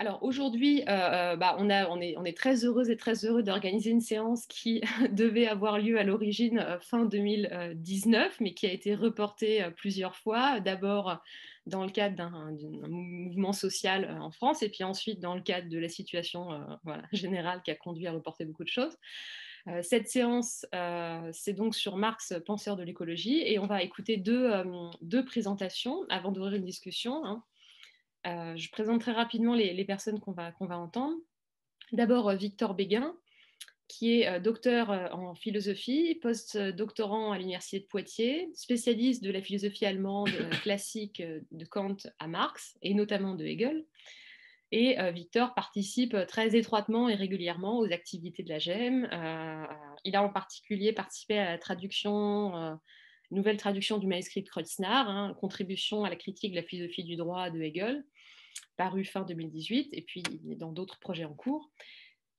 Alors aujourd'hui, euh, euh, bah, on, est, très heureuse et très heureux d'organiser une séance qui devait avoir lieu à l'origine euh, fin 2019, mais qui a été reportée plusieurs fois. D'abord dans le cadre d'un mouvement social en France, et puis ensuite dans le cadre de la situation générale qui a conduit à reporter beaucoup de choses. Cette séance, c'est donc sur Marx, penseur de l'écologie, et on va écouter deux, deux présentations avant d'ouvrir une discussion. Hein. Euh, je présente très rapidement les, personnes qu'on va, va, entendre. D'abord, euh, Victor Béguin, qui est euh, docteur en philosophie, post-doctorant à l'Université de Poitiers, spécialiste de la philosophie allemande classique de Kant à Marx, et notamment de Hegel. Et Victor participe très étroitement et régulièrement aux activités de la GEM. il a en particulier participé à la traduction nouvelle traduction du manuscrit de Kreuznach, hein, contribution à la critique de la philosophie du droit de Hegel, paru fin 2018, et puis dans d'autres projets en cours.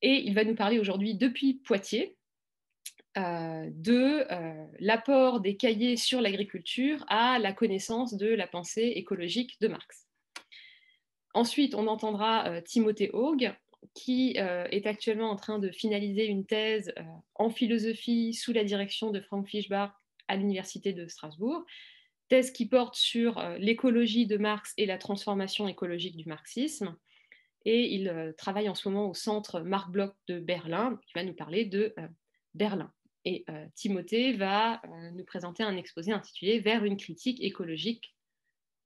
Et il va nous parler aujourd'hui depuis Poitiers euh, de euh, l'apport des cahiers sur l'agriculture à la connaissance de la pensée écologique de Marx. Ensuite, on entendra euh, Timothée Haug, qui est actuellement en train de finaliser une thèse en philosophie sous la direction de Frank Fischbach à l'Université de Strasbourg, thèse qui porte sur euh, l'écologie de Marx et la transformation écologique du marxisme. Et il euh, travaille en ce moment au centre Marc Bloch de Berlin, qui va nous parler de euh, Berlin. Et Timothée va nous présenter un exposé intitulé Vers une critique écologique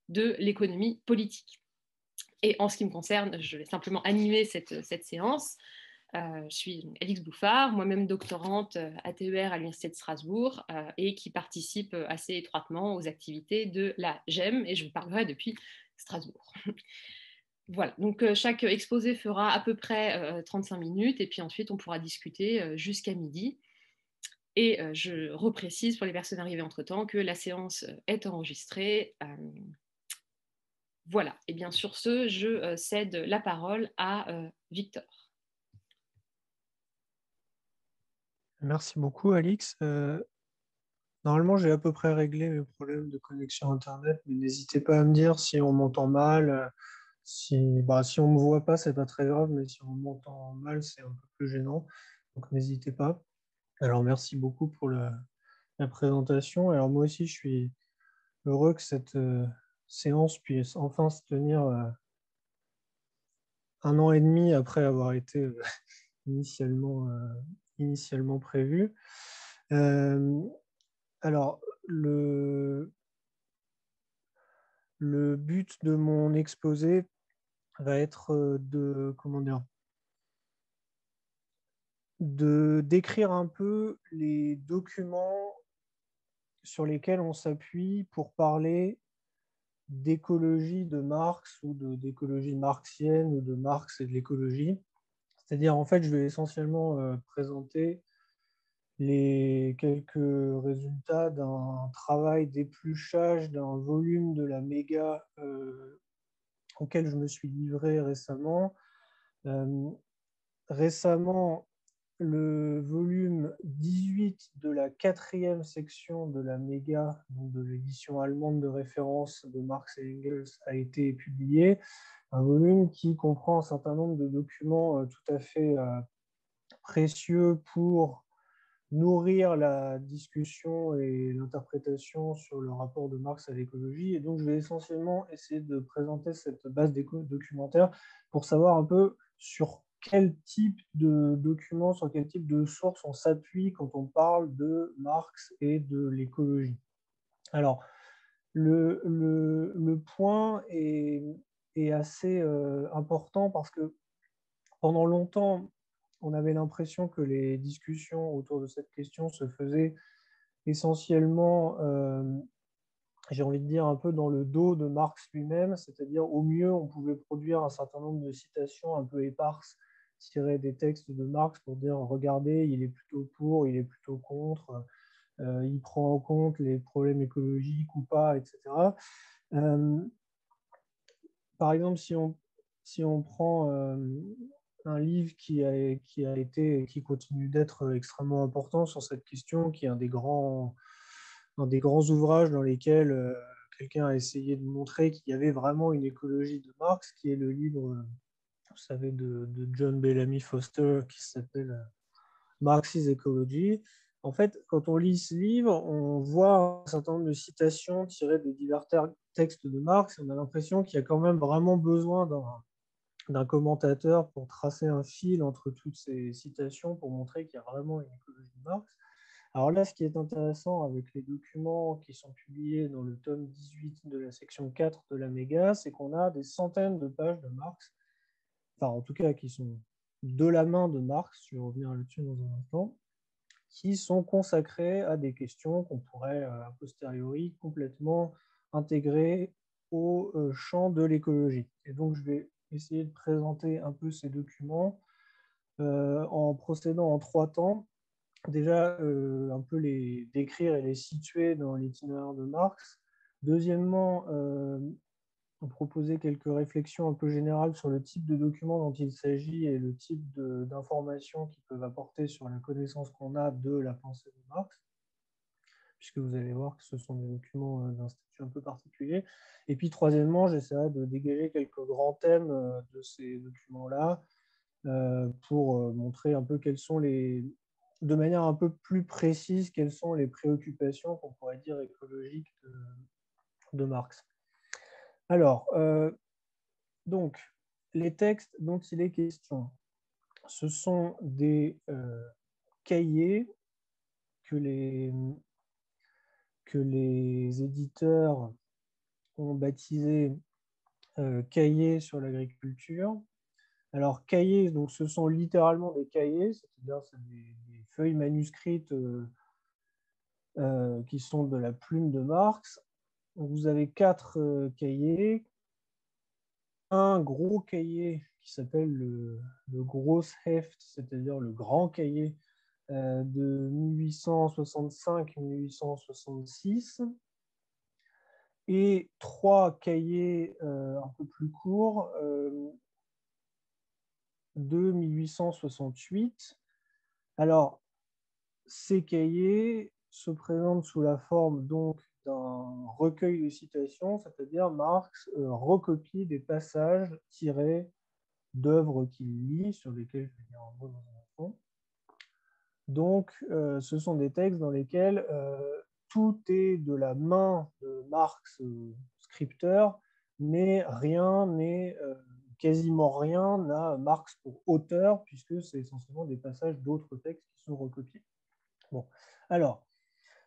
de l'économie politique. Et en ce qui me concerne, je vais simplement animer cette, cette séance euh, je suis Alix Bouffard, moi-même doctorante euh, à TER à l'Université de Strasbourg euh, et qui participe assez étroitement aux activités de la GEM et je vous parlerai depuis Strasbourg. voilà, donc chaque exposé fera à peu près 35 minutes et puis ensuite on pourra discuter jusqu'à midi. Et je reprécise pour les personnes arrivées entre-temps que la séance est enregistrée. voilà, et bien sur ce, je cède la parole à Victor. Merci beaucoup, Alix. Euh, normalement, j'ai à peu près réglé mes problèmes de connexion Internet, mais n'hésitez pas à me dire si on m'entend mal. Euh, si, bah, si on ne me voit pas, c'est pas très grave, mais si on m'entend mal, c'est un peu plus gênant. Donc, n'hésitez pas. Alors, merci beaucoup pour la, présentation. Alors, moi aussi, je suis heureux que cette euh, séance puisse enfin se tenir un an et demi après avoir été initialement initialement prévu. Euh, alors, le, le but de mon exposé va être euh, de, comment dire, de décrire un peu les documents sur lesquels on s'appuie pour parler d'écologie de Marx ou d'écologie marxienne ou de Marx et de l'écologie. C'est-à-dire, en fait, je vais essentiellement euh, présenter les quelques résultats d'un travail d'épluchage d'un volume de la méga euh, auquel je me suis livré récemment. Euh, récemment, le volume 18 de la quatrième section de la méga, donc de l'édition allemande de référence de Marx et Engels, a été publié un volume qui comprend un certain nombre de documents euh, tout à fait euh, précieux pour nourrir la discussion et l'interprétation sur le rapport de Marx à l'écologie. Et donc, je vais essentiellement essayer de présenter cette base documentaire pour savoir un peu sur quel type de documents, sur quel type de sources on s'appuie quand on parle de Marx et de l'écologie. Alors, le, le, point est, est assez euh, important parce que pendant longtemps, on avait l'impression que les discussions autour de cette question se faisaient essentiellement, euh, j'ai envie de dire, un peu dans le dos de Marx lui-même, c'est-à-dire au mieux, on pouvait produire un certain nombre de citations un peu éparses tirées des textes de Marx pour dire, regardez, il est plutôt pour, il est plutôt contre, euh, il prend en compte les problèmes écologiques ou pas, etc par exemple, si on, si on prend euh, un livre qui a, qui a été qui continue d'être extrêmement important sur cette question, qui est un des grands, un des grands ouvrages dans lesquels euh, quelqu'un a essayé de montrer qu'il y avait vraiment une écologie de Marx, qui est le livre vous savez, de, John Bellamy Foster qui s'appelle Marxist Ecology. En fait, quand on lit ce livre, on voit un certain nombre de citations tirées de divers textes de Marx. On a l'impression qu'il y a quand même vraiment besoin d'un commentateur pour tracer un fil entre toutes ces citations pour montrer qu'il y a vraiment une écologie de Marx. Alors là, ce qui est intéressant avec les documents qui sont publiés dans le tome 18 de la section 4 de la Méga, c'est qu'on a des centaines de pages de Marx, enfin en tout cas qui sont de la main de Marx, je vais revenir là-dessus dans un instant, qui sont consacrées à des questions qu'on pourrait euh, a posteriori complètement intégrer au euh, champ de l'écologie. Et donc je vais essayer de présenter un peu ces documents euh, en procédant en trois temps déjà un peu les décrire et les situer dans l'itinéraire de Marx. Deuxièmement, proposer quelques réflexions un peu générales sur le type de documents dont il s'agit et le type d'informations qui peuvent apporter sur la connaissance qu'on a de la pensée de Marx, puisque vous allez voir que ce sont des documents euh, d'un statut un peu particulier. Et puis troisièmement, j'essaierai de dégager quelques grands thèmes euh, de ces documents-là pour montrer un peu quels sont les, de manière un peu plus précise quelles sont les préoccupations qu'on pourrait dire écologiques de, Marx. Alors, euh, donc, les textes dont il est question, ce sont des euh, cahiers que les, éditeurs ont baptisés euh, cahiers sur l'agriculture. Alors, cahiers, donc, ce sont littéralement des cahiers, c'est-à-dire des, feuilles manuscrites qui sont de la plume de Marx. Vous avez quatre euh, cahiers. Un gros cahier qui s'appelle le, le Heft, c'est-à-dire le grand cahier de 1865-1866 et trois cahiers un peu plus courts de 1868. Alors, ces cahiers se présentent sous la forme donc d'un recueil de citations, c'est-à-dire Marx euh, recopie des passages tirés d'œuvres qu'il lit, sur lesquels je vais dire un mot dans un instant. Donc, euh, ce sont des textes dans lesquels euh, tout est de la main de Marx, scripteur, mais rien n'est, quasiment rien n'a Marx pour auteur, puisque c'est essentiellement des passages d'autres textes qui sont recopiés. Bon, alors,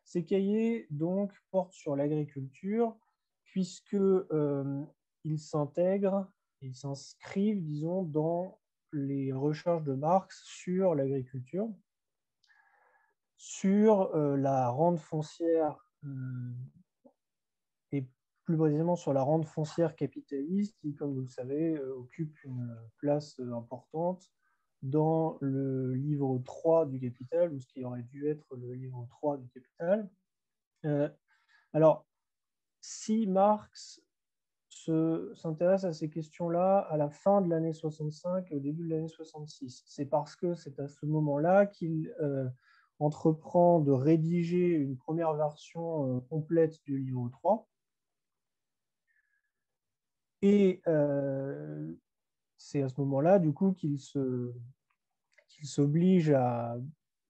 ces cahiers donc portent sur l'agriculture, puisque euh, ils s'intègrent, ils s'inscrivent, disons, dans les recherches de Marx sur l'agriculture, sur euh, la rente foncière euh, et plus précisément sur la rente foncière capitaliste qui, comme vous le savez, occupe une place importante dans le livre 3 du Capital, ou ce qui aurait dû être le livre 3 du Capital. Euh, alors, si Marx s'intéresse à ces questions-là à la fin de l'année 65 et au début de l'année 66, c'est parce que c'est à ce moment-là qu'il euh, entreprend de rédiger une première version euh, complète du livre 3. Et c'est à ce moment-là, du coup, qu'il se, s'oblige à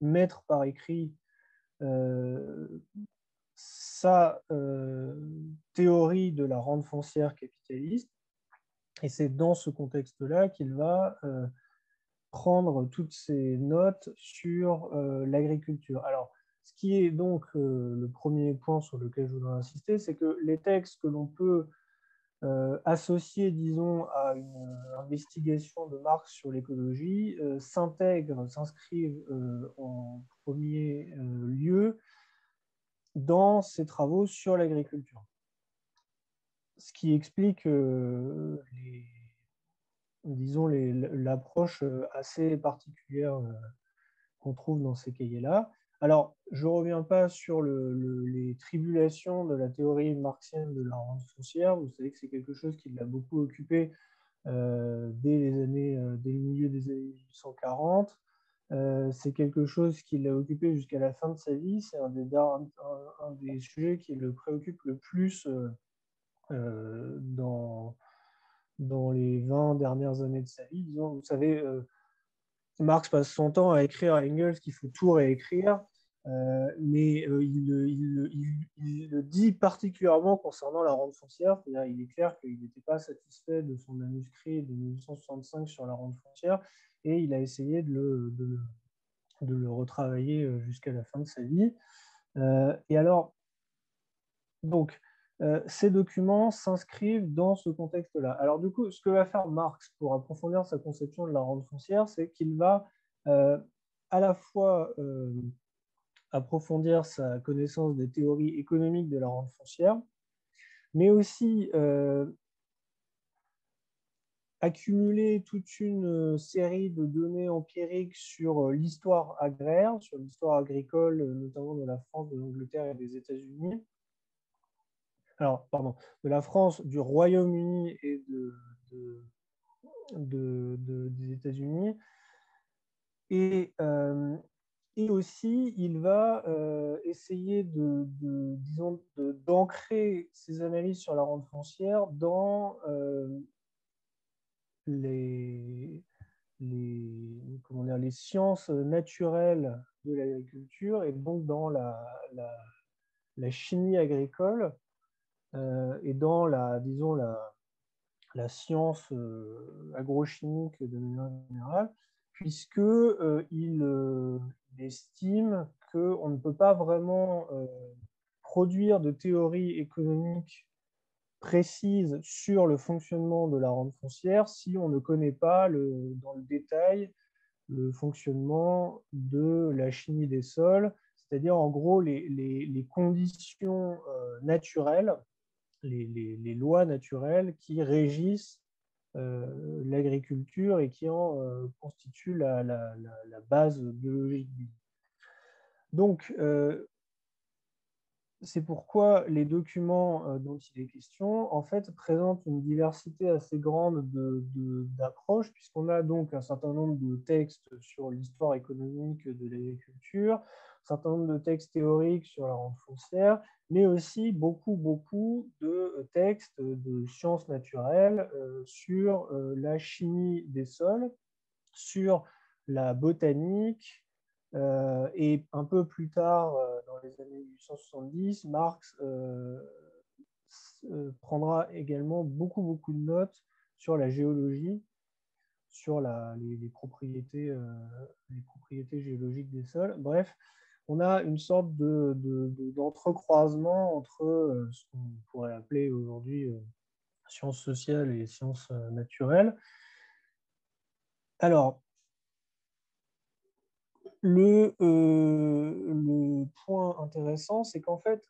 mettre par écrit euh, sa euh, théorie de la rente foncière capitaliste. Et c'est dans ce contexte-là qu'il va euh, prendre toutes ses notes sur l'agriculture. Alors, ce qui est donc le premier point sur lequel je voudrais insister, c'est que les textes que l'on peut euh, associés, disons, à une investigation de Marx sur l'écologie, euh, s'inscrivent euh, en premier lieu dans ses travaux sur l'agriculture. Ce qui explique, disons, l'approche assez particulière qu'on trouve dans ces cahiers-là. Alors, je ne reviens pas sur les tribulations de la théorie marxienne de la rente foncière. Vous savez que c'est quelque chose qui l'a beaucoup occupé euh, dès, les années, euh, dès le milieu des années 1840. Euh, c'est quelque chose qui l'a occupé jusqu'à la fin de sa vie. C'est un, des sujets qui le préoccupe le plus dans, les 20 dernières années de sa vie. Vous savez, Marx passe son temps à écrire à Engels qu'il faut tout réécrire, mais il, le dit particulièrement concernant la rente foncière. C'est-à-dire, il est clair qu'il n'était pas satisfait de son manuscrit de 1865 sur la rente foncière et il a essayé de le, de le retravailler jusqu'à la fin de sa vie. et alors, donc, euh, ces documents s'inscrivent dans ce contexte-là. Alors du coup, ce que va faire Marx pour approfondir sa conception de la rente foncière, c'est qu'il va euh, à la fois euh, approfondir sa connaissance des théories économiques de la rente foncière, mais aussi accumuler toute une série de données empiriques sur l'histoire agraire, sur l'histoire agricole, notamment de la France, de l'Angleterre et des États-Unis, alors, pardon, de la France, du Royaume-Uni et des États-Unis. Et, euh, et, aussi, il va euh, essayer de, disons, d'ancrer ses analyses sur la rente foncière dans euh, les, comment dire, les sciences naturelles de l'agriculture et donc dans la, chimie agricole et dans la, disons, la, la science euh, agrochimique de manière générale, puisqu'il euh, il estime qu'on ne peut pas vraiment produire de théories économiques précises sur le fonctionnement de la rente foncière si on ne connaît pas le, dans le détail le fonctionnement de la chimie des sols, c'est-à-dire en gros les, les conditions naturelles les, lois naturelles qui régissent euh, l'agriculture et qui en euh, constituent la, base biologique. Donc, euh, c'est pourquoi les documents dont il est question, en fait, présentent une diversité assez grande d'approches, puisqu'on a donc un certain nombre de textes sur l'histoire économique de l'agriculture, certain nombre de textes théoriques sur la rente mais aussi beaucoup, beaucoup de textes de sciences naturelles euh, sur euh, la chimie des sols, sur la botanique, euh, et un peu plus tard, dans les années 1870, Marx prendra également beaucoup, beaucoup de notes sur la géologie, sur les propriétés géologiques des sols. Bref, on a une sorte d'entrecroisement de, entre euh, ce qu'on pourrait appeler aujourd'hui euh, sciences sociales et sciences euh, naturelles. Alors, le point intéressant, c'est qu'en fait,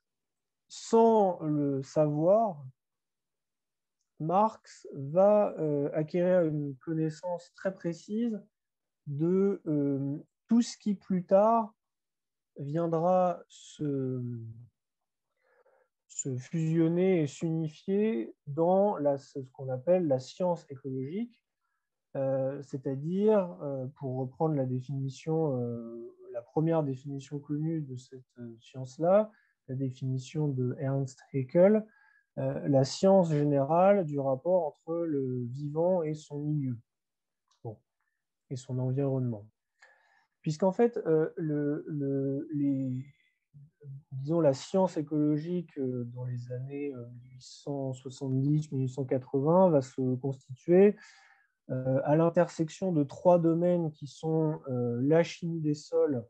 sans le savoir, Marx va acquérir une connaissance très précise de tout ce qui plus tard viendra se, fusionner et s'unifier dans ce qu'on appelle la science écologique, euh, c'est-à-dire, euh, pour reprendre la définition, euh, la première définition connue de cette science-là, la définition de Ernst Haeckel, la science générale du rapport entre le vivant et son milieu et son environnement puisqu'en fait, euh, la science écologique euh, dans les années 1870-1880 euh, va se constituer à l'intersection de trois domaines qui sont la chimie des sols,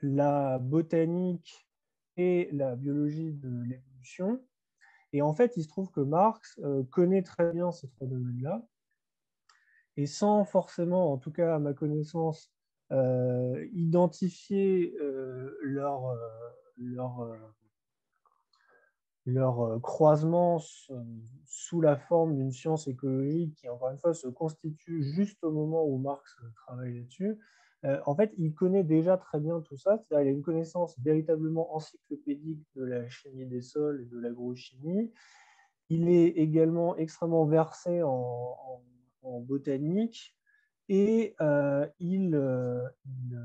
la botanique et la biologie de l'évolution. Et en fait, il se trouve que Marx connaît très bien ces trois domaines-là et sans forcément, en tout cas à ma connaissance, euh, identifier euh, leur, euh, leur, leur croisement sous la forme d'une science écologique qui, encore une fois, se constitue juste au moment où Marx travaille là-dessus. en fait, il connaît déjà très bien tout ça, c'est-à-dire il a une connaissance véritablement encyclopédique de la chimie des sols et de l'agrochimie. Il est également extrêmement versé en en botanique et euh, il, euh, euh,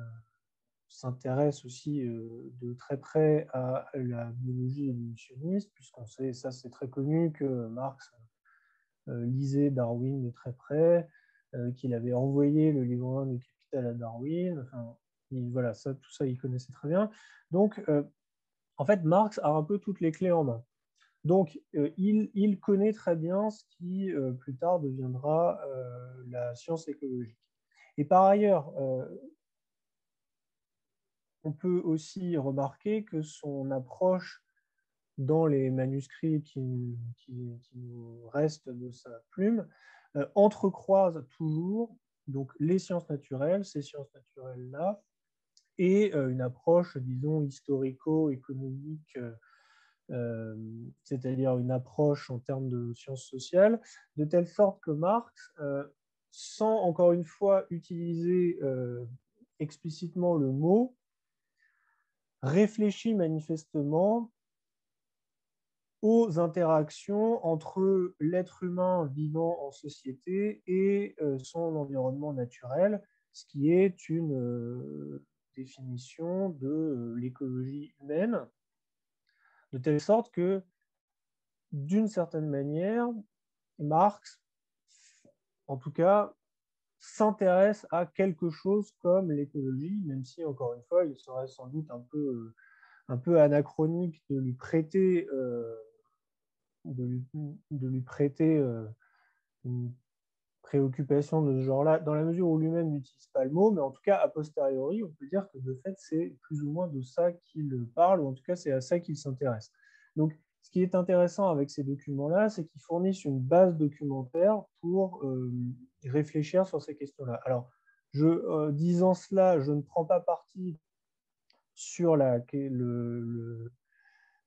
s'intéresse aussi de très près à la biologie évolutionniste, puisqu'on sait, ça c'est très connu, que Marx lisait Darwin de très près, qu'il avait envoyé le livre 1 du Capital à Darwin. Enfin, voilà, ça, tout ça, il connaissait très bien. Donc, en fait, Marx a un peu toutes les clés en main. Donc, il, il, connaît très bien ce qui, plus tard, deviendra la science écologique. Et par ailleurs, on peut aussi remarquer que son approche dans les manuscrits qui, nous restent de sa plume euh, entrecroise toujours donc, les sciences naturelles, ces sciences naturelles-là, et euh, une approche, disons, historico-économique, euh, c'est-à-dire une approche en termes de sciences sociales, de telle sorte que Marx, sans encore une fois utiliser explicitement le mot, réfléchit manifestement aux interactions entre l'être humain vivant en société et euh, son environnement naturel, ce qui est une euh, définition de euh, l'écologie humaine, de telle sorte que, d'une certaine manière, Marx, en tout cas, s'intéresse à quelque chose comme l'écologie, même si, encore une fois, il serait sans doute un peu, un peu anachronique de lui prêter, euh, de, lui, de lui prêter euh, une préoccupation de ce genre-là, dans la mesure où lui-même n'utilise pas le mot, mais en tout cas, a posteriori, on peut dire que de fait, c'est plus ou moins de ça qu'il parle, ou en tout cas, c'est à ça qu'il s'intéresse. Donc, ce qui est intéressant avec ces documents-là, c'est qu'ils fournissent une base documentaire pour euh, réfléchir sur ces questions-là. Alors, euh, disant cela, je ne prends pas parti sur la,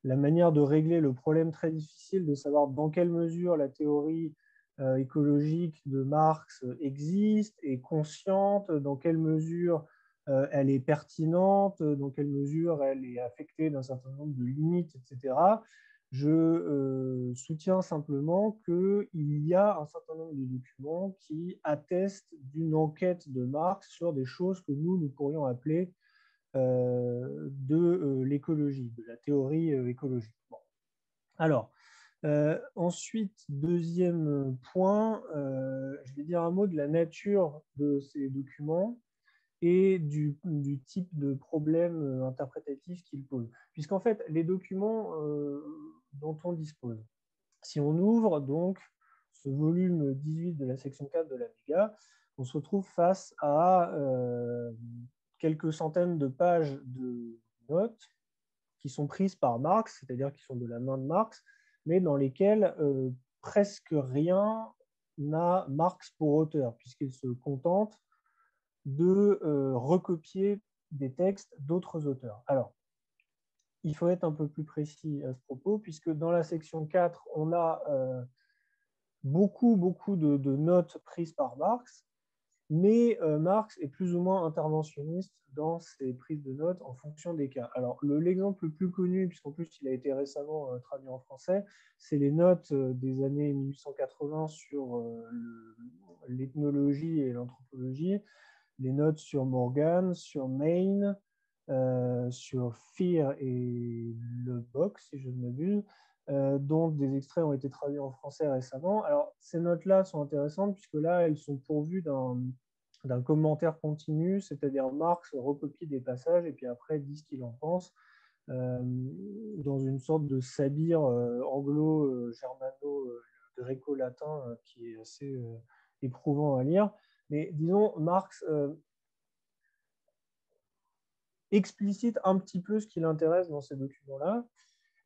la manière de régler le problème très difficile de savoir dans quelle mesure la théorie euh, écologique de Marx existe, est consciente, dans quelle mesure elle est pertinente, dans quelle mesure elle est affectée d'un certain nombre de limites, etc. Je euh, soutiens simplement qu'il y a un certain nombre de documents qui attestent d'une enquête de Marx sur des choses que nous, nous pourrions appeler euh, de euh, l'écologie, de la théorie écologique. Alors, ensuite, deuxième point, je vais dire un mot de la nature de ces documents et du, type de problème euh, interprétatif qu'il pose. Puisqu'en fait, les documents euh, dont on dispose, si on ouvre donc ce volume 18 de la section 4 de la méga, on se retrouve face à euh, quelques centaines de pages de notes qui sont prises par Marx, c'est-à-dire qui sont de la main de Marx, mais dans lesquelles presque rien n'a Marx pour auteur, puisqu'il se contente de euh, recopier des textes d'autres auteurs. Alors, il faut être un peu plus précis à ce propos, puisque dans la section 4, on a euh, beaucoup, beaucoup de, notes prises par Marx, mais euh, Marx est plus ou moins interventionniste dans ses prises de notes en fonction des cas. Alors, l'exemple le, plus connu, puisqu'en plus il a été récemment traduit en français, c'est les notes des années 1880 sur l'ethnologie et l'anthropologie, les notes sur Morgan, sur Maine, euh, sur Fear et Le Box, si je ne m'abuse, euh, dont des extraits ont été traduits en français récemment. Alors, ces notes-là sont intéressantes puisque là, elles sont pourvues d'un commentaire continu, c'est-à-dire Marx recopie des passages et puis après dit ce qu'il en pense, euh, dans une sorte de sabir anglo-germano-gréco-latin qui est assez éprouvant à lire. Mais disons, Marx euh, explicite un petit peu ce qui l'intéresse dans ces documents-là.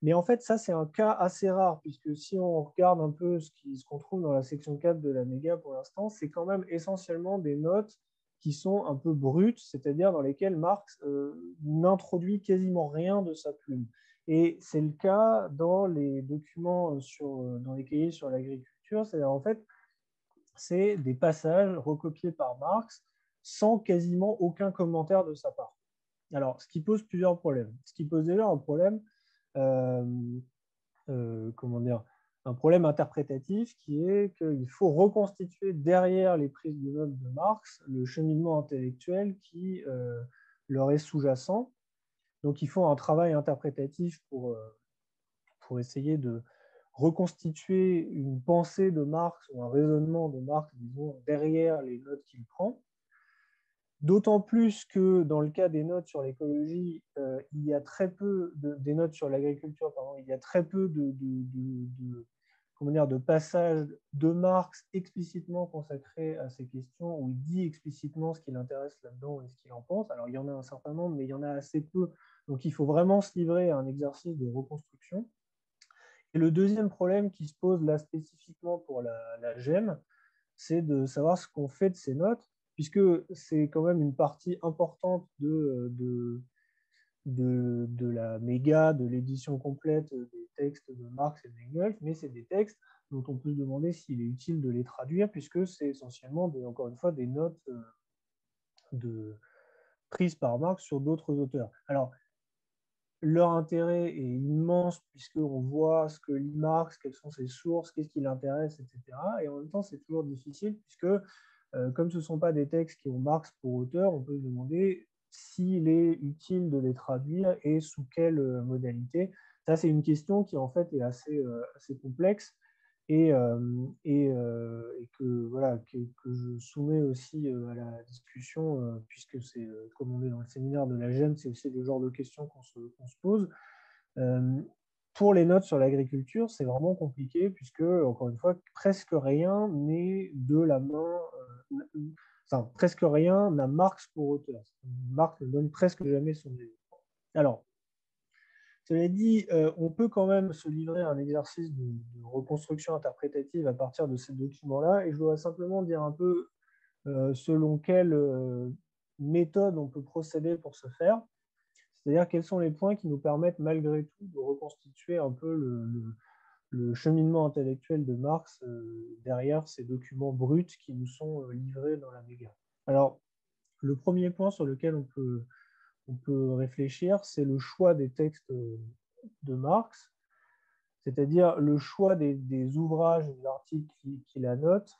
Mais en fait, ça, c'est un cas assez rare, puisque si on regarde un peu ce qu'on trouve dans la section 4 de la méga pour l'instant, c'est quand même essentiellement des notes qui sont un peu brutes, c'est-à-dire dans lesquelles Marx euh, n'introduit quasiment rien de sa plume. Et c'est le cas dans les documents, sur, dans les cahiers sur l'agriculture, c'est-à-dire en fait, c'est des passages recopiés par Marx sans quasiment aucun commentaire de sa part. Alors, ce qui pose plusieurs problèmes. Ce qui pose déjà un problème, euh, euh, comment dire, un problème interprétatif qui est qu'il faut reconstituer derrière les prises de notes de Marx le cheminement intellectuel qui euh, leur est sous-jacent. Donc, il faut un travail interprétatif pour, pour essayer de reconstituer une pensée de Marx ou un raisonnement de Marx, disons, derrière les notes qu'il prend. D'autant plus que dans le cas des notes sur l'écologie, euh, il y a très peu de, notes sur l'agriculture, il y a très peu de passages de Marx explicitement consacrés à ces questions, où il dit explicitement ce qui l'intéresse là-dedans et ce qu'il en pense. Alors il y en a un certain nombre, mais il y en a assez peu. Donc il faut vraiment se livrer à un exercice de reconstruction. Et le deuxième problème qui se pose là spécifiquement pour la, la GEM, c'est de savoir ce qu'on fait de ces notes puisque c'est quand même une partie importante de, de, de, la méga, de l'édition complète des textes de Marx et d'Engels, mais c'est des textes dont on peut se demander s'il est utile de les traduire, puisque c'est essentiellement, encore une fois, des notes euh, de, prises par Marx sur d'autres auteurs. Alors, leur intérêt est immense puisqu'on voit ce que lit Marx, quelles sont ses sources, qu'est-ce qui l'intéresse, etc. Et en même temps, c'est toujours difficile puisque euh, comme ce ne sont pas des textes qui ont Marx pour auteur, on peut se demander s'il est utile de les traduire et sous quelle euh, modalité. Ça, c'est une question qui en fait est assez, euh, assez complexe et, et, que, voilà, que, je soumets aussi à la discussion, puisque c'est, comme on est dans le séminaire de la GEM, c'est aussi le genre de questions qu'on se, se, pose. Pour les notes sur l'agriculture, c'est vraiment compliqué puisque, encore une fois, presque rien n'est de la main enfin, presque rien n'a Marx pour auteur. Marx ne donne presque jamais son avis. Alors, cela dit, euh, on peut quand même se livrer à un exercice de, reconstruction interprétative à partir de ces documents-là, et je voudrais simplement dire un peu euh, selon quelle euh, méthode on peut procéder pour ce faire, c'est-à-dire quels sont les points qui nous permettent malgré tout de reconstituer un peu le, cheminement intellectuel de Marx euh, derrière ces documents bruts qui nous sont euh, livrés dans la méga? Alors, le premier point sur lequel on peut, on peut réfléchir, c'est le choix des textes euh, de Marx, c'est-à-dire le choix des, ouvrages des articles qu'il qui annote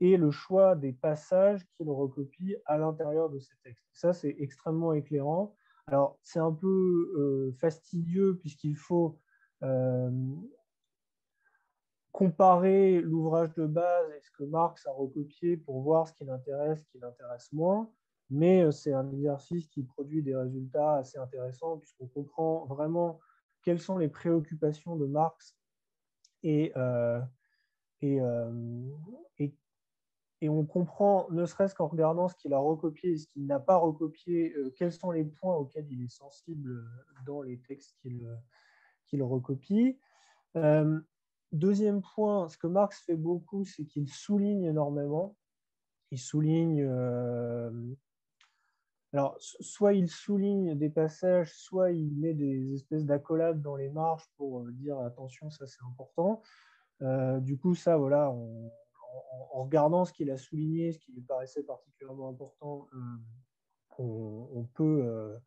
et le choix des passages qu'il recopie à l'intérieur de ces textes. Ça, c'est extrêmement éclairant. Alors, c'est un peu fastidieux puisqu'il faut comparer l'ouvrage de base et ce que Marx a recopié pour voir ce qui l'intéresse, ce qui l'intéresse moins. Mais euh, c'est un exercice qui produit des résultats assez intéressants puisqu'on comprend vraiment quelles sont les préoccupations de Marx et, euh, euh, et, et, on comprend, ne serait-ce qu'en regardant ce qu'il a recopié et ce qu'il n'a pas recopié, quels sont les points auxquels il est sensible dans les textes qu'il recopie. Deuxième point, ce que Marx fait beaucoup, c'est qu'il souligne énormément. Il souligne. Euh, alors, soit il souligne des passages, soit il met des espèces d'accolades dans les marges pour euh, dire attention, ça c'est important. Euh, du coup, ça, voilà, en, regardant ce qu'il a souligné, ce qui lui paraissait particulièrement important, on, peut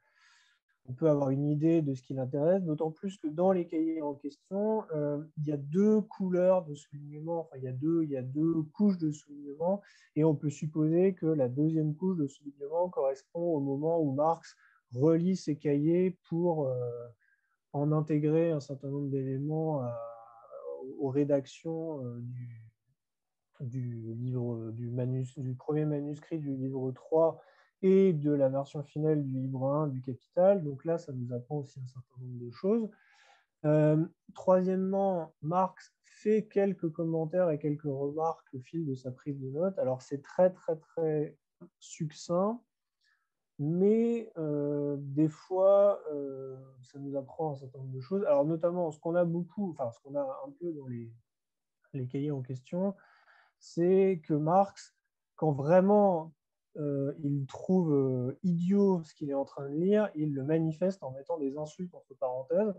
on peut avoir une idée de ce qui l'intéresse, d'autant plus que dans les cahiers en question, euh, il y a deux couleurs de soulignement, enfin il y, a deux, couches de soulignement, et on peut supposer que la deuxième couche de soulignement correspond au moment où Marx relit ses cahiers pour euh, en intégrer un certain nombre d'éléments aux rédactions euh, du, du, livre, du, du premier manuscrit du livre 3 et de la version finale du livre 1 du Capital. Donc là, ça nous apprend aussi un certain nombre de choses. Euh, troisièmement, Marx fait quelques commentaires et quelques remarques au fil de sa prise de notes. Alors c'est très très très succinct, mais euh, des fois, euh, ça nous apprend un certain nombre de choses. Alors notamment, ce qu'on a beaucoup, enfin ce qu'on a un peu dans les, les cahiers en question, c'est que Marx, quand vraiment euh, il trouve euh, idiot ce qu'il est en train de lire, il le manifeste en mettant des insultes entre parenthèses.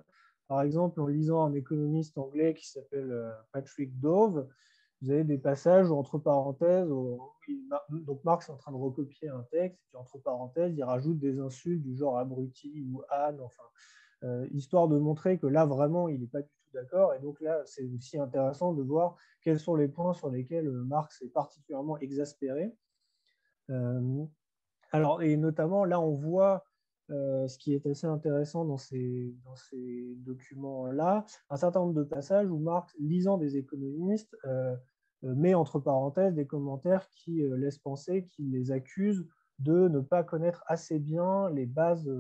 Par exemple, en lisant un économiste anglais qui s'appelle euh, Patrick Dove, vous avez des passages entre parenthèses, donc Marx est en train de recopier un texte, et entre parenthèses, il rajoute des insultes du genre abruti ou âne, enfin, histoire de montrer que là, vraiment, il n'est pas du tout d'accord. Et donc là, c'est aussi intéressant de voir quels sont les points sur lesquels Marx est particulièrement exaspéré. Euh, alors, et notamment, là, on voit ce qui est assez intéressant dans ces, dans ces documents-là, un certain nombre de passages où Marx, lisant des économistes, met entre parenthèses des commentaires qui laissent penser qu'il les accuse de ne pas connaître assez bien les bases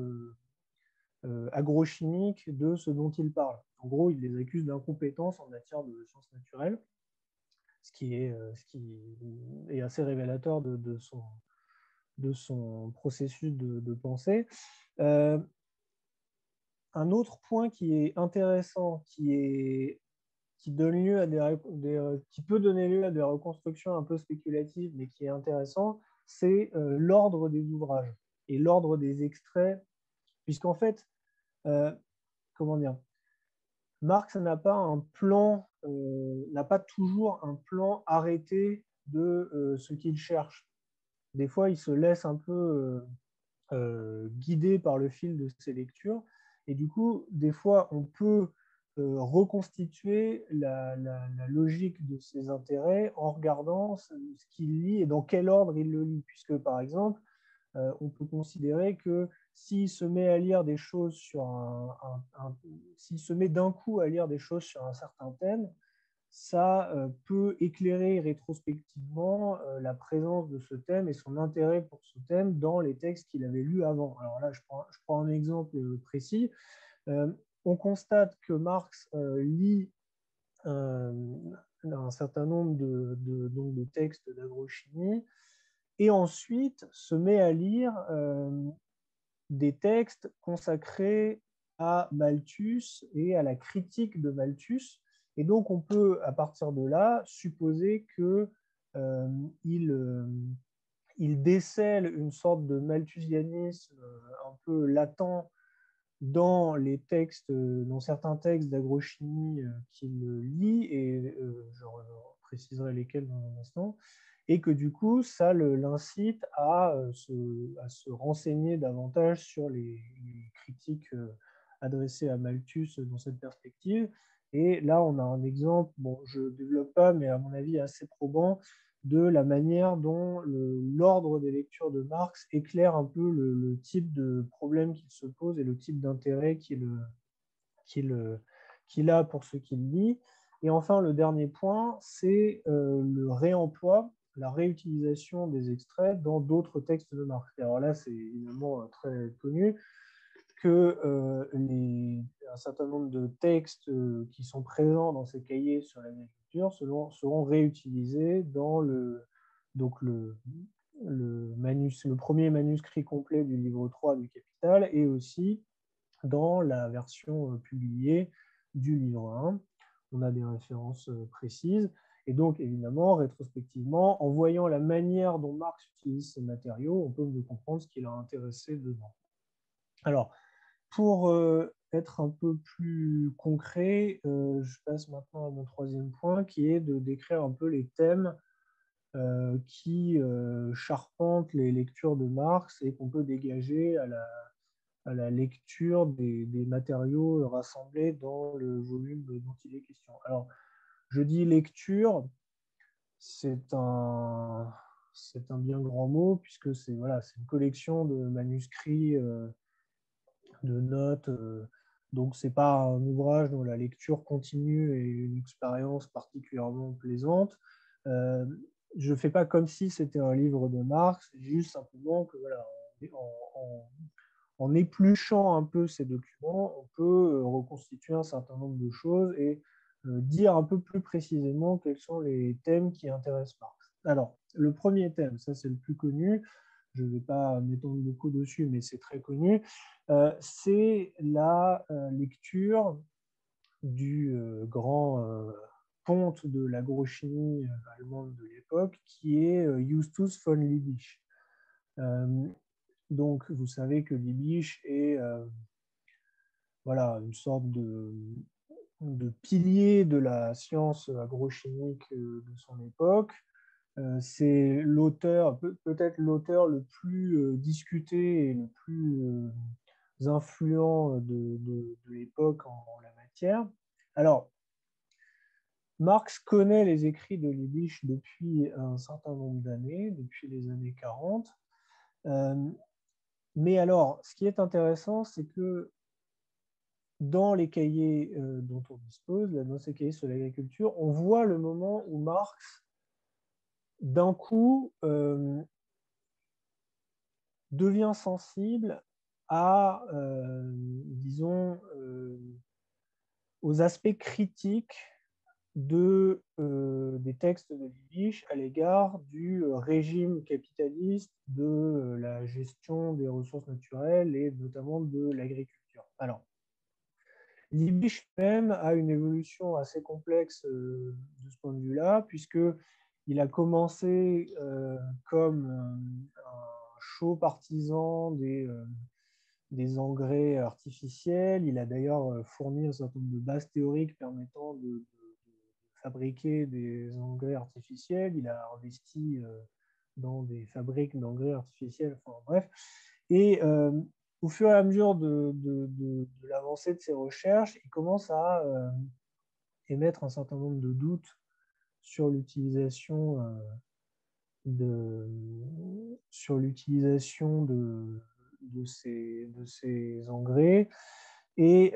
agrochimiques de ce dont il parle. En gros, il les accuse d'incompétence en matière de sciences naturelles, ce qui est, ce qui est assez révélateur de, son, de son processus de, pensée. un autre point qui est intéressant, qui, est, qui, donne lieu à des, qui peut donner lieu à des reconstructions un peu spéculatives, mais qui est intéressant, c'est l'ordre des ouvrages et l'ordre des extraits, puisqu'en fait, comment dire, Marx n'a pas un plan, euh, n'a pas toujours un plan arrêté de euh, ce qu'il cherche. Des fois, il se laisse un peu euh, guider par le fil de ses lectures. Et du coup, des fois, on peut reconstituer la, logique de ses intérêts en regardant ce qu'il lit et dans quel ordre il le lit. Puisque, par exemple, on peut considérer que s'il se met à lire des choses sur un, s'il se met d'un coup à lire des choses sur un certain thème, ça euh, peut éclairer rétrospectivement euh, la présence de ce thème et son intérêt pour ce thème dans les textes qu'il avait lus avant. Alors là, je prends, un exemple précis. Euh, on constate que Marx lit un certain nombre de, de textes d'agrochimie et ensuite se met à lire des textes consacrés à Malthus et à la critique de Malthus. Et donc, on peut, à partir de là, supposer qu'il euh, euh, il décèle une sorte de malthusianisme euh, un peu latent dans les textes, dans certains textes d'agrochimie qu'il lit, et je préciserai lesquels dans un instant, et que du coup, ça l'incite à, euh, à, se renseigner davantage sur les, critiques euh, adressées à Malthus dans cette perspective. Et là, on a un exemple, bon, je ne développe pas, mais à mon avis assez probant, de la manière dont l'ordre des lectures de Marx éclaire un peu le, type de problème qu'il se pose et le type d'intérêt qu'il qu'il a pour ce qu'il lit. Et enfin, le dernier point, c'est euh, le réemploi la réutilisation des extraits dans d'autres textes de Marx. alors là, c'est évidemment euh, très connu que euh, un certain nombre de textes euh, qui sont présents dans ces cahiers sur l'agriculture seront, seront, réutilisés dans le, donc le, le, premier manuscrit complet du livre 3 du Capital et aussi dans la version publiée du livre 1. On a des références précises. Et donc, évidemment, rétrospectivement, en voyant la manière dont Marx utilise ces matériaux, on peut mieux comprendre ce qui l'a intéressé dedans. Alors, pour euh, être un peu plus concret, euh, je passe maintenant à mon troisième point, qui est de décrire un peu les thèmes euh, qui charpentent les lectures de Marx et qu'on peut dégager à la, lecture des, des, matériaux rassemblés dans le volume dont il est question. Alors, je dis lecture, c'est un, c'est un bien grand mot puisque c'est voilà, une collection de manuscrits, euh, de notes. Euh, donc c'est pas un ouvrage dont la lecture continue est une expérience particulièrement plaisante. Euh, je fais pas comme si c'était un livre de Marx, juste simplement que voilà, en, en, épluchant un peu ces documents, on peut reconstituer un certain nombre de choses et dire un peu plus précisément quels sont les thèmes qui intéressent Marx. Alors, le premier thème, ça c'est le plus connu, je ne vais pas m'étendre beaucoup dessus, mais c'est très connu, euh, c'est la euh, lecture du grand ponte de l'agrochimie allemande de l'époque, qui est Justus von Liebig. donc, vous savez que Liebig est voilà, une sorte de, de pilier de la science agrochimique euh, de son époque. Euh, c'est l'auteur, peut-être l'auteur le plus euh, discuté et le plus influent de, l'époque en, la matière. Alors, Marx connaît les écrits de Liebig depuis un certain nombre d'années, depuis les années 40. Mais alors, ce qui est intéressant, c'est que dans les cahiers dont on dispose, dans ces cahiers sur l'agriculture, on voit le moment où Marx, d'un coup, devient sensible à, disons, aux aspects critiques de, euh, des textes de Liebig à l'égard du euh, régime capitaliste, de euh, la gestion des ressources naturelles et notamment de l'agriculture. Alors, Liebig même a une évolution assez complexe de ce point de vue-là, puisqu'il a commencé comme un chaud partisan des engrais artificiels. Il a d'ailleurs fourni un certain nombre de bases théoriques permettant de, fabriquer des engrais artificiels. Il a investi euh, dans des fabriques d'engrais artificiels. Enfin, bref. Et euh, au fur et à mesure de, l'avancée de ses recherches, il commence à euh, émettre un certain nombre de doutes sur l'utilisation de sur l'utilisation de, ces, engrais. Et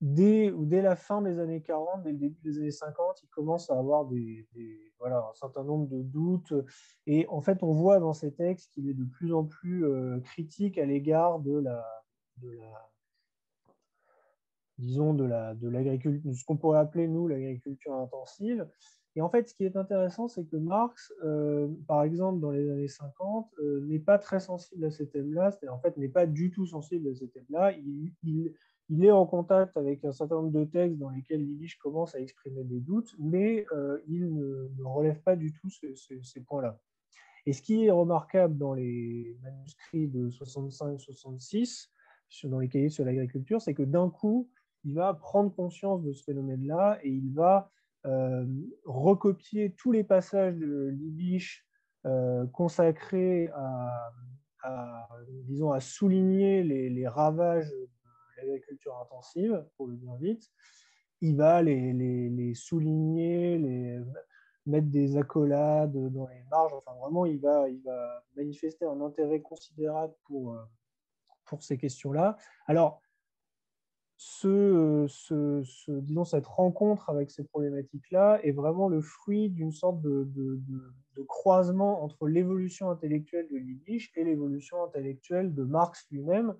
dès, dès la fin des années 40, dès le début des années 50, il commence à avoir des, voilà, un certain nombre de doutes. Et en fait, on voit dans ces textes qu'il est de plus en plus euh, critique à l'égard de la, de la, disons, de la, de l'agriculture, ce qu'on pourrait appeler, nous, l'agriculture intensive. Et en fait, ce qui est intéressant, c'est que Marx, euh, par exemple, dans les années 50, euh, n'est pas très sensible à ces thèmes-là, en fait n'est pas du tout sensible à ces thèmes-là. Il est en contact avec un certain nombre de textes dans lesquels Lilich commence à exprimer des doutes, mais euh, il ne, relève pas du tout ces points-là. Et ce qui est remarquable dans les manuscrits de 65-66, dans les cahiers sur l'agriculture, c'est que d'un coup, il va prendre conscience de ce phénomène-là et il va euh, recopier tous les passages de Lilich euh, consacrés à, disons, à souligner les, les ravages l'agriculture intensive, pour le dire vite, il va les, les, souligner, les, mettre des accolades dans les marges. Enfin, vraiment, il va, il va manifester un intérêt considérable pour, euh, pour ces questions-là. Alors, ce, ce, disons, cette rencontre avec ces problématiques-là est vraiment le fruit d'une sorte de, de, de, croisement entre l'évolution intellectuelle de Liebig et l'évolution intellectuelle de Marx lui-même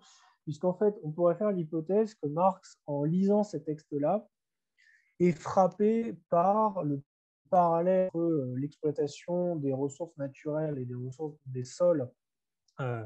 puisqu'en fait, on pourrait faire l'hypothèse que Marx, en lisant ces textes-là, est frappé par le parallèle entre euh, l'exploitation des ressources naturelles et des ressources des sols euh,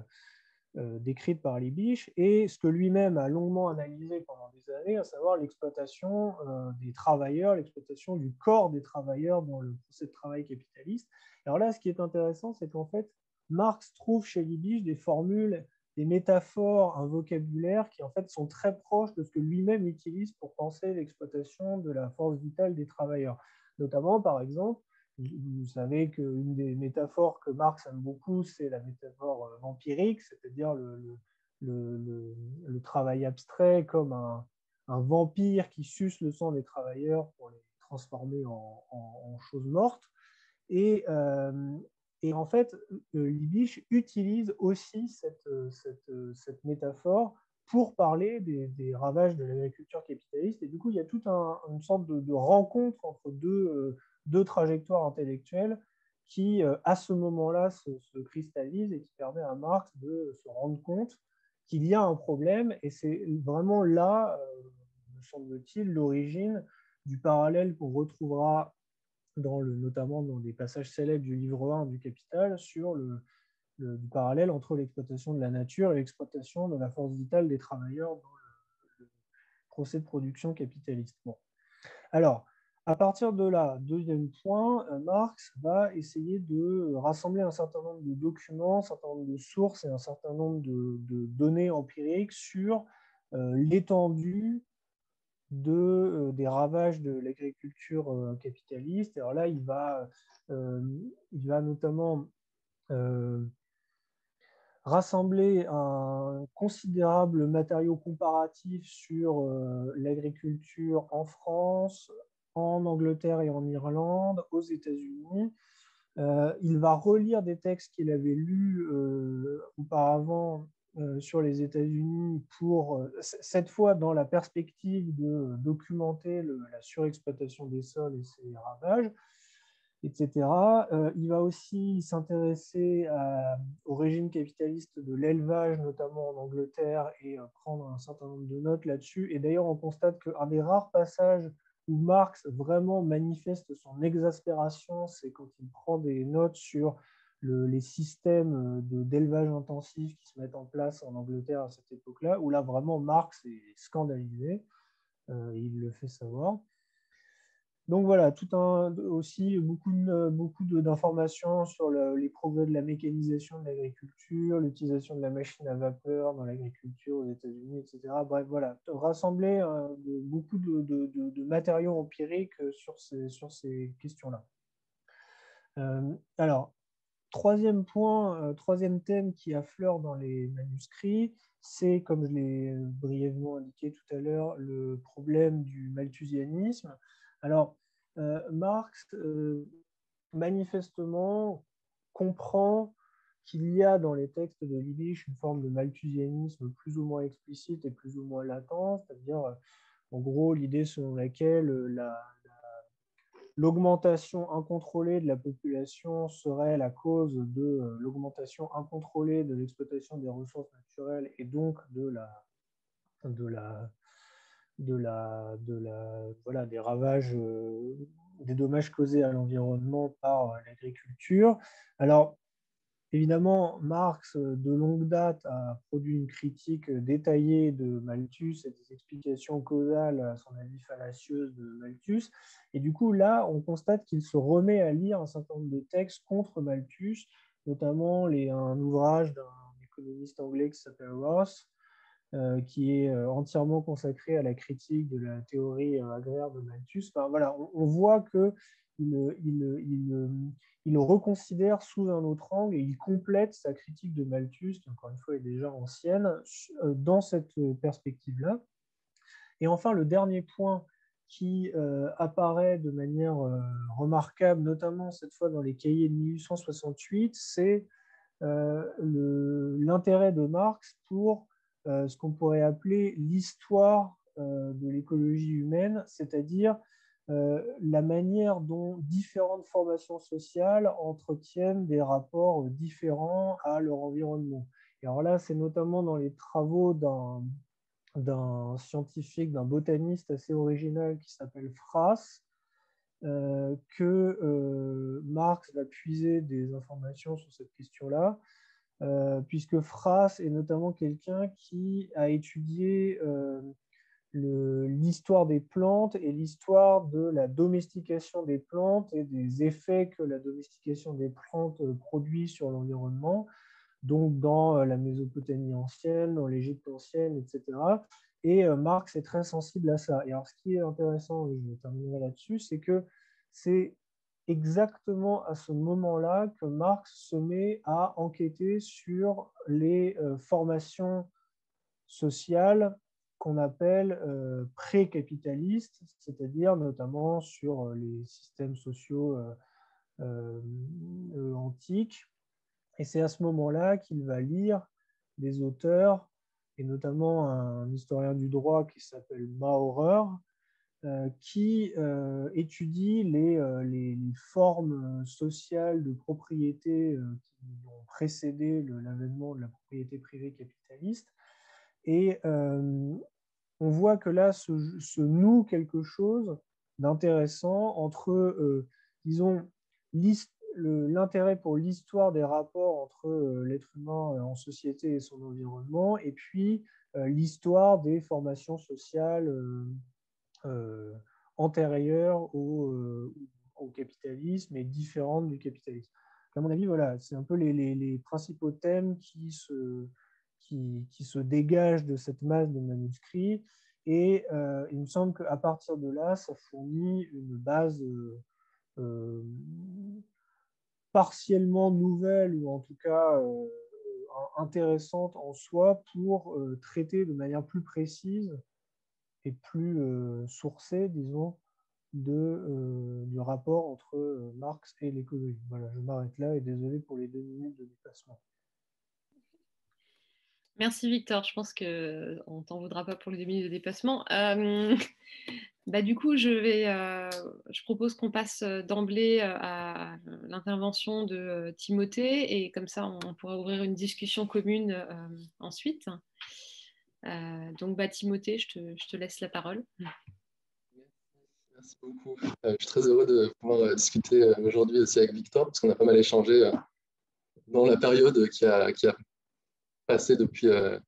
euh, décrites par Liebig et ce que lui-même a longuement analysé pendant des années, à savoir l'exploitation des travailleurs, l'exploitation du corps des travailleurs dans le procès de travail capitaliste. Alors là, ce qui est intéressant, c'est qu'en fait, Marx trouve chez Liebig des formules des métaphores, un vocabulaire qui en fait sont très proches de ce que lui-même utilise pour penser l'exploitation de la force vitale des travailleurs. Notamment, par exemple, vous savez qu'une des métaphores que Marx aime beaucoup, c'est la métaphore euh, vampirique, c'est-à-dire le, travail abstrait comme un, vampire qui suce le sang des travailleurs pour les transformer en, choses mortes. Euh, et en fait, euh, Liebig utilise aussi cette, euh, euh, cette, métaphore pour parler des, ravages de l'agriculture capitaliste. Et du coup, il y a toute une sorte de, rencontre entre deux, deux, trajectoires intellectuelles qui, à ce moment-là, se, se, cristallisent et qui permet à Marx de se rendre compte qu'il y a un problème. Et c'est vraiment là, me semble-t-il, l'origine du parallèle qu'on retrouvera le, notamment dans des passages célèbres du livre 1 du Capital, sur le, parallèle entre l'exploitation de la nature et l'exploitation de la force vitale des travailleurs dans le, procès de production capitaliste. Alors, à partir de là, deuxième point, euh, Marx va essayer de rassembler un certain nombre de documents, un certain nombre de sources et un certain nombre de, données empiriques sur euh, l'étendue euh, des ravages de l'agriculture euh, capitaliste. Alors là, il va, euh, il va notamment rassembler un considérable matériau comparatif sur l'agriculture en France, en Angleterre et en Irlande, aux États-Unis, il va relire des textes qu'il avait lus auparavant sur les États-Unis pour, cette fois dans la perspective de documenter la surexploitation des sols et ses ravages, etc. Euh, il va aussi s'intéresser au régime capitaliste de l'élevage, notamment en Angleterre, et euh, prendre un certain nombre de notes là-dessus. Et d'ailleurs, on constate qu'un des rares passages où Marx vraiment manifeste son exaspération, c'est quand il prend des notes sur les systèmes d'élevage intensif qui se mettent en place en Angleterre à cette époque-là, où là, vraiment, Marx est scandalisé. Euh, il le fait savoir. Donc voilà, tout un, aussi beaucoup, beaucoup d'informations sur les progrès de la mécanisation de l'agriculture, l'utilisation de la machine à vapeur dans l'agriculture aux États-Unis, etc. Bref, voilà, rassembler euh, beaucoup de, matériaux empiriques sur ces, sur ces questions-là. Euh, alors, troisième point, euh, troisième thème qui affleure dans les manuscrits, c'est, comme je l'ai brièvement indiqué tout à l'heure, le problème du malthusianisme. Alors, euh, Marx, euh, manifestement, comprend qu'il y a dans les textes de Liebig une forme de malthusianisme plus ou moins explicite et plus ou moins latent, c'est-à-dire, en gros, l'idée selon laquelle l'augmentation incontrôlée de la population serait la cause de euh, l'augmentation incontrôlée de l'exploitation des ressources naturelles et donc de la, de la, de la, de la, voilà, des ravages, euh, des dommages causés à l'environnement par euh, l'agriculture. Alors, évidemment, Marx, euh, de longue date, a produit une critique détaillée de Malthus et des explications causales à son avis fallacieuse de Malthus. Et du coup, là, on constate qu'il se remet à lire un certain nombre de textes contre Malthus, notamment un ouvrage d'un économiste anglais qui s'appelle Ross, euh, qui est euh, entièrement consacré à la critique de la théorie euh, agraire de Malthus. Voilà, on, voit que il, il, reconsidère sous un autre angle et il complète sa critique de Malthus, qui encore une fois est déjà ancienne, dans cette perspective-là. Et enfin, le dernier point qui apparaît de manière remarquable, notamment cette fois dans les cahiers de 1868, c'est l'intérêt de Marx pour euh, ce qu'on pourrait appeler l'histoire euh, de l'écologie humaine, c'est-à-dire euh, la manière dont différentes formations sociales entretiennent des rapports différents à leur environnement. Et alors là, c'est notamment dans les travaux d'un scientifique, d'un botaniste assez original qui s'appelle Frass, que Marx va puiser des informations sur cette question-là. Euh, puisque Frass est notamment quelqu'un qui a étudié euh, l'histoire des plantes et l'histoire de la domestication des plantes et des effets que la domestication des plantes euh, produit sur l'environnement, donc dans la Mésopotamie ancienne, dans l'Égypte ancienne, etc. Et Marx est très sensible à ça. Et alors, ce qui est intéressant, et je terminerai là-dessus, c'est que c'est exactement à ce moment-là que Marx se met à enquêter sur les euh, formations sociales qu'on appelle euh, pré-capitalistes, c'est-à-dire notamment sur euh, les systèmes sociaux antiques. Et c'est à ce moment-là qu'il va lire des auteurs, et notamment un historien du droit qui s'appelle Maurer, euh, qui euh, étudie euh, les, formes sociales de propriété qui ont précédé l'avènement de la propriété privée capitaliste. Et on voit que là se, noue quelque chose d'intéressant entre, disons, l'intérêt pour l'histoire des rapports entre l'être humain en société et son environnement, et puis l'histoire des formations sociales euh, antérieure euh, au, capitalisme et différente du capitalisme. À mon avis, voilà, c'est un peu les, principaux thèmes qui se, qui, se dégagent de cette masse de manuscrits. Et euh, il me semble qu'à partir de là, ça fournit une base partiellement nouvelle ou en tout cas intéressante en soi pour traiter de manière plus précise et plus euh, sourcé, disons, du rapport entre Marx et l'écologie. Voilà, je m'arrête là et désolé pour les deux minutes de déplacement. Merci Victor, je pense qu'on ne t'en voudra pas pour les deux minutes de déplacement. Euh, bah, du coup, je, euh, propose qu'on passe d'emblée euh, à l'intervention de Timothée et comme ça, on pourra ouvrir une discussion commune ensuite. donc, bah, Timothée, je te, laisse la parole. Merci beaucoup. je suis très heureux de pouvoir discuter aujourd'hui aussi avec Victor parce qu'on a pas mal échangé dans la période qui qui a depuis euh,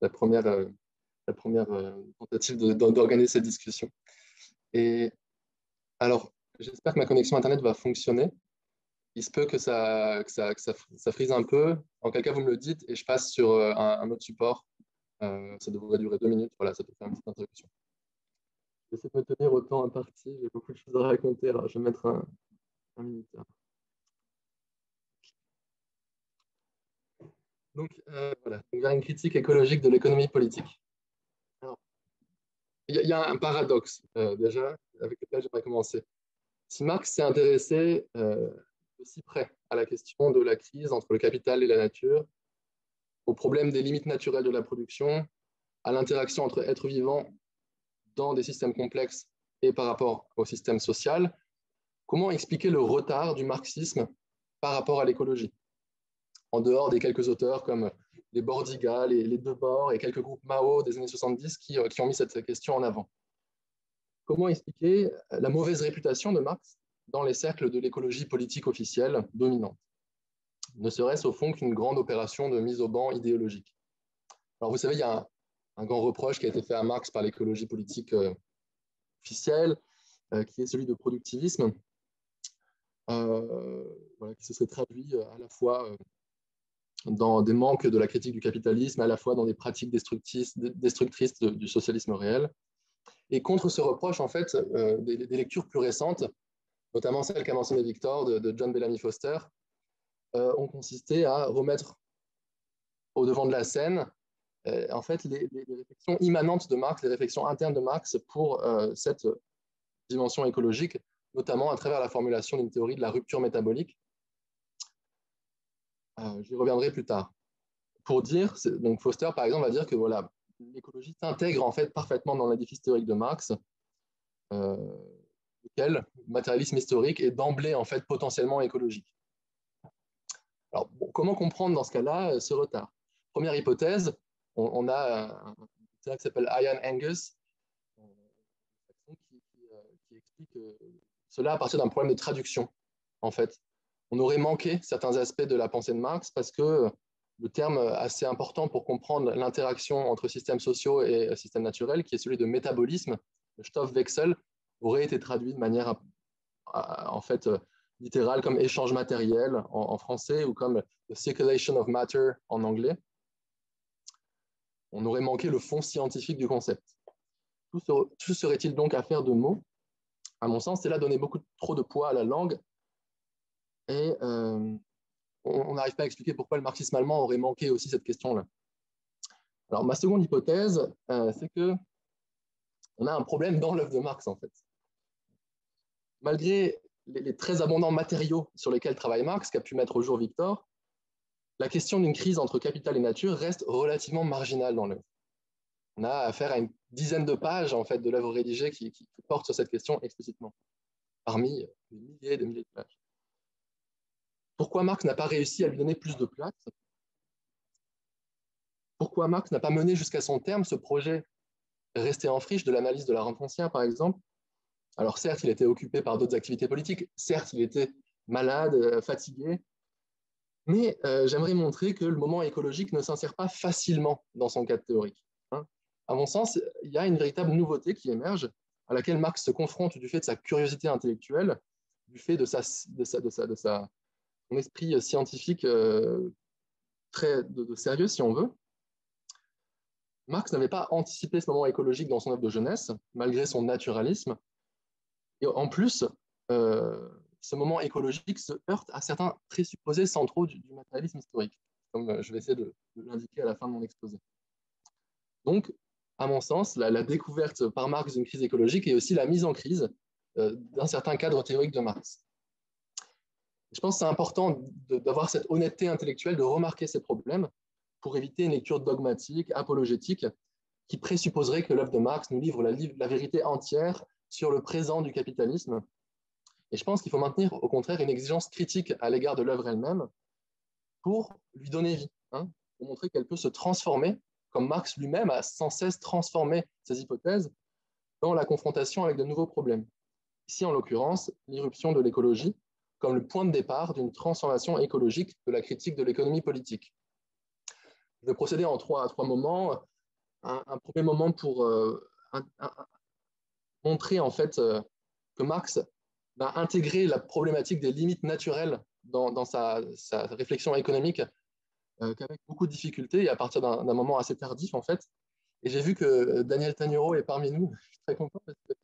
la première, euh, euh, tentative d'organiser cette discussion. Et alors, j'espère que ma connexion Internet va fonctionner. Il se peut que ça, frise un peu. En quel cas, vous me le dites et je passe sur un, autre support. ça devrait durer deux minutes. Voilà, ça peut faire une petite introduction. J'essaie de me tenir autant imparti. J'ai beaucoup de choses à raconter. Je vais mettre un, un minuteur. Donc, euh, voilà, vers une critique écologique de l'économie politique. il y, a un paradoxe, euh, déjà, avec lequel j'aimerais commencer. Si Marx s'est intéressé euh, de si près à la question de la crise entre le capital et la nature, au problème des limites naturelles de la production, à l'interaction entre êtres vivants dans des systèmes complexes et par rapport au système social, comment expliquer le retard du marxisme par rapport à l'écologie? En dehors des quelques auteurs comme les Bordiga, les, les et quelques groupes Mao des années 70 qui, euh, qui ont mis cette question en avant. Comment expliquer la mauvaise réputation de Marx dans les cercles de l'écologie politique officielle dominante Ne serait-ce au fond qu'une grande opération de mise au banc idéologique? Alors vous savez, il y a un, grand reproche qui a été fait à Marx par l'écologie politique euh, officielle, euh, qui est celui de productivisme, qui se serait traduit à la fois dans des manques de la critique du capitalisme, à la fois dans des pratiques destructrices, du socialisme réel. Et contre ce reproche, en fait, euh, des, lectures plus récentes, notamment celle qu'a mentionné Victor de, John Bellamy Foster, euh, ont consisté à remettre au devant de la scène euh, en fait, les, réflexions immanentes de Marx, les réflexions internes de Marx pour cette dimension écologique, notamment à travers la formulation d'une théorie de la rupture métabolique, euh, j'y reviendrai plus tard. Pour dire, donc Foster, par exemple, va dire que voilà, l'écologie s'intègre en fait parfaitement dans l'édifice théorique de Marx, euh, lequel le matérialisme historique est d'emblée en fait potentiellement écologique. Alors, comment comprendre dans ce cas-là ce retard? Première hypothèse, on, a un qui s'appelle Ian Angus, euh, qui, qui, explique cela à partir d'un problème de traduction, en fait on aurait manqué certains aspects de la pensée de Marx parce que le terme assez important pour comprendre l'interaction entre systèmes sociaux et systèmes naturels, qui est celui de métabolisme, le Stoffwechsel, aurait été traduit de manière en fait littérale comme échange matériel en, français ou comme the circulation of matter en anglais. On aurait manqué le fond scientifique du concept. Tout, serait-il donc affaire de mots? À mon sens, c'est là donner beaucoup trop de poids à la langue et euh, on n'arrive pas à expliquer pourquoi le marxisme allemand aurait manqué aussi cette question-là. Alors, ma seconde hypothèse, euh, c'est que on a un problème dans l'œuvre de Marx, en fait. Malgré les, très abondants matériaux sur lesquels travaille Marx, qu'a pu mettre au jour Victor, la question d'une crise entre capital et nature reste relativement marginale dans l'œuvre. On a affaire à une dizaine de pages en fait, de l'œuvre rédigée qui, porte sur cette question explicitement, parmi des milliers et des milliers de pages. Pourquoi Marx n'a pas réussi à lui donner plus de place? Pourquoi Marx n'a pas mené jusqu'à son terme ce projet? Resté en friche de l'analyse de la rente foncière, par exemple? Alors certes, il était occupé par d'autres activités politiques, certes, il était malade, euh, fatigué, mais euh, j'aimerais montrer que le moment écologique ne s'insère pas facilement dans son cadre théorique. Hein. À mon sens, il y a une véritable nouveauté qui émerge, à laquelle Marx se confronte du fait de sa curiosité intellectuelle, du fait de sa, son esprit euh, scientifique euh, très de, sérieux, si on veut. Marx n'avait pas anticipé ce moment écologique dans son œuvre de jeunesse, malgré son naturalisme. Et en plus, euh, ce moment écologique se heurte à certains présupposés centraux du, matérialisme historique, comme je vais essayer de, l'indiquer à la fin de mon exposé. Donc, à mon sens, la découverte par Marx d'une crise écologique est aussi la mise en crise d'un certain cadre théorique de Marx. Je pense que c'est important d'avoir cette honnêteté intellectuelle, de remarquer ces problèmes pour éviter une lecture dogmatique, apologétique, qui présupposerait que l'œuvre de Marx nous livre la, vérité entière sur le présent du capitalisme. Et je pense qu'il faut maintenir au contraire une exigence critique à l'égard de l'œuvre elle-même pour lui donner vie, hein, pour montrer qu'elle peut se transformer, comme Marx lui-même a sans cesse transformé ses hypothèses dans la confrontation avec de nouveaux problèmes. Ici, en l'occurrence, l'irruption de l'écologie comme le point de départ d'une transformation écologique de la critique de l'économie politique. Je vais procéder en trois, moments. Un, premier moment pour euh, montrer en fait euh, que Marx va intégrer la problématique des limites naturelles dans, sa, réflexion économique euh, qu'avec beaucoup de difficultés et à partir d'un moment assez tardif en fait. Et j'ai vu que Daniel Tagnero est parmi nous. Je suis très content parce que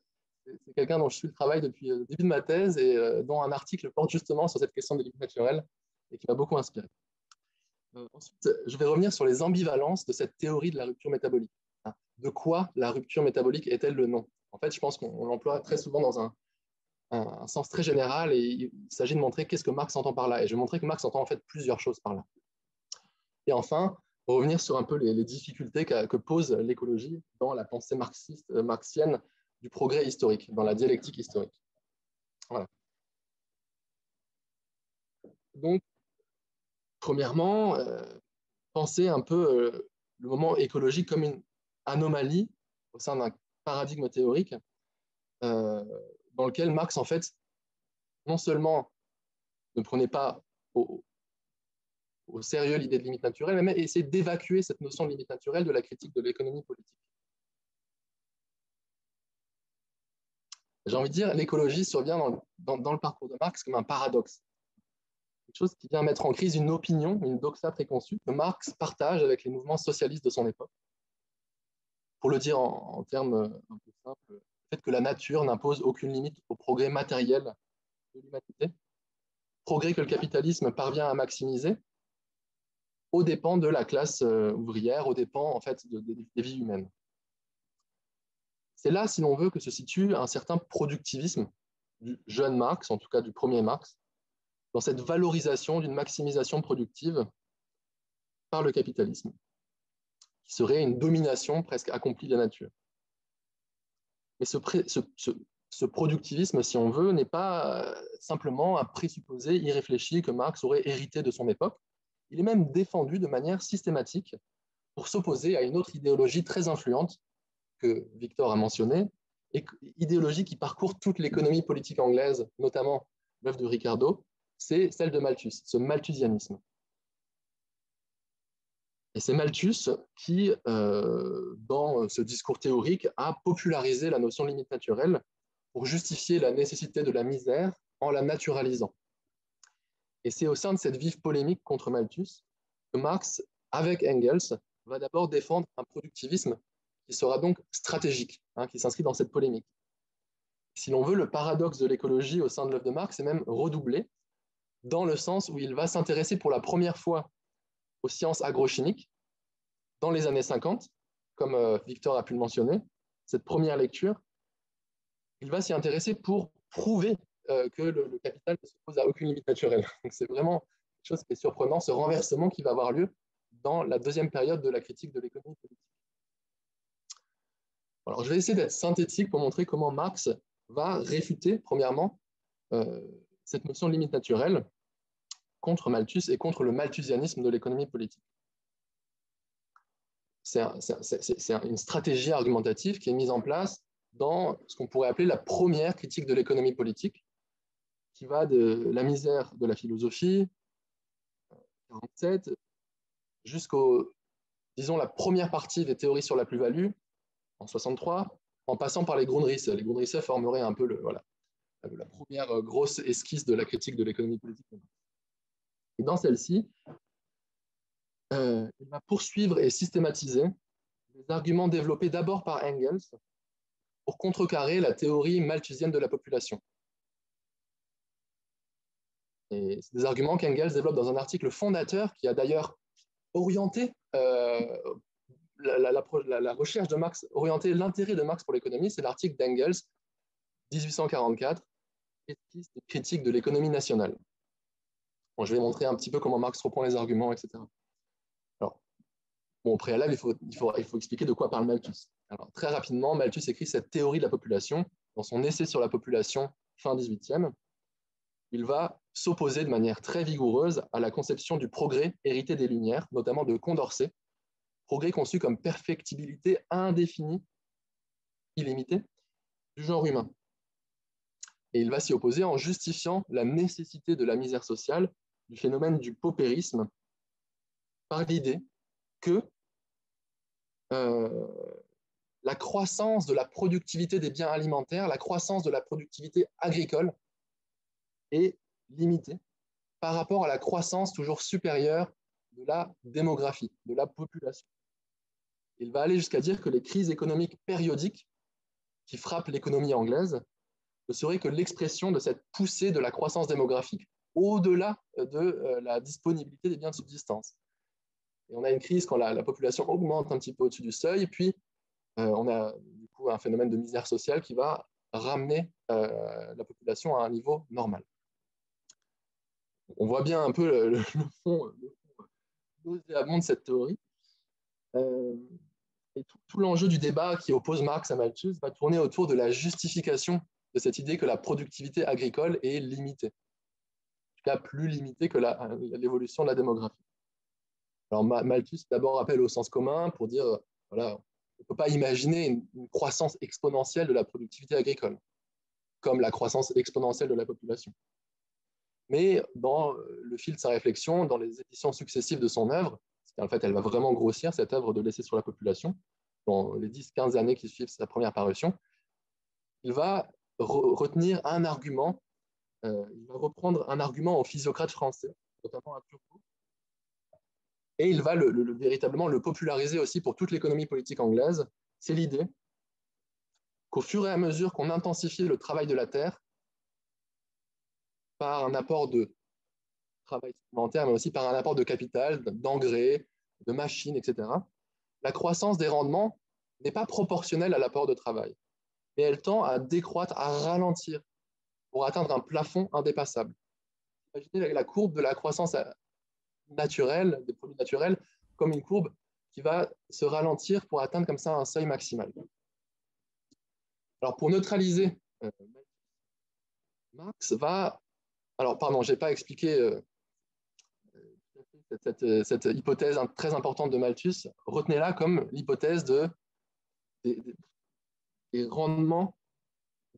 c'est quelqu'un dont je suis le travail depuis le début de ma thèse et euh, dont un article porte justement sur cette question des limites naturelles et qui m'a beaucoup inspiré. Euh, ensuite, je vais revenir sur les ambivalences de cette théorie de la rupture métabolique. Hein, de quoi la rupture métabolique est-elle le nom? En fait, je pense qu'on l'emploie très souvent dans un, sens très général et il s'agit de montrer qu'est-ce que Marx entend par là. Et je vais montrer que Marx entend en fait plusieurs choses par là. Et enfin, revenir sur un peu les, difficultés que, pose l'écologie dans la pensée marxiste, euh, marxienne du progrès historique, dans la dialectique historique. Voilà. Donc, premièrement, euh, penser un peu euh, le moment écologique comme une anomalie au sein d'un paradigme théorique euh, dans lequel Marx, en fait, non seulement ne prenait pas au, sérieux l'idée de limite naturelle, mais essayait d'évacuer cette notion de limite naturelle de la critique de l'économie politique. J'ai envie de dire, l'écologie survient dans, le parcours de Marx comme un paradoxe. Quelque chose qui vient mettre en crise une opinion, une doxa préconçue que Marx partage avec les mouvements socialistes de son époque. Pour le dire en, termes un peu simples, le fait que la nature n'impose aucune limite au progrès matériel de l'humanité, progrès que le capitalisme parvient à maximiser aux dépens de la classe euh, ouvrière, aux dépens en fait des vies humaines. C'est là, si l'on veut, que se situe un certain productivisme du jeune Marx, en tout cas du premier Marx, dans cette valorisation d'une maximisation productive par le capitalisme, qui serait une domination presque accomplie de la nature. Mais ce, productivisme, si on veut, n'est pas euh, simplement un présupposé irréfléchi que Marx aurait hérité de son époque. Il est même défendu de manière systématique pour s'opposer à une autre idéologie très influente que Victor a mentionné, et idéologie qui parcourt toute l'économie politique anglaise, notamment l'œuvre de Ricardo, c'est celle de Malthus, ce malthusianisme. Et c'est Malthus qui, euh, dans ce discours théorique, a popularisé la notion de limite naturelle pour justifier la nécessité de la misère en la naturalisant. Et c'est au sein de cette vive polémique contre Malthus que Marx, avec Engels, va d'abord défendre un productivisme qui sera donc stratégique, hein, qui s'inscrit dans cette polémique. Si l'on veut, le paradoxe de l'écologie au sein de l'œuvre de Marx est même redoublé, dans le sens où il va s'intéresser pour la première fois aux sciences agrochimiques dans les années 50, comme euh, Victor a pu le mentionner, cette première lecture, il va s'y intéresser pour prouver euh, que le, capital ne s'oppose à aucune limite naturelle. C'est vraiment quelque chose qui est surprenant, ce renversement qui va avoir lieu dans la deuxième période de la critique de l'économie politique. Alors, je vais essayer d'être synthétique pour montrer comment Marx va réfuter, premièrement, euh, cette notion de limite naturelle contre Malthus et contre le malthusianisme de l'économie politique. C'est une stratégie argumentative qui est mise en place dans ce qu'on pourrait appeler la première critique de l'économie politique, qui va de la misère de la philosophie, 47, jusqu'au, disons, la première partie des théories sur la plus-value, en 63, en passant par les Grundrisse. Les Grundrisse formeraient un peu le, voilà, la première euh, grosse esquisse de la critique de l'économie politique. Et dans celle-ci, euh, il va poursuivre et systématiser les arguments développés d'abord par Engels pour contrecarrer la théorie malthusienne de la population. Et c'est des arguments qu'Engels développe dans un article fondateur qui a d'ailleurs orienté euh, la, recherche de Marx, orienter l'intérêt de Marx pour l'économie, c'est l'article d'Engels 1844, esquisse de critique de l'économie nationale. je vais montrer un petit peu comment Marx reprend les arguments, etc. Alors, au préalable, il faut, expliquer de quoi parle Malthus. Très rapidement, Malthus écrit cette théorie de la population dans son essai sur la population fin 18e. Il va s'opposer de manière très vigoureuse à la conception du progrès hérité des Lumières, notamment de Condorcet, progrès conçu comme perfectibilité indéfinie, illimitée, du genre humain. Et il va s'y opposer en justifiant la nécessité de la misère sociale, du phénomène du paupérisme, par l'idée que euh, la croissance de la productivité des biens alimentaires, la croissance de la productivité agricole est limitée par rapport à la croissance toujours supérieure de la démographie, de la population. Il va aller jusqu'à dire que les crises économiques périodiques qui frappent l'économie anglaise ne seraient que l'expression de cette poussée de la croissance démographique au-delà de euh, la disponibilité des biens de subsistance. Et on a une crise quand la, population augmente un petit peu au-dessus du seuil, puis euh, on a du coup un phénomène de misère sociale qui va ramener euh, la population à un niveau normal. On voit bien un peu le, fond, de cette théorie. Et tout l'enjeu du débat qui oppose Marx à Malthus va tourner autour de la justification de cette idée que la productivité agricole est limitée, en tout cas plus limitée que l'évolution de la démographie. Alors Malthus d'abord appelle au sens commun pour dire, voilà, on ne peut pas imaginer une, croissance exponentielle de la productivité agricole, comme la croissance exponentielle de la population. Mais dans le fil de sa réflexion, dans les éditions successives de son œuvre, en fait, elle va vraiment grossir, cette œuvre de l'essai sur la population, dans les 10-15 années qui suivent sa première parution, il va retenir un argument, euh, il va reprendre un argument au physiocrate français, notamment à Turgot, et il va le, véritablement le populariser aussi pour toute l'économie politique anglaise. C'est l'idée qu'au fur et à mesure qu'on intensifie le travail de la terre, par un apport de mais aussi par un apport de capital, d'engrais, de machines, etc., la croissance des rendements n'est pas proportionnelle à l'apport de travail et elle tend à décroître, à ralentir pour atteindre un plafond indépassable. Imaginez la courbe de la croissance naturelle, des produits naturels, comme une courbe qui va se ralentir pour atteindre comme ça un seuil maximal. Alors pour neutraliser, euh, Marx va... Alors pardon, je n'ai pas expliqué euh, cette, cette, hypothèse très importante de Malthus. Retenez-la comme l'hypothèse de, et rendement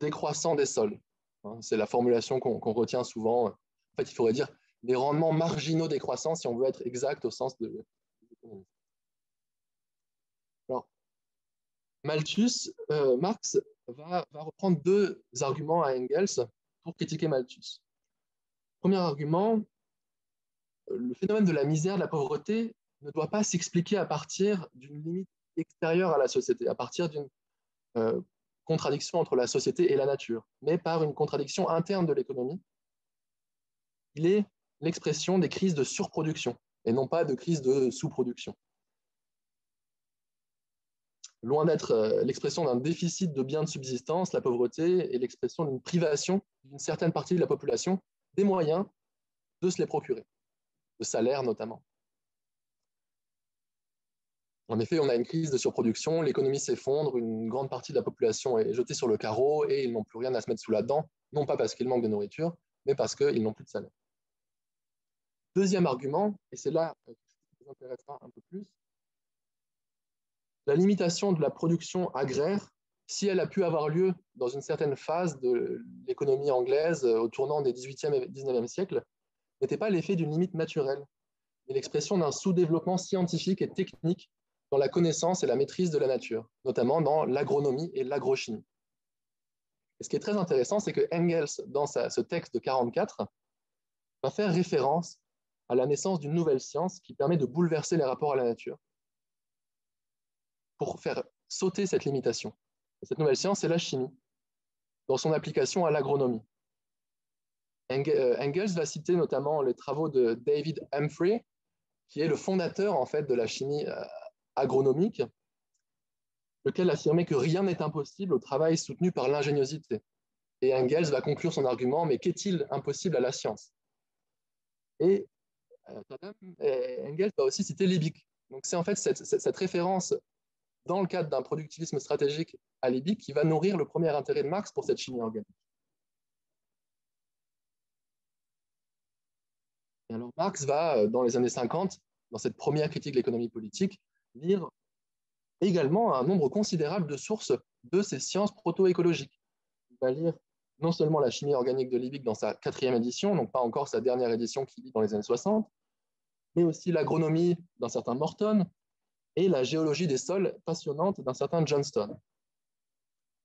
décroissant des sols. Hein, c'est la formulation qu'on retient souvent. En fait, il faudrait dire les rendements marginaux décroissants si on veut être exact au sens de Alors, Malthus, euh, Marx va, reprendre deux arguments à Engels pour critiquer Malthus. Premier argument, le phénomène de la misère, de la pauvreté ne doit pas s'expliquer à partir d'une limite extérieure à la société, à partir d'une euh, contradiction entre la société et la nature, mais par une contradiction interne de l'économie. Il est l'expression des crises de surproduction et non pas de crises de sous-production. Loin d'être euh, l'expression d'un déficit de biens de subsistance, la pauvreté est l'expression d'une privation d'une certaine partie de la population des moyens de se les procurer, de salaire notamment. En effet, on a une crise de surproduction, l'économie s'effondre, une grande partie de la population est jetée sur le carreau et ils n'ont plus rien à se mettre sous la dent, non pas parce qu'ils manquent de nourriture, mais parce qu'ils n'ont plus de salaire. Deuxième argument, et c'est là que vous intéressera un peu plus, la limitation de la production agraire, si elle a pu avoir lieu dans une certaine phase de l'économie anglaise au tournant des 18e et 19e siècles, n'était pas l'effet d'une limite naturelle, mais l'expression d'un sous-développement scientifique et technique dans la connaissance et la maîtrise de la nature, notamment dans l'agronomie et l'agrochimie. Et ce qui est très intéressant, c'est que Engels, dans ce texte de 44, va faire référence à la naissance d'une nouvelle science qui permet de bouleverser les rapports à la nature pour faire sauter cette limitation. cette nouvelle science, c'est la chimie, dans son application à l'agronomie. Euh, Engels va citer notamment les travaux de David Humphrey, qui est le fondateur en fait de la chimie euh, agronomique, lequel affirmait que rien n'est impossible au travail soutenu par l'ingéniosité. Et Engels va conclure son argument, mais qu'est-il impossible à la science? Et Engels va aussi citer Liebig. Donc c'est en fait cette, cette, référence dans le cadre d'un productivisme stratégique à Liebig qui va nourrir le premier intérêt de Marx pour cette chimie organique. Alors Marx va, dans les années 50, dans cette première critique de l'économie politique, lire également un nombre considérable de sources de ces sciences proto-écologiques. Il va lire non seulement la chimie organique de Liebig dans sa quatrième édition, donc pas encore sa dernière édition qui lit dans les années 60, mais aussi l'agronomie d'un certain Morton et la géologie des sols passionnante d'un certain Johnston.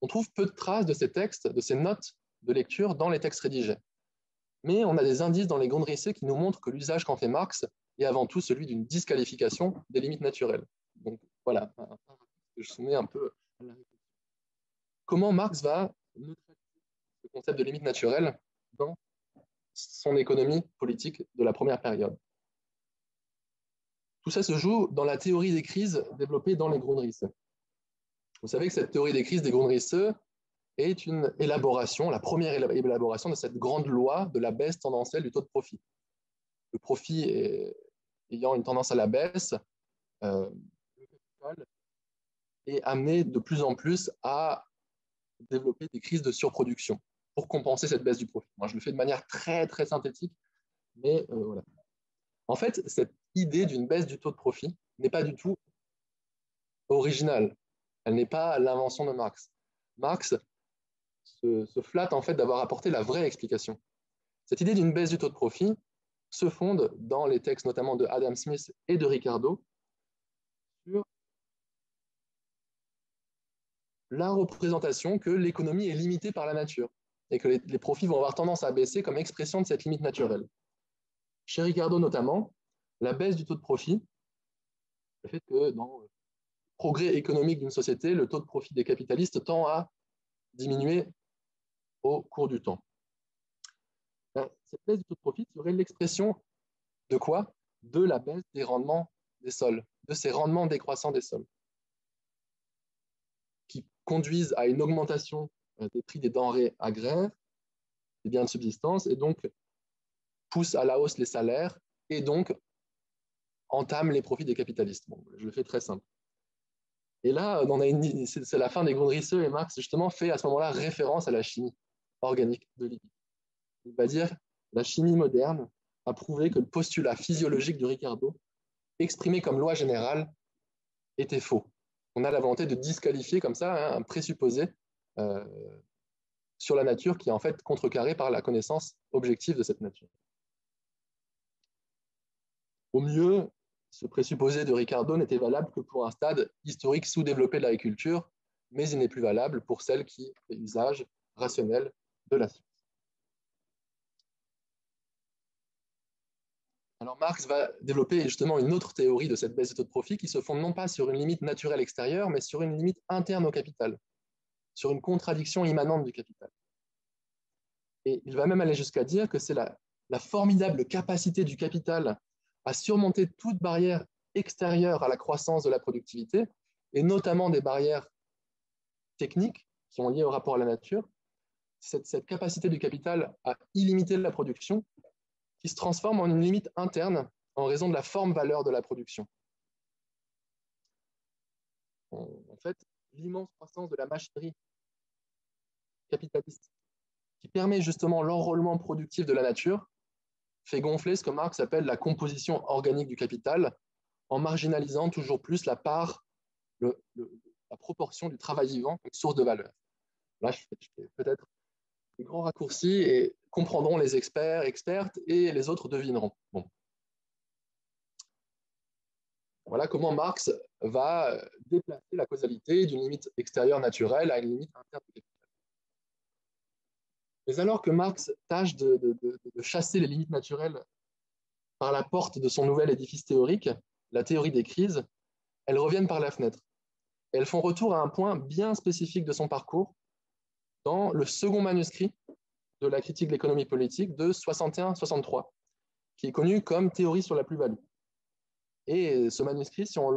On trouve peu de traces de ces textes, de ces notes de lecture dans les textes rédigés. Mais on a des indices dans les Grundrisse qui nous montrent que l'usage qu'en fait Marx est avant tout celui d'une disqualification des limites naturelles. Donc voilà, je soumets un peu à la Comment Marx va le concept de limite naturelle dans son économie politique de la première période? Tout ça se joue dans la théorie des crises développée dans les Grundrisse. Vous savez que cette théorie des crises des Grundrisse est une élaboration, la première élaboration de cette grande loi de la baisse tendancielle du taux de profit. Le profit ayant une tendance à la baisse, euh, est amené de plus en plus à développer des crises de surproduction pour compenser cette baisse du profit. Moi, je le fais de manière très, très synthétique, mais euh, voilà. En fait, cette idée d'une baisse du taux de profit n'est pas du tout originale. Elle n'est pas l'invention de Marx. Marx se, flatte en fait d'avoir apporté la vraie explication. Cette idée d'une baisse du taux de profit se fonde dans les textes notamment de Adam Smith et de Ricardo sur la représentation que l'économie est limitée par la nature et que les, profits vont avoir tendance à baisser comme expression de cette limite naturelle. Chez Ricardo notamment, la baisse du taux de profit, le fait que dans le progrès économique d'une société, le taux de profit des capitalistes tend à diminuer au cours du temps. Ben, cette baisse du taux de profit serait l'expression de quoi? De la baisse des rendements des sols, de ces rendements décroissants des sols conduisent à une augmentation euh, des prix des denrées agraires, des biens de subsistance, et donc poussent à la hausse les salaires, et donc entament les profits des capitalistes. Je le fais très simple. Et là, c'est la fin des Grundrisse et Marx justement fait à ce moment-là référence à la chimie organique de Liebig. Il va dire la chimie moderne a prouvé que le postulat physiologique de Ricardo, exprimé comme loi générale, était faux on a la volonté de disqualifier comme ça hein, un présupposé euh, sur la nature qui est en fait contrecarré par la connaissance objective de cette nature. Au mieux, ce présupposé de Ricardo n'était valable que pour un stade historique sous-développé de l'agriculture, mais il n'est plus valable pour celle qui fait usage rationnel de la science. Alors Marx va développer justement une autre théorie de cette baisse de taux de profit qui se fonde non pas sur une limite naturelle extérieure, mais sur une limite interne au capital, sur une contradiction immanente du capital. Et il va même aller jusqu'à dire que c'est la, formidable capacité du capital à surmonter toute barrière extérieure à la croissance de la productivité, et notamment des barrières techniques qui sont liées au rapport à la nature, cette capacité du capital à illimiter la production qui se transforme en une limite interne en raison de la forme-valeur de la production. En fait, l'immense croissance de la machinerie capitaliste qui permet justement l'enrôlement productif de la nature fait gonfler ce que Marx appelle la composition organique du capital en marginalisant toujours plus la part, la proportion du travail vivant comme source de valeur. Là, je fais peut-être des grands raccourcis et comprendront les experts, expertes, et les autres devineront. Bon. Voilà comment Marx va déplacer la causalité d'une limite extérieure naturelle à une limite interne Mais alors que Marx tâche de, chasser les limites naturelles par la porte de son nouvel édifice théorique, la théorie des crises, elles reviennent par la fenêtre. elles font retour à un point bien spécifique de son parcours dans le second manuscrit de la critique de l'économie politique de 61-63, qui est connu comme théorie sur la plus-value. Et ce manuscrit, si on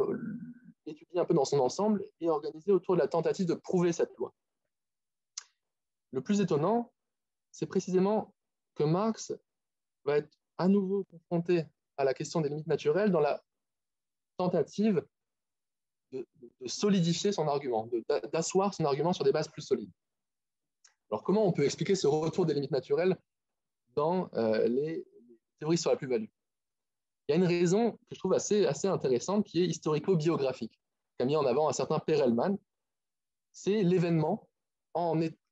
l'étudie un peu dans son ensemble, est organisé autour de la tentative de prouver cette loi. Le plus étonnant, c'est précisément que Marx va être à nouveau confronté à la question des limites naturelles dans la tentative de, solidifier son argument, d'asseoir son argument sur des bases plus solides. Alors comment on peut expliquer ce retour des limites naturelles dans euh, les théories sur la plus-value? Il y a une raison que je trouve assez, intéressante qui est historico-biographique, qu'a mis en avant un certain Perelman. C'est l'événement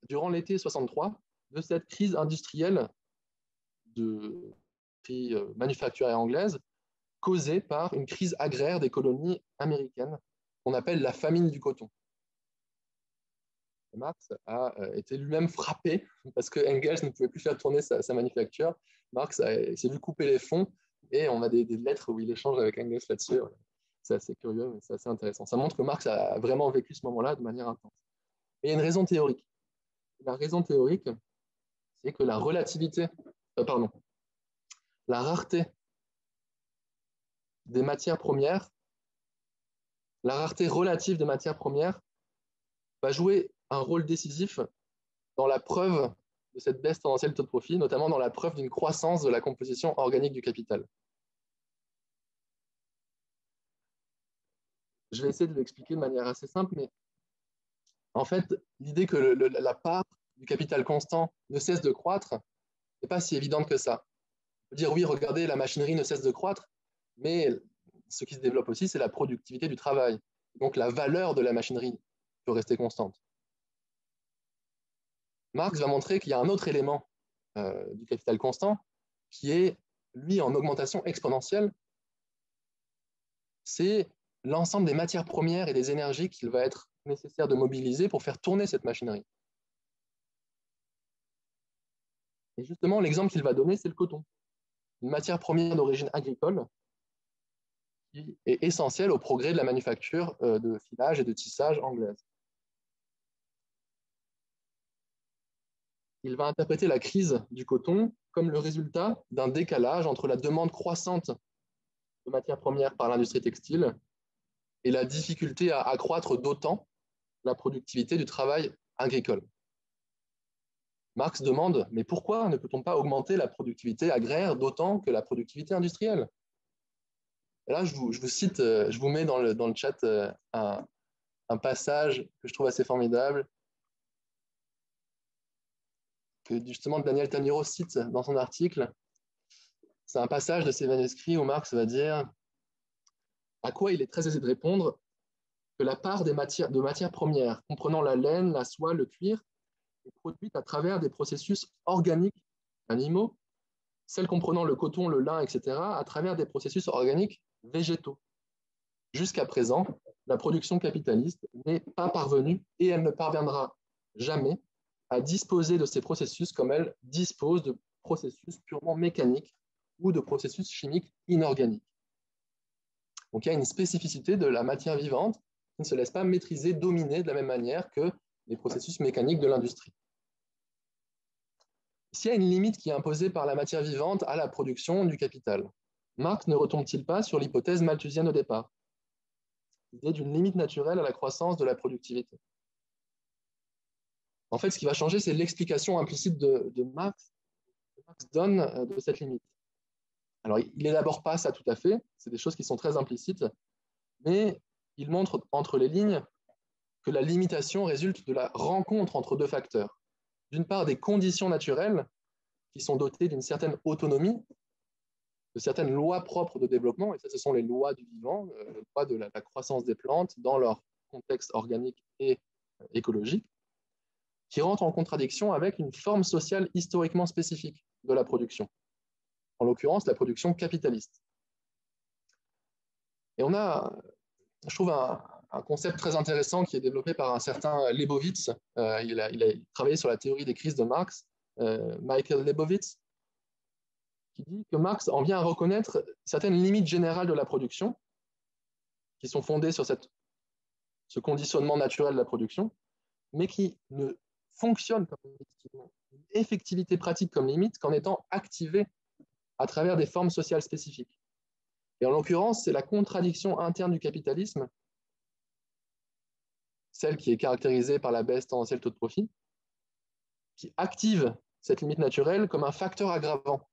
durant l'été 63 de cette crise industrielle de prix euh, manufacturière anglaise causée par une crise agraire des colonies américaines qu'on appelle la famine du coton. Marx a euh, été lui-même frappé parce que Engels ne pouvait plus faire tourner sa, manufacture. Marx s'est vu couper les fonds et on a des, lettres où il échange avec Engels là-dessus. C'est assez curieux, mais c'est assez intéressant. Ça montre que Marx a vraiment vécu ce moment-là de manière intense. Il y a une raison théorique. La raison théorique, c'est que la relativité, euh, pardon, la rareté des matières premières, la rareté relative des matières premières va jouer un rôle décisif dans la preuve de cette baisse tendancielle taux de profit, notamment dans la preuve d'une croissance de la composition organique du capital. Je vais essayer de l'expliquer de manière assez simple, mais en fait, l'idée que la part du capital constant ne cesse de croître n'est pas si évidente que ça. On peut dire oui, regardez, la machinerie ne cesse de croître, mais ce qui se développe aussi, c'est la productivité du travail. Donc la valeur de la machinerie peut rester constante. Marx va montrer qu'il y a un autre élément euh, du capital constant qui est, lui, en augmentation exponentielle. C'est l'ensemble des matières premières et des énergies qu'il va être nécessaire de mobiliser pour faire tourner cette machinerie. Et justement, l'exemple qu'il va donner, c'est le coton, une matière première d'origine agricole qui est essentielle au progrès de la manufacture euh, de filage et de tissage anglaise. Il va interpréter la crise du coton comme le résultat d'un décalage entre la demande croissante de matières premières par l'industrie textile et la difficulté à accroître d'autant la productivité du travail agricole. Marx demande, mais pourquoi ne peut-on pas augmenter la productivité agraire d'autant que la productivité industrielle? Là, je vous, cite, euh, je vous mets dans le, chat euh, un, passage que je trouve assez formidable, justement Daniel Taniro cite dans son article. C'est un passage de ses manuscrits où Marx va dire à quoi il est très aisé de répondre que la part des matières, de matières premières, comprenant la laine, la soie, le cuir, est produite à travers des processus organiques animaux, celles comprenant le coton, le lin, etc., à travers des processus organiques végétaux. Jusqu'à présent, la production capitaliste n'est pas parvenue et elle ne parviendra jamais à disposer de ces processus comme elle dispose de processus purement mécaniques ou de processus chimiques inorganiques. Donc il y a une spécificité de la matière vivante qui ne se laisse pas maîtriser, dominer de la même manière que les processus mécaniques de l'industrie. S'il y a une limite qui est imposée par la matière vivante à la production du capital, Marx ne retombe-t-il pas sur l'hypothèse malthusienne au départ? L'idée d'une limite naturelle à la croissance de la productivité. En fait, ce qui va changer, c'est l'explication implicite de, Marx, que Marx donne euh, de cette limite. Alors, il n'élabore pas ça tout à fait, c'est des choses qui sont très implicites, mais il montre entre les lignes que la limitation résulte de la rencontre entre deux facteurs. D'une part, des conditions naturelles qui sont dotées d'une certaine autonomie, de certaines lois propres de développement, et ça, ce sont les lois du vivant, euh, les lois de la, croissance des plantes dans leur contexte organique et euh, écologique, qui rentrent en contradiction avec une forme sociale historiquement spécifique de la production, en l'occurrence la production capitaliste. Et on a, je trouve, un, concept très intéressant qui est développé par un certain Lebowitz. Euh, il, a, travaillé sur la théorie des crises de Marx, euh, Michael Lebowitz, qui dit que Marx en vient à reconnaître certaines limites générales de la production, qui sont fondées sur cette, ce conditionnement naturel de la production, mais qui ne fonctionnent comme une effectivité pratique comme limite qu'en étant activées à travers des formes sociales spécifiques. Et en l'occurrence, c'est la contradiction interne du capitalisme, celle qui est caractérisée par la baisse tendancielle taux de profit, qui active cette limite naturelle comme un facteur aggravant.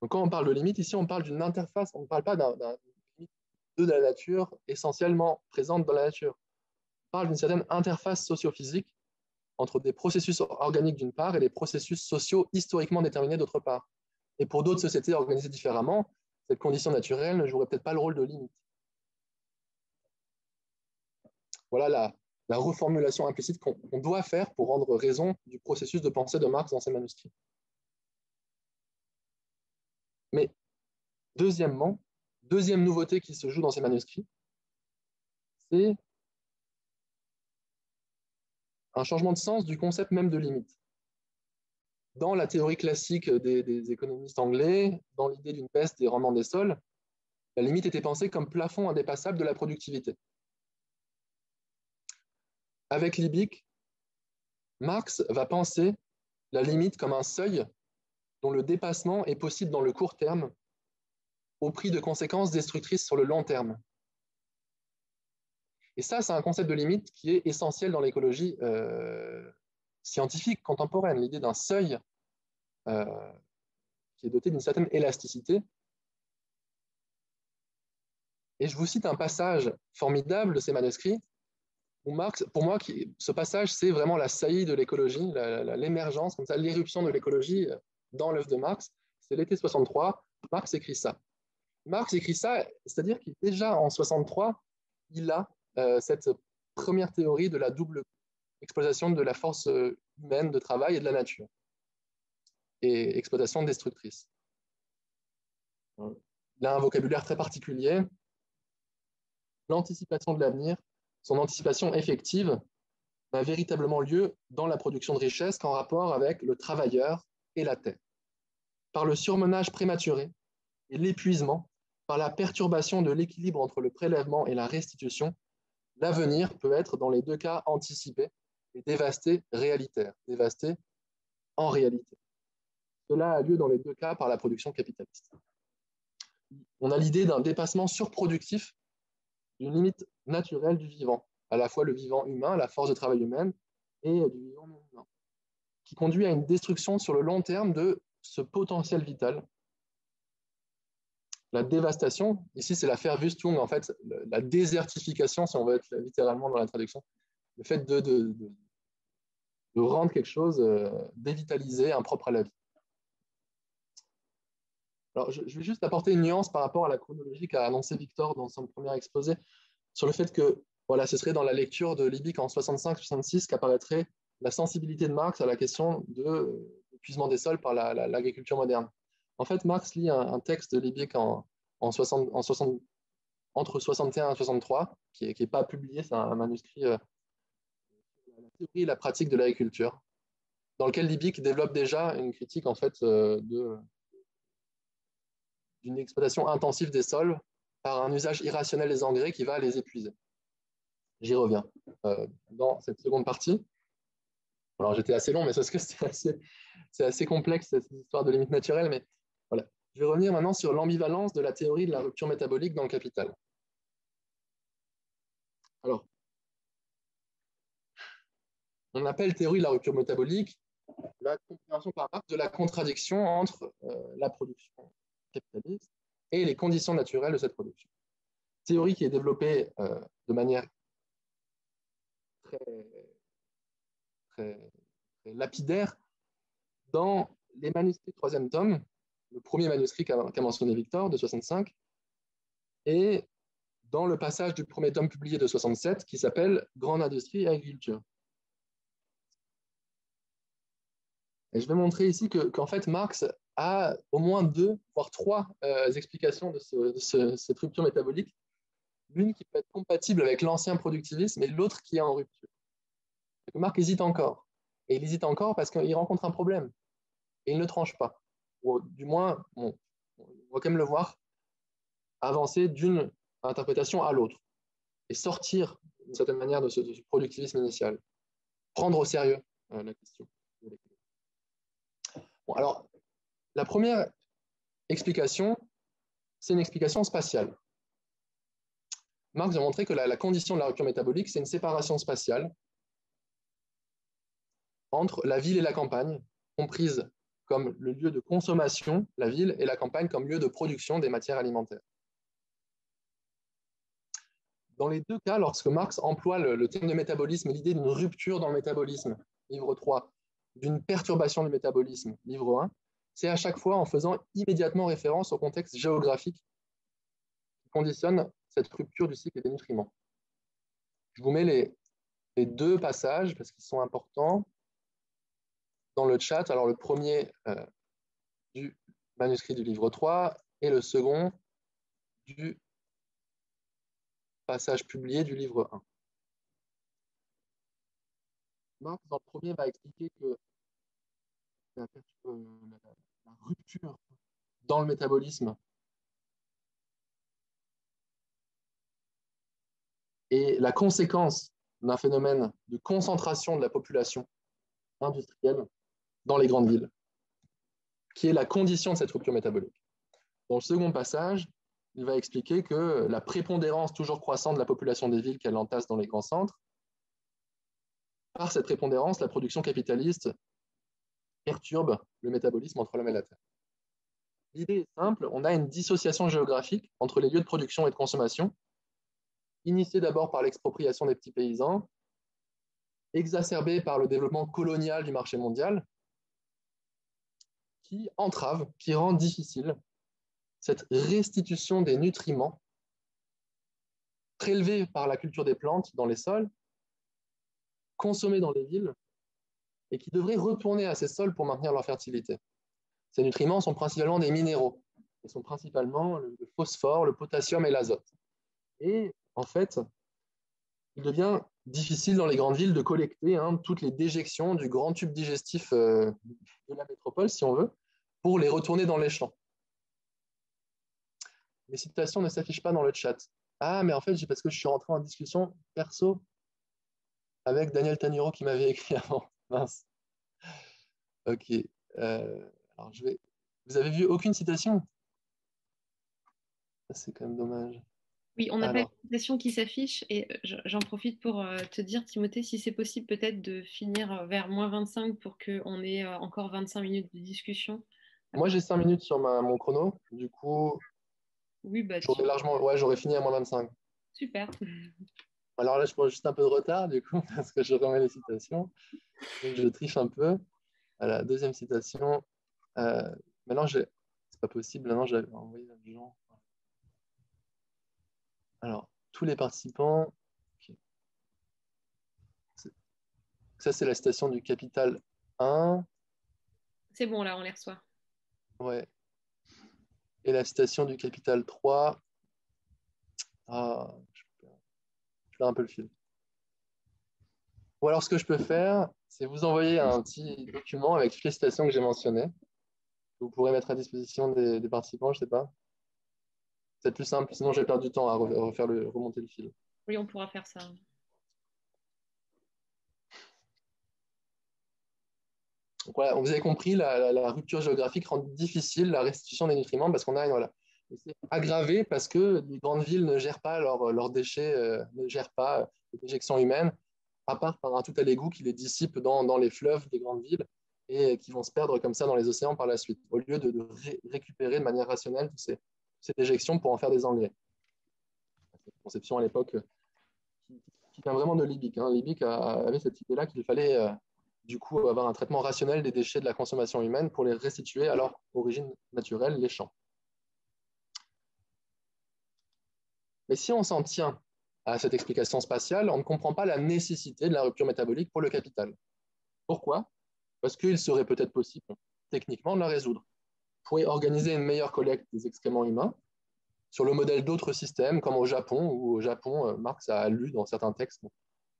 Donc, quand on parle de limite, ici, on parle d'une interface, on ne parle pas d'un limite de la nature essentiellement présente dans la nature. Parle d'une certaine interface socio-physique entre des processus organiques d'une part et des processus sociaux historiquement déterminés d'autre part. Et pour d'autres sociétés organisées différemment, cette condition naturelle ne jouerait peut-être pas le rôle de limite. Voilà la, la reformulation implicite qu'on doit faire pour rendre raison du processus de pensée de Marx dans ses manuscrits. Mais deuxièmement, deuxième nouveauté qui se joue dans ces manuscrits, c'est un changement de sens du concept même de limite. Dans la théorie classique des, économistes anglais, dans l'idée d'une baisse des rendements des sols, la limite était pensée comme plafond indépassable de la productivité. Avec Liebig, Marx va penser la limite comme un seuil dont le dépassement est possible dans le court terme au prix de conséquences destructrices sur le long terme. Et ça, c'est un concept de limite qui est essentiel dans l'écologie euh, scientifique contemporaine, l'idée d'un seuil euh, qui est doté d'une certaine élasticité. Et je vous cite un passage formidable de ces manuscrits où Marx, pour moi, ce passage, c'est vraiment la saillie de l'écologie, l'émergence, comme ça, l'éruption de l'écologie euh, dans l'œuvre de Marx. C'est l'été 63, Marx écrit ça. Marx écrit ça, c'est-à-dire qu'il déjà en 63, il a cette première théorie de la double exploitation de la force euh, humaine de travail et de la nature, et exploitation destructrice. Il a un vocabulaire très particulier. L'anticipation de l'avenir, son anticipation effective, n'a véritablement lieu dans la production de richesse qu'en rapport avec le travailleur et la terre. Par le surmenage prématuré et l'épuisement, par la perturbation de l'équilibre entre le prélèvement et la restitution, l'avenir peut être dans les deux cas anticipé et dévasté réalitaire, dévasté en réalité. Cela a lieu dans les deux cas par la production capitaliste. On a l'idée d'un dépassement surproductif d'une limite naturelle du vivant, à la fois le vivant humain, la force de travail humaine, et du vivant non humain, qui conduit à une destruction sur le long terme de ce potentiel vital la dévastation, ici c'est la Verwüstung, en fait, la désertification, si on veut être littéralement dans la traduction, le fait de, rendre quelque chose euh, dévitalisé, impropre à la vie. Alors, je, vais juste apporter une nuance par rapport à la chronologie qu'a annoncé Victor dans son premier exposé, sur le fait que voilà, ce serait dans la lecture de Libic en 65-66 qu'apparaîtrait la sensibilité de Marx à la question de l'épuisement des sols par l'agriculture moderne. En fait, Marx lit un, texte de Liebig en, en 60, entre 61 et 63, qui n'est pas publié, c'est un, manuscrit euh, la théorie et la pratique de l'agriculture, dans lequel Liebig développe déjà une critique en fait euh, d'une exploitation intensive des sols par un usage irrationnel des engrais qui va les épuiser. J'y reviens euh, dans cette seconde partie. Alors j'étais assez long, mais parce que c'est assez, assez, complexe cette histoire de limite naturelle, mais je vais revenir maintenant sur l'ambivalence de la théorie de la rupture métabolique dans le capital. Alors, on appelle théorie de la rupture métabolique la compréhension par Marx de la contradiction entre euh, la production capitaliste et les conditions naturelles de cette production. Théorie qui est développée euh, de manière très, très, lapidaire dans les manuscrits troisième tome le premier manuscrit qu'a mentionné Victor, de 65, et dans le passage du premier tome publié de 67 qui s'appelle Grande industrie et agriculture. Et je vais montrer ici qu'en fait, Marx a au moins deux, voire trois euh, explications de, cette rupture métabolique. L'une qui peut être compatible avec l'ancien productivisme et l'autre qui est en rupture. Marx hésite encore. Et il hésite encore parce qu'il rencontre un problème. Et il ne tranche pas ou du moins, on va quand même le voir, avancer d'une interprétation à l'autre et sortir d'une certaine manière de ce, productivisme initial. Prendre au sérieux euh, la question. Bon, alors, la première explication, c'est une explication spatiale. Marx a montré que la, la condition de la rupture métabolique, c'est une séparation spatiale entre la ville et la campagne, comprise comme le lieu de consommation, la ville, et la campagne comme lieu de production des matières alimentaires. Dans les deux cas, lorsque Marx emploie le, terme de métabolisme l'idée d'une rupture dans le métabolisme, livre 3, d'une perturbation du métabolisme, livre 1, c'est à chaque fois en faisant immédiatement référence au contexte géographique qui conditionne cette rupture du cycle des nutriments. Je vous mets les, deux passages parce qu'ils sont importants dans le chat. Alors le premier euh, du manuscrit du livre 3 et le second du passage publié du livre 1. Marx, dans le premier, va expliquer que la, rupture dans le métabolisme est la conséquence d'un phénomène de concentration de la population industrielle dans les grandes villes, qui est la condition de cette rupture métabolique. Dans le second passage, il va expliquer que la prépondérance toujours croissante de la population des villes qu'elle entasse dans les grands centres, par cette prépondérance, la production capitaliste perturbe le métabolisme entre l'homme et la terre. L'idée est simple, on a une dissociation géographique entre les lieux de production et de consommation, initiée d'abord par l'expropriation des petits paysans, exacerbée par le développement colonial du marché mondial, qui entrave, qui rend difficile cette restitution des nutriments prélevés par la culture des plantes dans les sols, consommés dans les villes, et qui devraient retourner à ces sols pour maintenir leur fertilité. Ces nutriments sont principalement des minéraux. Ils sont principalement le phosphore, le potassium et l'azote. Et en fait, il devient difficile dans les grandes villes de collecter hein, toutes les déjections du grand tube digestif euh, de la métropole, si on veut, pour les retourner dans les champs les citations ne s'affichent pas dans le chat. Ah, mais en fait, c'est parce que je suis rentré en discussion perso avec Daniel Tanuro qui m'avait écrit avant. Mince. Ok. Euh, alors, je vais... Vous avez vu aucune citation? C'est quand même dommage. Oui, on n'a pas de citation qui s'affiche et euh, j'en profite pour euh, te dire, Timothée, si c'est possible peut-être de finir vers moins 25 pour qu'on ait encore 25 minutes de discussion. Moi, j'ai 5 minutes sur ma, mon chrono. Du coup, oui, bah, j'aurais largement, ouais, j'aurais fini à moins 25. Super. Alors là, je prends juste un peu de retard, du coup, parce que je remets les citations. Donc, je triche un peu. À la deuxième citation. Euh, maintenant, c'est pas possible. Maintenant, j'avais envoyé à gens. Alors, tous les participants. Ça, c'est la citation du capital 1. C'est bon, là, on les reçoit. Ouais et la citation du capital 3. Ah, je perds un peu le fil. Ou alors, ce que je peux faire, c'est vous envoyer un petit document avec toutes les citations que j'ai mentionnées. Vous pourrez mettre à disposition des, participants, je ne sais pas. C'est plus simple, sinon je vais perdre du temps à refaire remonter le fil. Oui, on pourra faire ça. Vous avez compris, la, rupture géographique rend difficile la restitution des nutriments parce qu'on a voilà, c'est aggravé parce que les grandes villes ne gèrent pas leurs déchets, euh, ne gèrent pas les déjections humaines, à part par un tout à l'égout qui les dissipe dans, les fleuves des grandes villes et qui vont se perdre comme ça dans les océans par la suite, au lieu de, récupérer de manière rationnelle toutes ces, déjections pour en faire des engrais. Cette conception à l'époque qui, vient vraiment de Libic. Hein. Avait cette idée-là qu'il fallait euh, du coup avoir un traitement rationnel des déchets de la consommation humaine pour les restituer à leur origine naturelle, les champs. Mais si on s'en tient à cette explication spatiale, on ne comprend pas la nécessité de la rupture métabolique pour le capital. Pourquoi? Parce qu'il serait peut-être possible techniquement de la résoudre. On pourrait organiser une meilleure collecte des excréments humains sur le modèle d'autres systèmes, comme au Japon, où au Japon, euh, Marx a lu dans certains textes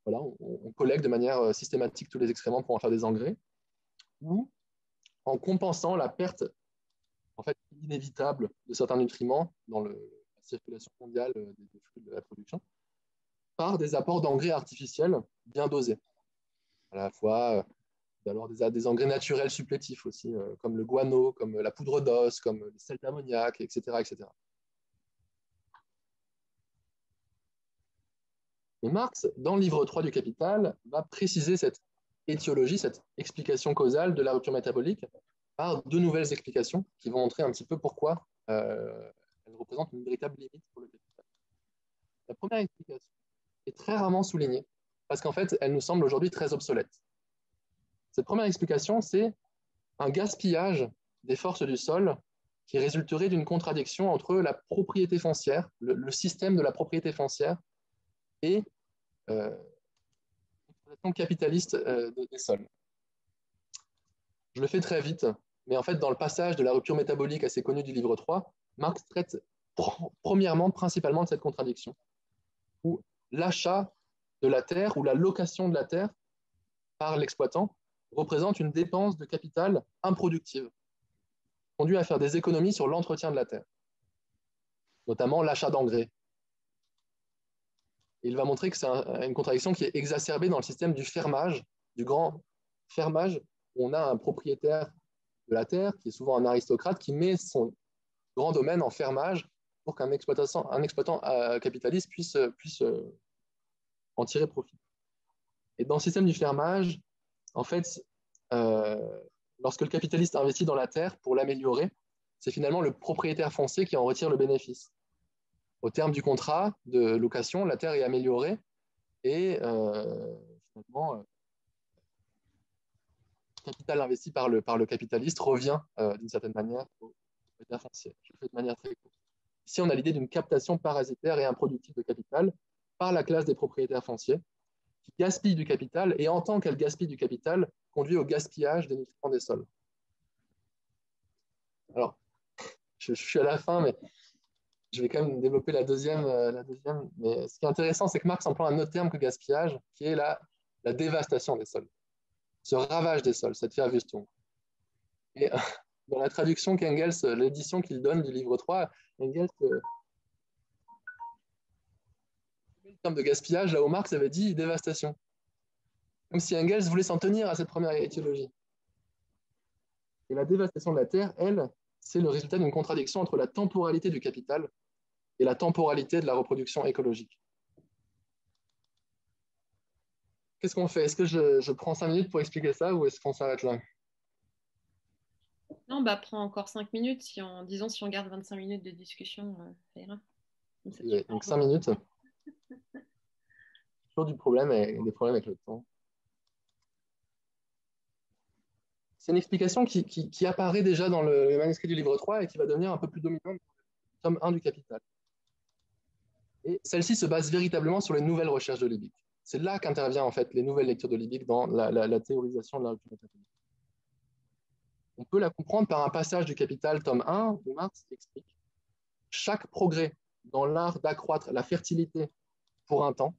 on, collecte de manière euh, systématique tous les excréments pour en faire des engrais, ou en compensant la perte en fait, inévitable de certains nutriments dans la circulation mondiale euh, des, fruits de la production, par des apports d'engrais artificiels bien dosés. À la fois euh, alors des, des, engrais naturels supplétifs aussi, comme le guano, comme la poudre d'os, comme le sel d'ammoniac, etc., etc. Et Marx, dans le livre 3 du Capital, va préciser cette étiologie, cette explication causale de la rupture métabolique par deux nouvelles explications qui vont montrer un petit peu pourquoi euh, elles représentent une véritable limite pour le capital. La première explication est très rarement soulignée parce qu'en fait, elle nous semble aujourd'hui très obsolète. Cette première explication, c'est un gaspillage des forces du sol qui résulterait d'une contradiction entre la propriété foncière, le, système de la propriété foncière et euh, l'exploitation capitaliste euh, des sols. Je le fais très vite, mais en fait, dans le passage de la rupture métabolique assez connue du livre 3, Marx traite premièrement, principalement de cette contradiction, où l'achat de la terre ou la location de la terre par l'exploitant représente une dépense de capital improductive, conduit à faire des économies sur l'entretien de la terre, notamment l'achat d'engrais. Il va montrer que c'est une contradiction qui est exacerbée dans le système du fermage, du grand fermage, où on a un propriétaire de la terre, qui est souvent un aristocrate, qui met son grand domaine en fermage pour qu'un exploitant, un euh, capitaliste puisse, puisse euh, en tirer profit. Et dans le système du fermage, en fait, euh, lorsque le capitaliste investit dans la terre pour l'améliorer, c'est finalement le propriétaire foncier qui en retire le bénéfice. Au terme du contrat de location, la terre est améliorée et euh, finalement, euh, le capital investi par le, capitaliste revient d'une certaine manière au propriétaire foncier. Je le fais de manière très courte. Ici, on a l'idée d'une captation parasitaire et improductive de capital par la classe des propriétaires fonciers qui gaspille du capital et en tant qu'elle gaspille du capital, conduit au gaspillage des nutriments des sols. Alors, je, suis à la fin, mais je vais quand même développer la deuxième. Euh, la deuxième. Mais ce qui est intéressant, c'est que Marx emploie un autre terme que gaspillage, qui est la, la dévastation des sols, ce ravage des sols, cette Verwüstung. Et dans la traduction qu'Engels, l'édition qu'il donne du livre 3, Engels euh, termes de gaspillage, là où Marx avait dit dévastation. Comme si Engels voulait s'en tenir à cette première étiologie. Et la dévastation de la terre, elle, c'est le résultat d'une contradiction entre la temporalité du capital et la temporalité de la reproduction écologique. Qu'est-ce qu'on fait? Est-ce que je, prends cinq minutes pour expliquer ça ou est-ce qu'on s'arrête là? Non, bah prends encore cinq minutes. Si on, disons si on garde 25 minutes de discussion, euh, ça ira. Donc, cinq minutes. Toujours du problème et des problèmes avec le temps. C'est une explication qui, apparaît déjà dans le manuscrit du livre 3 et qui va devenir un peu plus dominante dans le tome 1 du Capital. Et celle-ci se base véritablement sur les nouvelles recherches de Liebig. C'est là qu'interviennent en fait les nouvelles lectures de Liebig dans la, théorisation de la rupture On peut la comprendre par un passage du Capital, tome 1, où Marx explique chaque progrès dans l'art d'accroître la fertilité pour un temps,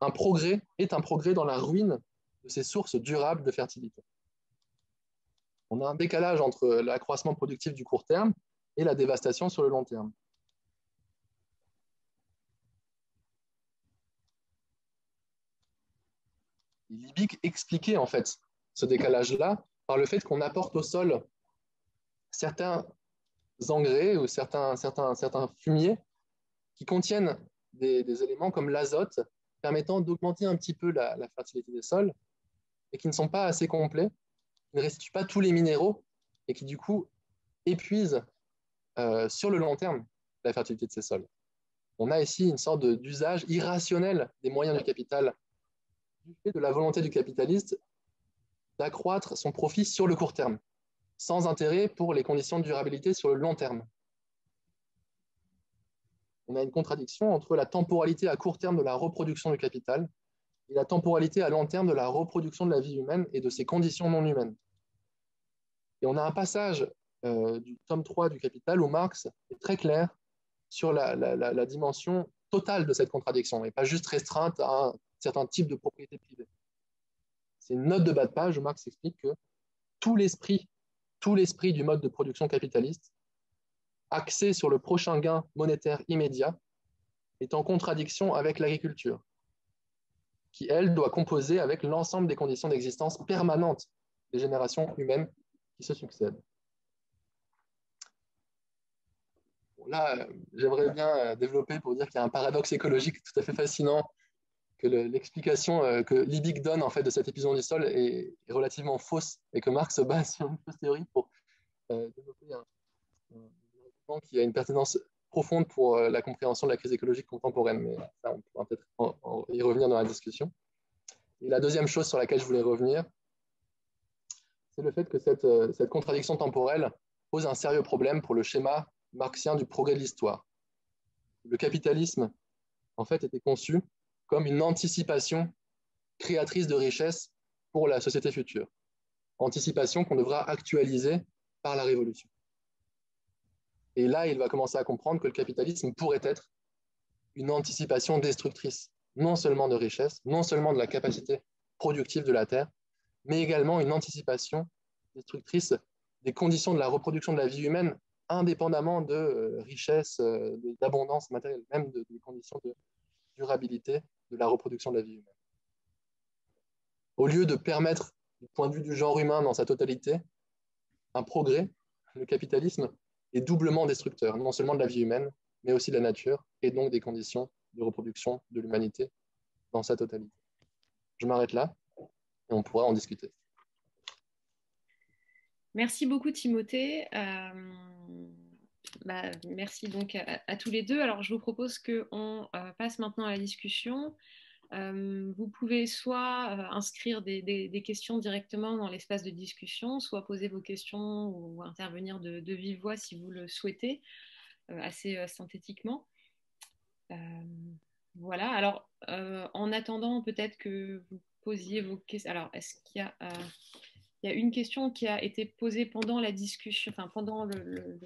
un progrès est un progrès dans la ruine de ces sources durables de fertilité. On a un décalage entre l'accroissement productif du court terme et la dévastation sur le long terme. Liebig expliquait en fait ce décalage-là par le fait qu'on apporte au sol certains engrais ou certains, fumiers qui contiennent des, éléments comme l'azote permettant d'augmenter un petit peu la, fertilité des sols et qui ne sont pas assez complets, ne restituent pas tous les minéraux et qui du coup épuisent euh, sur le long terme la fertilité de ces sols. On a ici une sorte d'usage irrationnel des moyens du capital du fait de la volonté du capitaliste d'accroître son profit sur le court terme, sans intérêt pour les conditions de durabilité sur le long terme on a une contradiction entre la temporalité à court terme de la reproduction du capital et la temporalité à long terme de la reproduction de la vie humaine et de ses conditions non humaines. Et on a un passage euh, du tome 3 du Capital où Marx est très clair sur la, dimension totale de cette contradiction et pas juste restreinte à un certain type de propriété privée. C'est une note de bas de page où Marx explique que tout l'esprit, tout l'esprit du mode de production capitaliste axé sur le prochain gain monétaire immédiat est en contradiction avec l'agriculture, qui, elle, doit composer avec l'ensemble des conditions d'existence permanentes des générations humaines qui se succèdent. là, j'aimerais bien euh, développer pour dire qu'il y a un paradoxe écologique tout à fait fascinant que l'explication euh, que Liebig donne en fait de cette épuisement du sol est, relativement fausse et que Marx se base sur une fausse théorie pour euh, développer un, un, qui a une pertinence profonde pour euh, la compréhension de la crise écologique contemporaine. Mais ça, on pourra peut-être y revenir dans la discussion. Et la deuxième chose sur laquelle je voulais revenir, c'est le fait que cette, cette contradiction temporelle pose un sérieux problème pour le schéma marxien du progrès de l'histoire. Le capitalisme, en fait, était conçu comme une anticipation créatrice de richesse pour la société future. Anticipation qu'on devra actualiser par la révolution. Et là, il va commencer à comprendre que le capitalisme pourrait être une anticipation destructrice, non seulement de richesse, non seulement de la capacité productive de la Terre, mais également une anticipation destructrice des conditions de la reproduction de la vie humaine, indépendamment de euh, richesse, euh, d'abondance matérielle, même des conditions de durabilité de la reproduction de la vie humaine. Au lieu de permettre, du point de vue du genre humain dans sa totalité, un progrès, le capitalisme est doublement destructeur, non seulement de la vie humaine, mais aussi de la nature, et donc des conditions de reproduction de l'humanité dans sa totalité. Je m'arrête là, et on pourra en discuter. Merci beaucoup Timothée. Euh, bah, merci donc à, tous les deux. Alors je vous propose qu'on euh, passe maintenant à la discussion. Euh, vous pouvez soit inscrire des, questions directement dans l'espace de discussion, soit poser vos questions ou intervenir de, vive voix si vous le souhaitez, assez synthétiquement. voilà, alors en attendant peut-être que vous posiez vos questions. Alors est-ce qu'il y a une question qui a été posée pendant la discussion, enfin pendant le,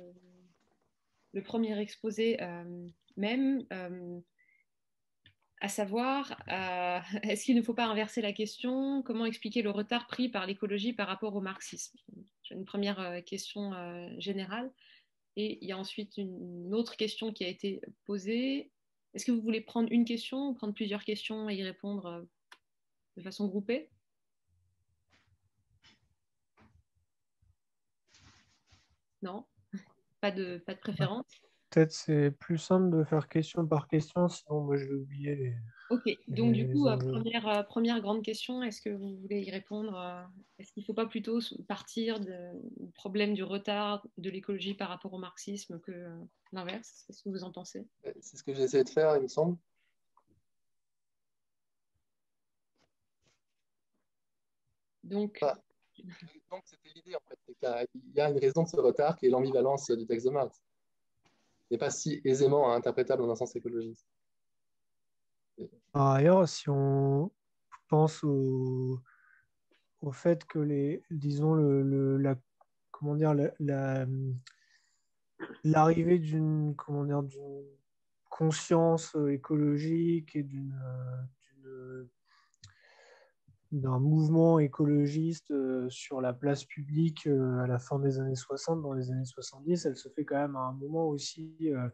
premier exposé euh, même, euh, à savoir, euh, est-ce qu'il ne faut pas inverser la question? Comment expliquer le retard pris par l'écologie par rapport au marxisme? J'ai une première question générale. Et il y a ensuite une autre question qui a été posée. Est-ce que vous voulez prendre une question ou prendre plusieurs questions et y répondre de façon groupée? Non? Pas de, pas de préférence? Peut-être c'est plus simple de faire question par question, sinon moi je vais oublier les. Ok, donc du coup, euh, première, euh, première grande question, est-ce que vous voulez y répondre euh, Est-ce qu'il ne faut pas plutôt partir du problème du retard de l'écologie par rapport au marxisme que l'inverse? Qu'est-ce que vous en pensez? C'est ce que j'essaie de faire, il me semble. Donc, donc, c'était l'idée, en fait. Il y a une raison de ce retard qui est l'ambivalence du texte de Marx. N'est pas si aisément interprétable dans un sens écologiste. Par ailleurs, si on pense au, au fait que les, disons, le, la, comment dire, l'arrivée d'une, comment dire, d'une conscience écologique et d'une d'un mouvement écologiste euh, sur la place publique euh, à la fin des années 60, dans les années 70, elle se fait quand même à un moment aussi euh,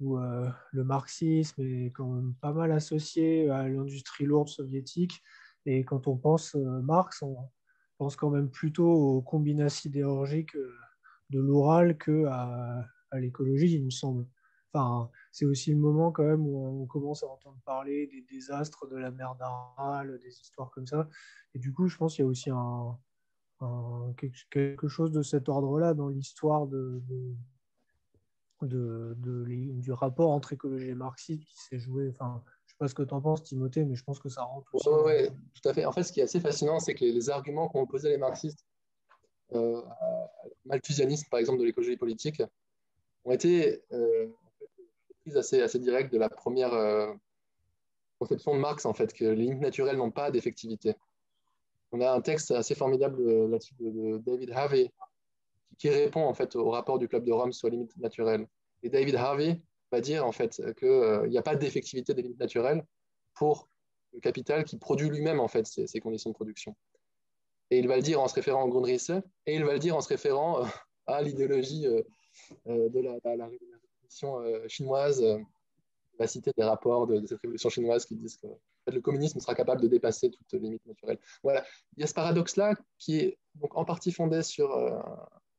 où le marxisme est quand même pas mal associé à l'industrie lourde soviétique. Et quand on pense Marx, on pense quand même plutôt aux combinats sidérurgiques de l'Oural que à, à l'écologie, il me semble. Enfin, c'est aussi le moment quand même où on commence à entendre parler des désastres de la mer d'Aral, des histoires comme ça. Et du coup, je pense qu'il y a aussi un, quelque chose de cet ordre-là dans l'histoire de, de, du rapport entre écologie et marxisme qui s'est joué. Enfin, je ne sais pas ce que tu en penses, Timothée, mais je pense que ça rentre. Oui, ouais, tout à fait. En fait, ce qui est assez fascinant, c'est que les, arguments qu'ont opposés les marxistes euh, malthusianisme, par exemple, de l'écologie politique, ont été euh, assez, assez directe de la première euh, conception de Marx, en fait, que les limites naturelles n'ont pas d'effectivité. On a un texte assez formidable euh, là-dessus de, David Harvey qui répond en fait au rapport du Club de Rome sur les limites naturelles. Et David Harvey va dire en fait qu'il euh, n'y a pas d'effectivité des limites naturelles pour le capital qui produit lui-même en fait ces, conditions de production. Et il va le dire en se référant au Grundrisse et il va le dire en se référant à l'idéologie de la, la, euh, chinoise euh, va citer des rapports de, cette révolution chinoise qui disent que le communisme sera capable de dépasser toute limite naturelle. Voilà, il y a ce paradoxe-là qui est donc en partie fondé sur, euh,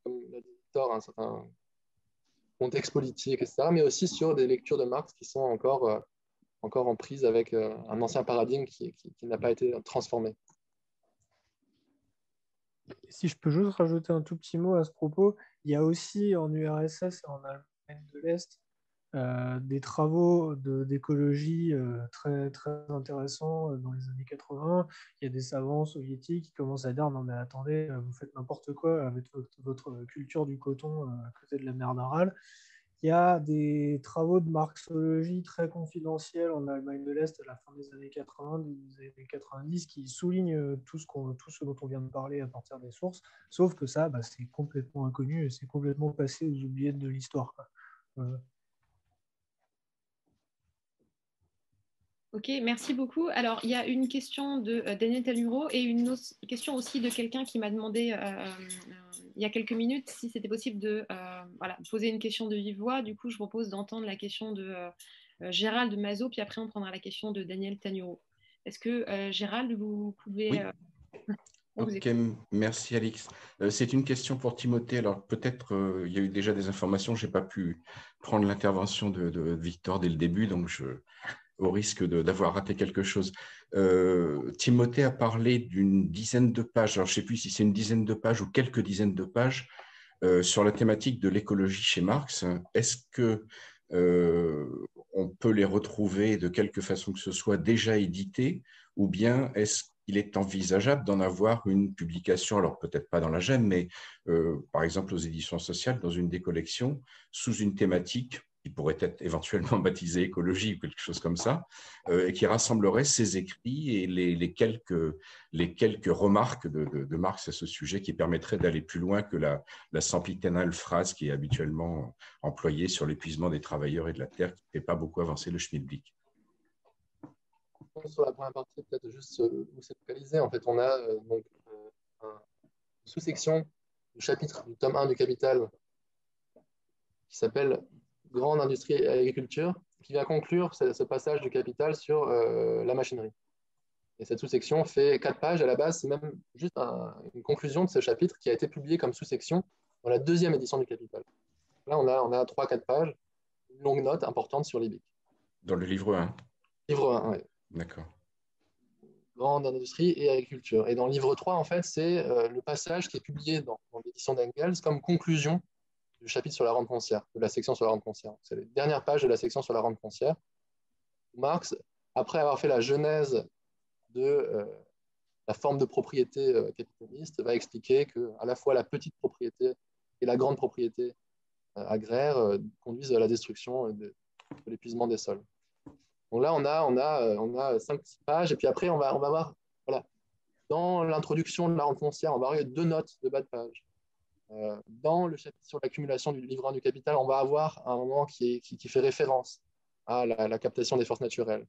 comme l'a dit Victor, un certain contexte politique, etc., mais aussi sur des lectures de Marx qui sont encore encore en prise avec un ancien paradigme qui, n'a pas été transformé. Si je peux juste rajouter un tout petit mot à ce propos, il y a aussi en URSS et en Allemagne de l'Est euh, des travaux d'écologie euh, très, très intéressants euh, dans les années 80. Il y a des savants soviétiques qui commencent à dire non mais attendez, vous faites n'importe quoi avec votre, culture du coton à côté de la mer d'Aral. Il y a des travaux de marxologie très confidentiels en Allemagne de l'Est à la fin des années 80, des années 90, qui soulignent tout ce, tout ce dont on vient de parler à partir des sources, sauf que ça, bah, c'est complètement inconnu et c'est complètement passé aux oubliettes de l'histoire. Ok, merci beaucoup. Alors, il y a une question de euh, Daniel Talmuro et une question aussi de quelqu'un qui m'a demandé euh, euh, il y a quelques minutes si c'était possible de poser une question de vive voix. Du coup, je propose d'entendre la question de Gérald Mazo, puis après, on prendra la question de Daniel Talmuro. Est-ce que Gérald, vous pouvez. Ok, merci Alix. c'est une question pour Timothée. Alors peut-être il y a eu déjà des informations, je n'ai pas pu prendre l'intervention de, de, Victor dès le début, donc je, au risque d'avoir raté quelque chose. Euh, Timothée a parlé d'une dizaine de pages, alors je ne sais plus si c'est une dizaine de pages ou quelques dizaines de pages, euh, sur la thématique de l'écologie chez Marx. Est-ce que euh, on peut les retrouver de quelque façon que ce soit déjà édité, ou bien est-ce qu'il est envisageable d'en avoir une publication, alors peut-être pas dans la gemme, mais par exemple aux éditions sociales, dans une des collections, sous une thématique qui pourrait être éventuellement baptisé écologie ou quelque chose comme ça, euh, et qui rassemblerait ses écrits et les, quelques, les quelques remarques de, Marx à ce sujet qui permettraient d'aller plus loin que la, la sempiternelle phrase qui est habituellement employée sur l'épuisement des travailleurs et de la terre, qui ne fait pas beaucoup avancer le schmilblick. Sur la première partie, peut-être juste euh, où c'est localisé. En fait, on a euh, donc une sous-section du chapitre du tome 1 du Capital qui s'appelle grande industrie et agriculture, qui vient conclure ce, passage du capital sur euh, la machinerie. Et cette sous-section fait quatre pages. À la base, c'est même juste une conclusion de ce chapitre qui a été publié comme sous-section dans la deuxième édition du Capital. Là, on a, on a 3-4 pages, une longue note importante sur l'IBIC. Dans le livre 1 Livre 1, oui. D'accord. Grande industrie et agriculture. Et dans le livre 3, en fait, c'est euh, le passage qui est publié dans, l'édition d'Engels comme conclusion du chapitre sur la rente foncière, de la section sur la rente foncière. C'est les dernières pages de la section sur la rente foncière. Marx, après avoir fait la genèse de euh, la forme de propriété euh, capitaliste, va expliquer que à la fois la petite propriété et la grande propriété agraire conduisent à la destruction de, l'épuisement des sols. Donc là, on a, on a, on a 5 pages, et puis après, on va, on va voir, voilà, dans l'introduction de la rente foncière, on va avoir deux notes de bas de page. Euh, dans le chapitre sur l'accumulation du livre 1 du capital, on va avoir un moment qui, fait référence à la, captation des forces naturelles.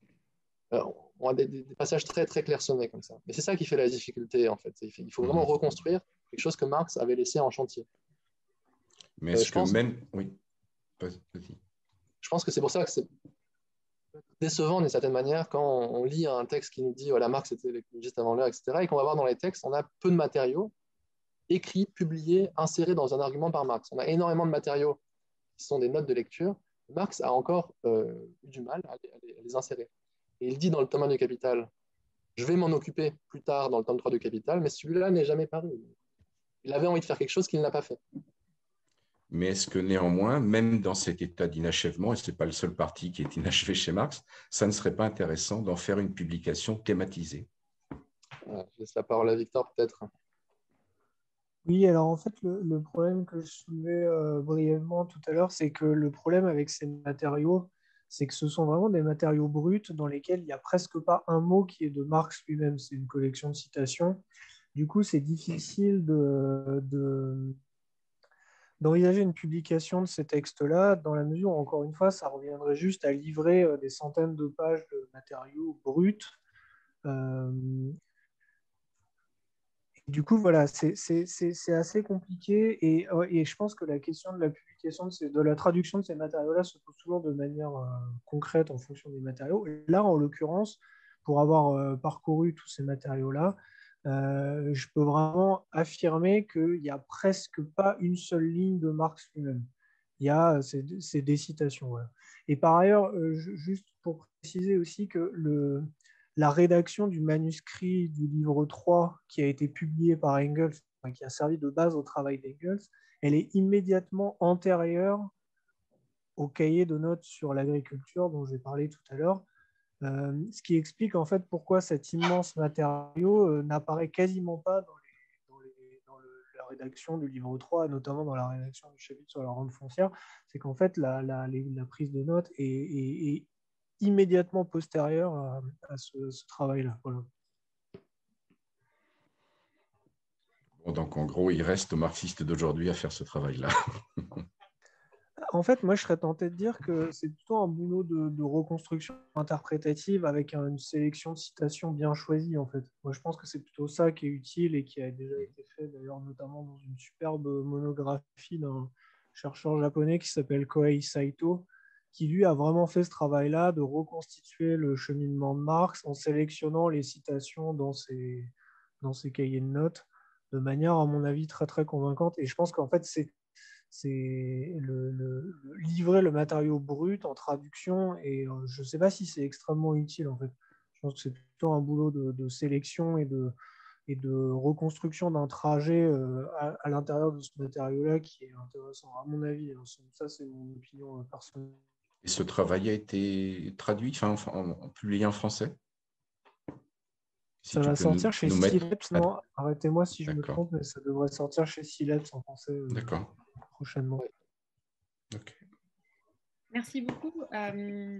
Euh, on a des, passages très, très clairsemés comme ça. Mais c'est ça qui fait la difficulté, en fait. Il faut vraiment reconstruire quelque chose que Marx avait laissé en chantier. Mais est-ce euh, que même... Oui, Je pense que c'est pour ça que c'est décevant d'une certaine manière quand on, lit un texte qui nous dit voilà Marx était l'écologiste avant l'heure, etc. et qu'on va voir dans les textes, on a peu de matériaux écrit, publié, inséré dans un argument par Marx. On a énormément de matériaux qui sont des notes de lecture. Marx a encore euh, eu du mal à les, insérer. Et il dit dans le tome 1 du Capital, je vais m'en occuper plus tard dans le tome 3 du Capital, mais celui-là n'est jamais paru. Il avait envie de faire quelque chose qu'il n'a pas fait. Mais est-ce que néanmoins, même dans cet état d'inachèvement, et ce n'est pas le seul parti qui est inachevé chez Marx, ça ne serait pas intéressant d'en faire une publication thématisée? Je laisse la parole à Victor peut-être. Oui, alors en fait, le, problème que je soulevais euh, brièvement tout à l'heure, c'est que le problème avec ces matériaux, c'est que ce sont vraiment des matériaux bruts dans lesquels il n'y a presque pas un mot qui est de Marx lui-même. C'est une collection de citations. Du coup, c'est difficile de, d'envisager une publication de ces textes-là, dans la mesure où, encore une fois, ça reviendrait juste à livrer euh, des centaines de pages de matériaux bruts. Euh, du coup, voilà, c'est assez compliqué et, et, je pense que la question de la publication, de, de la traduction de ces matériaux-là se pose toujours de manière euh, concrète en fonction des matériaux. Là, en l'occurrence, pour avoir parcouru tous ces matériaux-là, je peux vraiment affirmer qu'il n'y a presque pas une seule ligne de Marx lui-même. Il y a c'est des citations. Et par ailleurs, juste pour préciser aussi que la rédaction du manuscrit du livre 3 qui a été publié par Engels, qui a servi de base au travail d'Engels, elle est immédiatement antérieure au cahier de notes sur l'agriculture dont j'ai parlé tout à l'heure, euh, ce qui explique en fait pourquoi cet immense matériau euh, n'apparaît quasiment pas dans, la rédaction du livre 3, notamment dans la rédaction du chapitre sur la rente foncière, c'est qu'en fait la, prise de notes est, immédiatement postérieure à, ce, travail-là. donc en gros, il reste aux marxistes d'aujourd'hui à faire ce travail-là. En fait, moi, je serais tenté de dire que c'est plutôt un boulot de, reconstruction interprétative avec une sélection de citations bien choisies, en fait. Moi, je pense que c'est plutôt ça qui est utile et qui a déjà été fait, d'ailleurs, notamment dans une superbe monographie d'un chercheur japonais qui s'appelle Kohei Saito, qui, lui, a vraiment fait ce travail-là de reconstituer le cheminement de Marx en sélectionnant les citations dans ses, dans ses cahiers de notes de manière, à mon avis, très, très convaincante. Et je pense qu'en fait, c'est c'est le, livrer le matériau brut en traduction et euh, je ne sais pas si c'est extrêmement utile en fait. Je pense que c'est plutôt un boulot de, sélection et de, et de reconstruction d'un trajet euh, à, l'intérieur de ce matériau-là qui est intéressant à mon avis. Hein. Ça, c'est mon opinion euh, personnelle. Et ce travail a été traduit, enfin, publié en français? Ça va sortir chez Sileps, non? Arrêtez-moi si je me trompe, mais ça devrait sortir chez Sileps en français. D'accord prochainement. Merci beaucoup. Euh,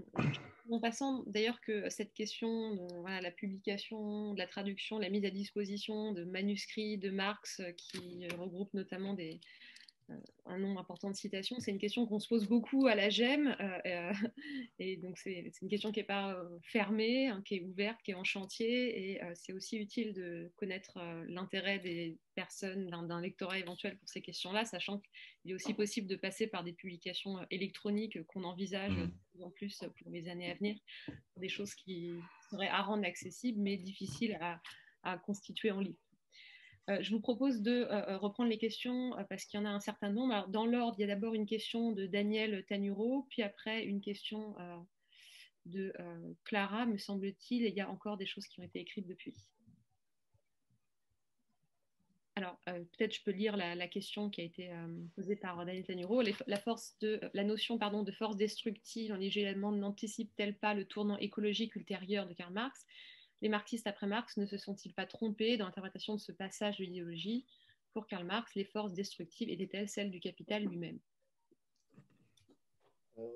en passant d'ailleurs que cette question de la publication, de la traduction, la mise à disposition de manuscrits de Marx qui regroupe notamment des, euh, un nombre important de citations. C'est une question qu'on se pose beaucoup à la GEM, euh, euh, et donc c'est une question qui n'est pas fermée, hein, qui est ouverte, qui est en chantier, et c'est aussi utile de connaître l'intérêt des personnes, d'un lectorat éventuel pour ces questions-là, sachant qu'il est aussi possible de passer par des publications électroniques qu'on envisage mmh. de plus en plus pour les années à venir, des choses qui seraient à rendre accessibles, mais difficiles à constituer en livre. Euh, je vous propose de euh, euh, reprendre les questions parce qu'il y en a un certain nombre. dans l'ordre, il y a d'abord une question de Daniel Tanuro, puis après une question de Clara, me semble-t-il, et il y a encore des choses qui ont été écrites depuis. Alors, peut-être je peux lire la, question qui a été posée par Daniel Tanuro. la, notion de force destructive en législalement n'anticipe-t-elle pas le tournant écologique ultérieur de Karl Marx? Les marxistes après Marx ne se sont-ils pas trompés dans l'interprétation de ce passage de l'idéologie? Pour Karl Marx, les forces destructives étaient-elles celles du capital lui-même? Euh,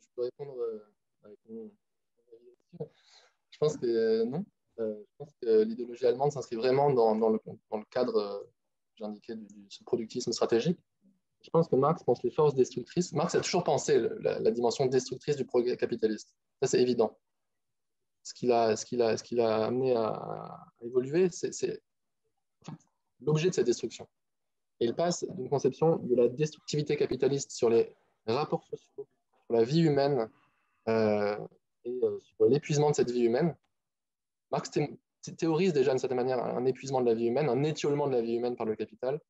Je peux répondre euh, avec Je pense que euh, non. je pense que l'idéologie allemande s'inscrit vraiment dans, le, cadre, j'indiquais, du, du productisme stratégique. Je pense que Marx pense les forces destructrices. Marx a toujours pensé la, la dimension destructrice du progrès capitaliste. Ça, c'est évident ce qui l'a qu'il a amené à, évoluer, c'est l'objet de cette destruction. Et il passe d'une conception de la destructivité capitaliste sur les rapports sociaux, sur la vie humaine euh, et euh, sur l'épuisement de cette vie humaine. Marx théorise déjà d'une certaine manière un épuisement de la vie humaine, un étiolement de la vie humaine par le capital.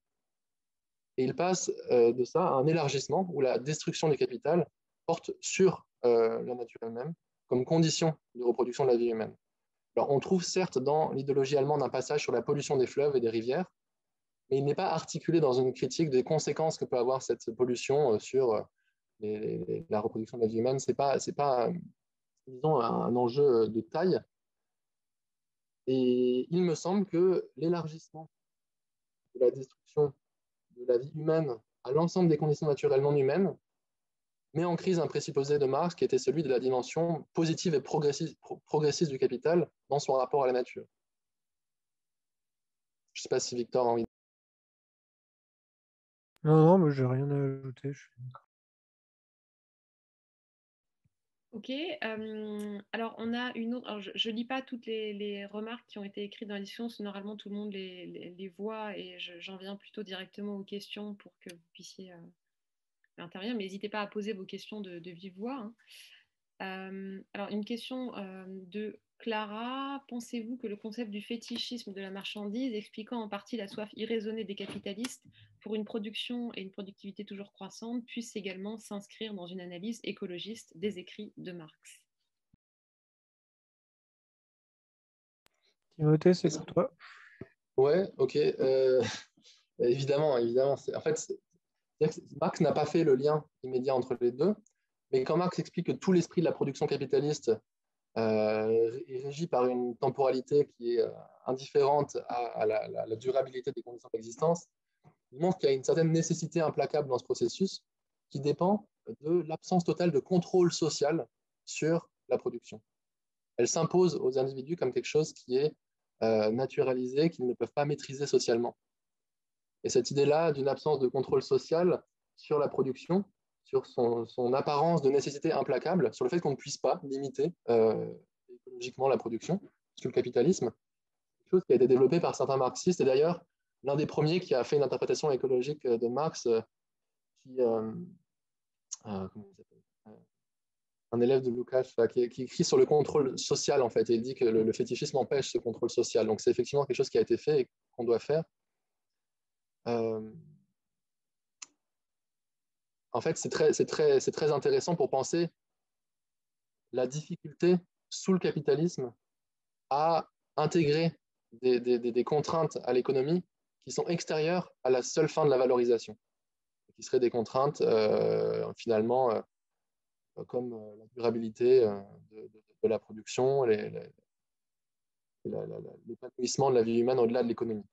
Et il passe euh, de ça à un élargissement où la destruction du capital porte sur la nature elle-même comme condition de reproduction de la vie humaine. Alors, on trouve certes dans l'idéologie allemande un passage sur la pollution des fleuves et des rivières, mais il n'est pas articulé dans une critique des conséquences que peut avoir cette pollution euh, sur euh, la reproduction de la vie humaine. Ce n'est pas, pas disons, un enjeu de taille. Et il me semble que l'élargissement de la destruction de la vie humaine à l'ensemble des conditions naturelles non humaines met en crise un présupposé de Marx qui était celui de la dimension positive et progressiste, du capital dans son rapport à la nature. Je ne sais pas si Victor a envie. Non, non, mais j'ai rien à ajouter. Ok, euh, alors on a une autre. je ne lis pas toutes les, remarques qui ont été écrites dans l'édition, parce que normalement tout le monde les, voit et j'en viens plutôt directement aux questions pour que vous puissiez euh, intervenir, mais n'hésitez pas à poser vos questions de, vive voix. Hein. Euh, alors, une question euh, de Clara, pensez-vous que le concept du fétichisme de la marchandise, expliquant en partie la soif irraisonnée des capitalistes pour une production et une productivité toujours croissante, puisse également s'inscrire dans une analyse écologiste des écrits de Marx? Timothée, c'est pour toi. Ouais, ok. Euh, évidemment, évidemment. En fait, Marx n'a pas fait le lien immédiat entre les deux, mais quand Marx explique que tout l'esprit de la production capitaliste euh, est régi par une temporalité qui est euh, indifférente à, la, durabilité des conditions d'existence, il montre qu'il y a une certaine nécessité implacable dans ce processus qui dépend de l'absence totale de contrôle social sur la production. Elle s'impose aux individus comme quelque chose qui est euh, naturalisé, qu'ils ne peuvent pas maîtriser socialement. Et cette idée-là d'une absence de contrôle social sur la production sur son, apparence de nécessité implacable, sur le fait qu'on ne puisse pas limiter euh, écologiquement la production, sur le capitalisme, quelque chose qui a été développé par certains marxistes, et d'ailleurs, l'un des premiers qui a fait une interprétation écologique de Marx, euh, qui, euh, un élève de Lucas qui, écrit sur le contrôle social, en fait, et il dit que le fétichisme empêche ce contrôle social. Donc c'est effectivement quelque chose qui a été fait et qu'on doit faire. En fait, c'est très, intéressant pour penser la difficulté sous le capitalisme à intégrer des, contraintes à l'économie qui sont extérieures à la seule fin de la valorisation, qui seraient des contraintes euh, finalement euh, comme euh, la durabilité de, de, la production, l'épanouissement de la vie humaine au-delà de l'économie.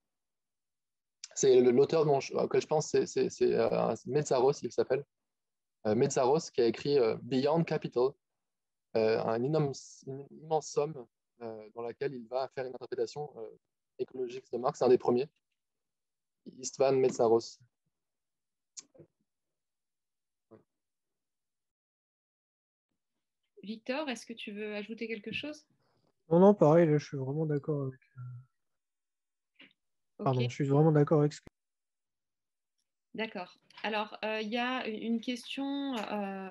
C'est l'auteur auquel je pense, c'est euh, Metzaros, il s'appelle. Euh, Metzaros, qui a écrit euh, Beyond Capital, un immense, une immense somme dans laquelle il va faire une interprétation écologique de Marx, un des premiers. Istvan Metzaros. Victor, est-ce que tu veux ajouter quelque chose? Non, non, pareil, là, je suis vraiment d'accord avec, Pardon, je suis vraiment d'accord avec ce que. D'accord. Alors, euh, il y a une question euh,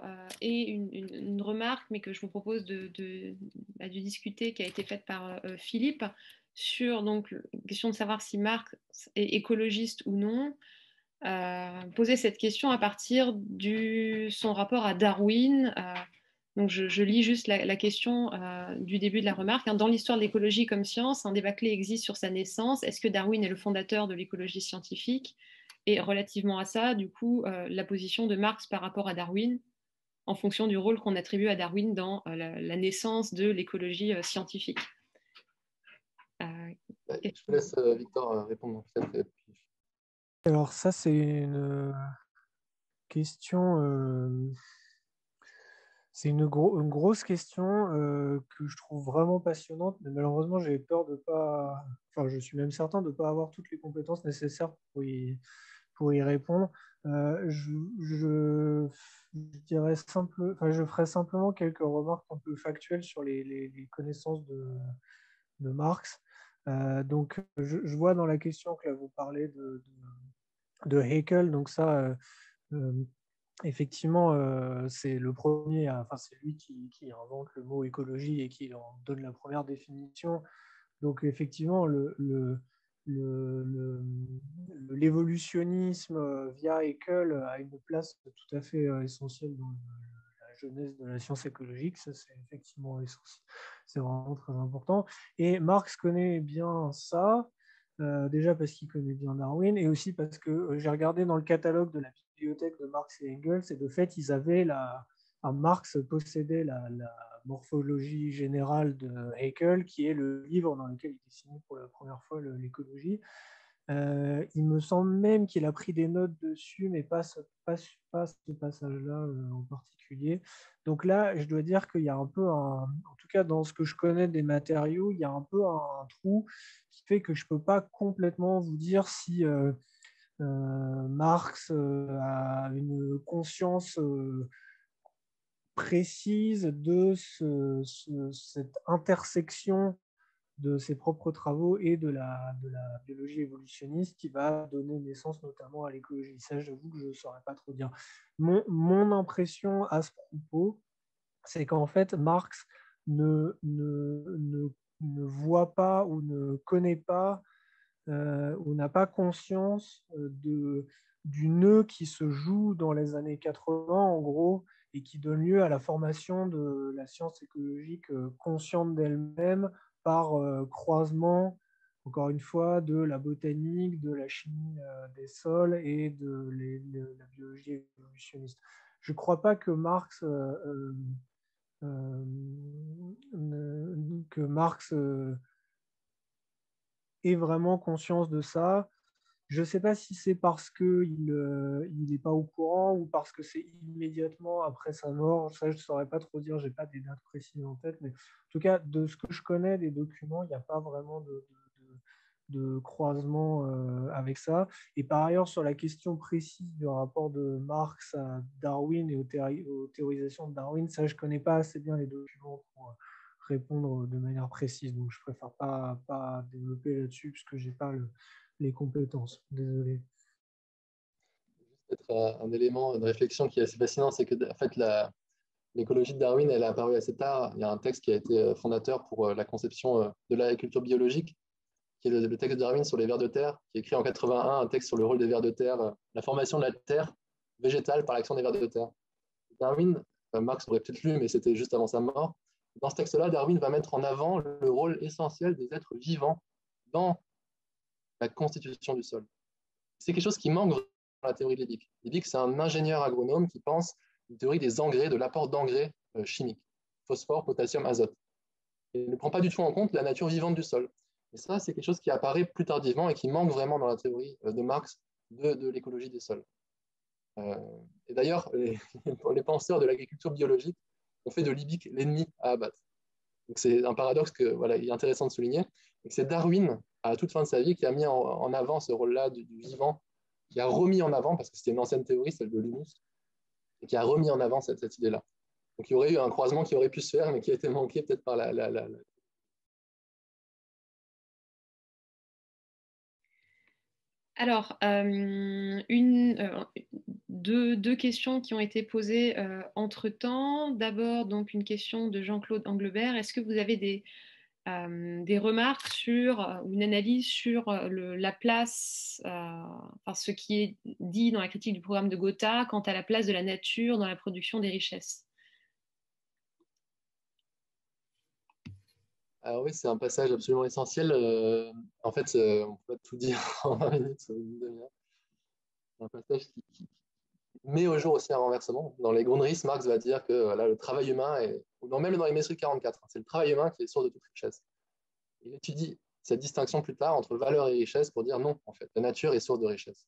euh, et une, remarque, mais que je vous propose de, bah, de, discuter, qui a été faite par Philippe, sur donc, la question de savoir si Marc est écologiste ou non. poser cette question à partir de son rapport à Darwin donc je, lis juste la, question euh, du début de la remarque. Hein. Dans l'histoire de l'écologie comme science, un débat clé existe sur sa naissance. Est-ce que Darwin est le fondateur de l'écologie scientifique? Et relativement à ça, du coup, euh, la position de Marx par rapport à Darwin, en fonction du rôle qu'on attribue à Darwin dans euh, la, naissance de l'écologie scientifique. je te laisse Victor répondre. Alors ça, c'est une question c'est une, grosse question que je trouve vraiment passionnante, mais malheureusement, j'ai peur de pas. Enfin, je suis même certain de ne pas avoir toutes les compétences nécessaires pour y, pour y répondre. Je, dirais simple, enfin, je ferai simplement quelques remarques un peu factuelles sur les, connaissances de, Marx. Donc, je, vois dans la question que vous parlez de, de, de Haeckel, donc ça, effectivement, euh, c'est le premier, enfin, c'est lui qui, invente le mot écologie et qui en donne la première définition. Donc, effectivement, l'évolutionnisme euh, via Haeckel a une place tout à fait euh, essentielle dans la jeunesse de la science écologique. Ça, c'est effectivement C'est vraiment très important. Et Marx connaît bien ça. déjà parce qu'il connaît bien Darwin et aussi parce que j'ai regardé dans le catalogue de la de Marx et Engels, et de fait, ils avaient la, Marx possédait la, morphologie générale de Haeckel, qui est le livre dans lequel il dessine pour la première fois l'écologie. Euh, il me semble même qu'il a pris des notes dessus, mais pas ce, pas, ce passage-là euh, en particulier. Donc là, je dois dire qu'il y a un peu, un, en tout cas dans ce que je connais des matériaux, il y a un peu un, trou qui fait que je ne peux pas complètement vous dire si euh, Marx euh, a une conscience euh, précise de cette intersection de ses propres travaux et de la, biologie évolutionniste qui va donner naissance notamment à l'écologie. Ça, j'avoue que je ne saurais pas trop dire. Mon, impression à ce propos, c'est qu'en fait, Marx ne, voit pas ou ne connaît pas ou n'a pas conscience de, du nœud qui se joue dans les années 80, en gros, et qui donne lieu à la formation de la science écologique consciente d'elle-même par croisement encore une fois, de la botanique, de la chimie euh, des sols et de la biologie évolutionniste. Je ne crois pas que Marx, euh, euh, que Marx ait vraiment conscience de ça. Je ne sais pas si c'est parce qu'il n'est pas au courant ou parce que c'est immédiatement après sa mort. Ça, je ne saurais pas trop dire, je n'ai pas des dates précises en tête. Mais en tout cas, de ce que je connais des documents, il n'y a pas vraiment de croisement euh, avec ça. Et par ailleurs, sur la question précise du rapport de Marx à Darwin et aux, théorisations de Darwin, ça, je ne connais pas assez bien les documents pour euh, répondre de manière précise. Donc, je préfère pas, pas développer là-dessus puisque je n'ai pas les compétences. Désolé. Peut-être un élément de réflexion qui est assez fascinant, c'est que en fait, l'écologie de Darwin, elle est apparue assez tard. Il y a un texte qui a été euh, fondateur pour la conception de l'agriculture biologique qui est le, texte de Darwin sur les vers de terre, qui est écrit en 81, un texte sur le rôle des vers de terre, euh, la formation de la terre végétale par l'action des vers de terre. Darwin, Marx aurait peut-être lu, mais c'était juste avant sa mort. Dans ce texte-là, Darwin va mettre en avant le rôle essentiel des êtres vivants dans la constitution du sol. C'est quelque chose qui manque dans la théorie de Liebig. Liebig, c'est un ingénieur agronome qui pense une théorie des engrais, de l'apport d'engrais euh, chimiques, phosphore, potassium, azote. Il ne prend pas du tout en compte la nature vivante du sol. Et ça, c'est quelque chose qui apparaît plus tardivement et qui manque vraiment dans la théorie euh, de Marx de, l'écologie des sols. Euh, et d'ailleurs, les, les, penseurs de l'agriculture biologique ont fait de Libic l'ennemi à abattre. C'est un paradoxe que voilà, il est intéressant de souligner. C'est Darwin, à toute fin de sa vie, qui a mis en, avant ce rôle-là du, vivant, qui a remis en avant, parce que c'était une ancienne théorie, celle de l'humus, et qui a remis en avant cette, idée-là. Donc il y aurait eu un croisement qui aurait pu se faire, mais qui a été manqué peut-être par la, Alors, euh, euh, deux, questions qui ont été posées euh, entre-temps. D'abord, donc une question de Jean-Claude Anglebert. Est-ce que vous avez des, des remarques sur, ou une analyse sur la place, enfin, ce qui est dit dans la critique du programme de Gotha quant à la place de la nature dans la production des richesses? Alors oui, c'est un passage absolument essentiel. Euh, en fait, euh, on peut pas tout dire en 20 minutes, une demi-heure. Un passage qui, met au jour aussi un renversement. Dans les Grundrisse, Marx va dire que voilà, le travail humain, est, ou même dans les Messeries 44, c'est le travail humain qui est source de toute richesse. Il étudie cette distinction plus tard entre valeur et richesse pour dire non, en fait, la nature est source de richesse.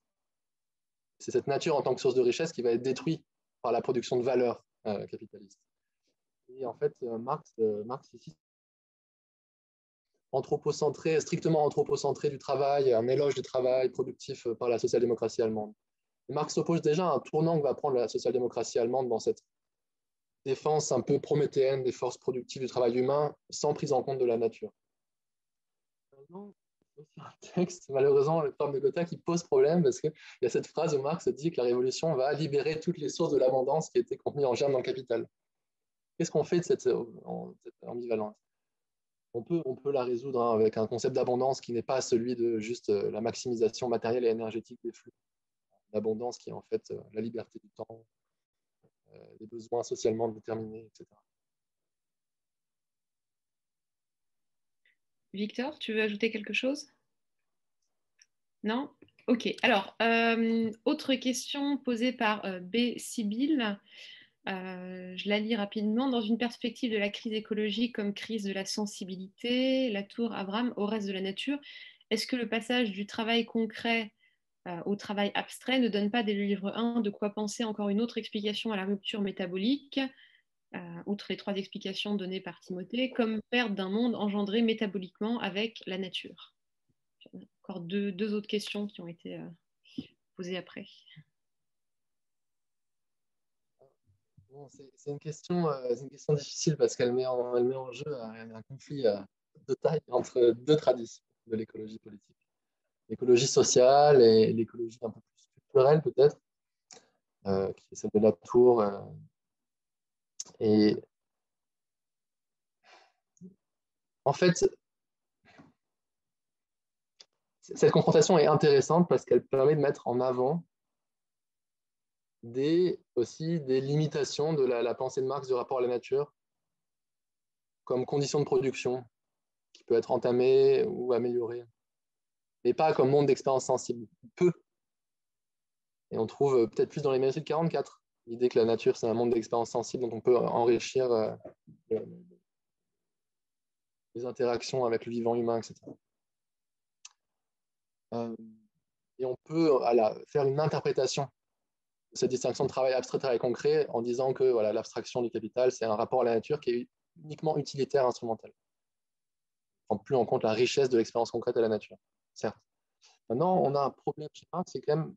C'est cette nature en tant que source de richesse qui va être détruite par la production de valeur euh, capitaliste. Et en fait, Marx, Marx ici anthropocentré, strictement anthropocentré du travail, un éloge du travail productif par la social-démocratie allemande. Marx s'oppose déjà à un tournant que va prendre la social-démocratie allemande dans cette défense un peu prométhéenne des forces productives du travail humain sans prise en compte de la nature. Maintenant, un texte, malheureusement, le terme de Gotha qui pose problème parce qu'il y a cette phrase où Marx dit que la révolution va libérer toutes les sources de l'abondance qui étaient contenues en germe dans le capital. Qu'est-ce qu'on fait de cette, cette ambivalence? On peut, la résoudre hein, avec un concept d'abondance qui n'est pas celui de juste euh, la maximisation matérielle et énergétique des flux. L'abondance qui est en fait euh, la liberté du temps, euh, les besoins socialement déterminés, etc. Victor, tu veux ajouter quelque chose? Non? Ok. Alors, autre question posée par B. Sibyl. Euh, je la lis rapidement. Dans une perspective de la crise écologique comme crise de la sensibilité, la tour Abraham au reste de la nature, est-ce que le passage du travail concret euh, au travail abstrait ne donne pas dès le livre 1 de quoi penser encore une autre explication à la rupture métabolique, euh, outre les trois explications données par Timothée, comme perte d'un monde engendré métaboliquement avec la nature? Encore deux, autres questions qui ont été posées après. C'est une, question, euh, difficile parce qu'elle met, en, met en jeu un, conflit euh, de taille entre deux traditions de l'écologie politique. L'écologie sociale et l'écologie un peu plus culturelle peut-être, euh, qui est celle de la tour. et en fait, cette confrontation est intéressante parce qu'elle permet de mettre en avant des, aussi des limitations de la, pensée de Marx du rapport à la nature comme condition de production qui peut être entamée ou améliorée, mais pas comme monde d'expérience sensible. Peu. Et on trouve peut-être plus dans les manuscrits de 44 l'idée que la nature c'est un monde d'expérience sensible dont on peut enrichir euh, les interactions avec le vivant humain, etc. Euh, et on peut faire une interprétation cette distinction de travail abstrait travail concret en disant que voilà, l'abstraction du capital, c'est un rapport à la nature qui est uniquement utilitaire instrumental. On prend plus en compte la richesse de l'expérience concrète à la nature, certes. Maintenant, on a un problème chez Marx, c'est quand même une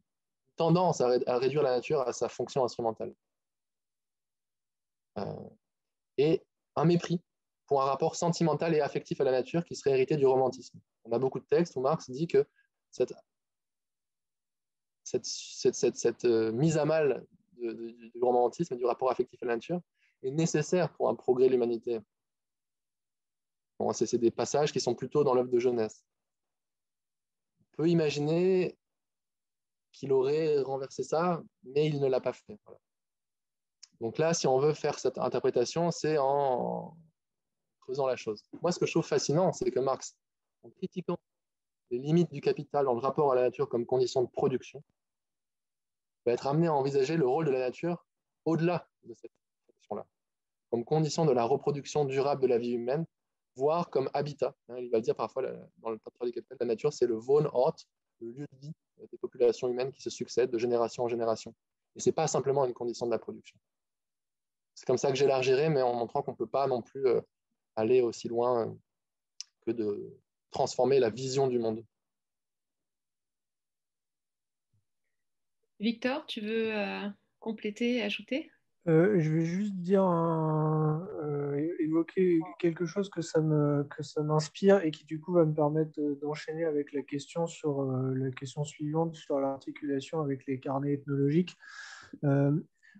tendance à, réduire la nature à sa fonction instrumentale. Euh, et un mépris pour un rapport sentimental et affectif à la nature qui serait hérité du romantisme. On a beaucoup de textes où Marx dit que cette, cette, euh, mise à mal du romantisme et du rapport affectif à la nature est nécessaire pour un progrès de l'humanité. c'est des passages qui sont plutôt dans l'œuvre de jeunesse. On peut imaginer qu'il aurait renversé ça, mais il ne l'a pas fait. Donc là, si on veut faire cette interprétation, c'est en creusant la chose. Moi, ce que je trouve fascinant, c'est que Marx, en critiquant les limites du capital dans le rapport à la nature comme condition de production, va être amené à envisager le rôle de la nature au-delà de cette condition-là, comme condition de la reproduction durable de la vie humaine, voire comme habitat. Hein, il va dire parfois dans le Patrimoine du capital, la nature, c'est le Wohnort, le lieu de vie des populations humaines qui se succèdent de génération en génération. Et ce n'est pas simplement une condition de la production. C'est comme ça que j'élargirai, mais en montrant qu'on ne peut pas non plus euh, aller aussi loin euh, que de transformer la vision du monde. Victor, tu veux euh, compléter, ajouter? Euh, Je vais juste dire, évoquer quelque chose que ça me que ça m'inspire et qui du coup va me permettre d'enchaîner avec la question sur la question suivante sur l'articulation avec les carnets ethnologiques.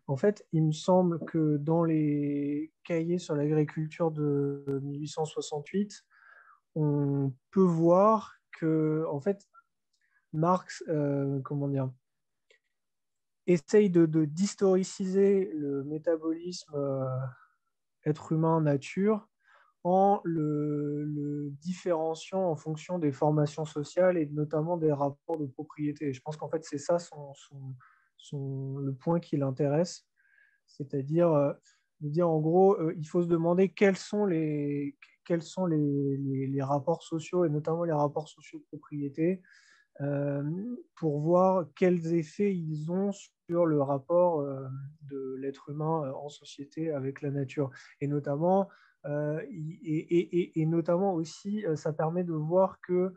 En fait, il me semble que dans les cahiers sur l'agriculture de 1868, on peut voir que, en fait, Marx, euh, comment dire, essaye de, d'historiciser le métabolisme euh, être humain-nature en le, différenciant en fonction des formations sociales et notamment des rapports de propriété. je pense qu'en fait, c'est ça son, le point qui l'intéresse, c'est-à-dire euh, dire en gros, euh, il faut se demander quels sont les, quels sont les, les, rapports sociaux et notamment les rapports sociaux de propriété euh, pour voir quels effets ils ont sur le rapport de l'être humain en société avec la nature. Et notamment, et, et, notamment aussi, ça permet de voir que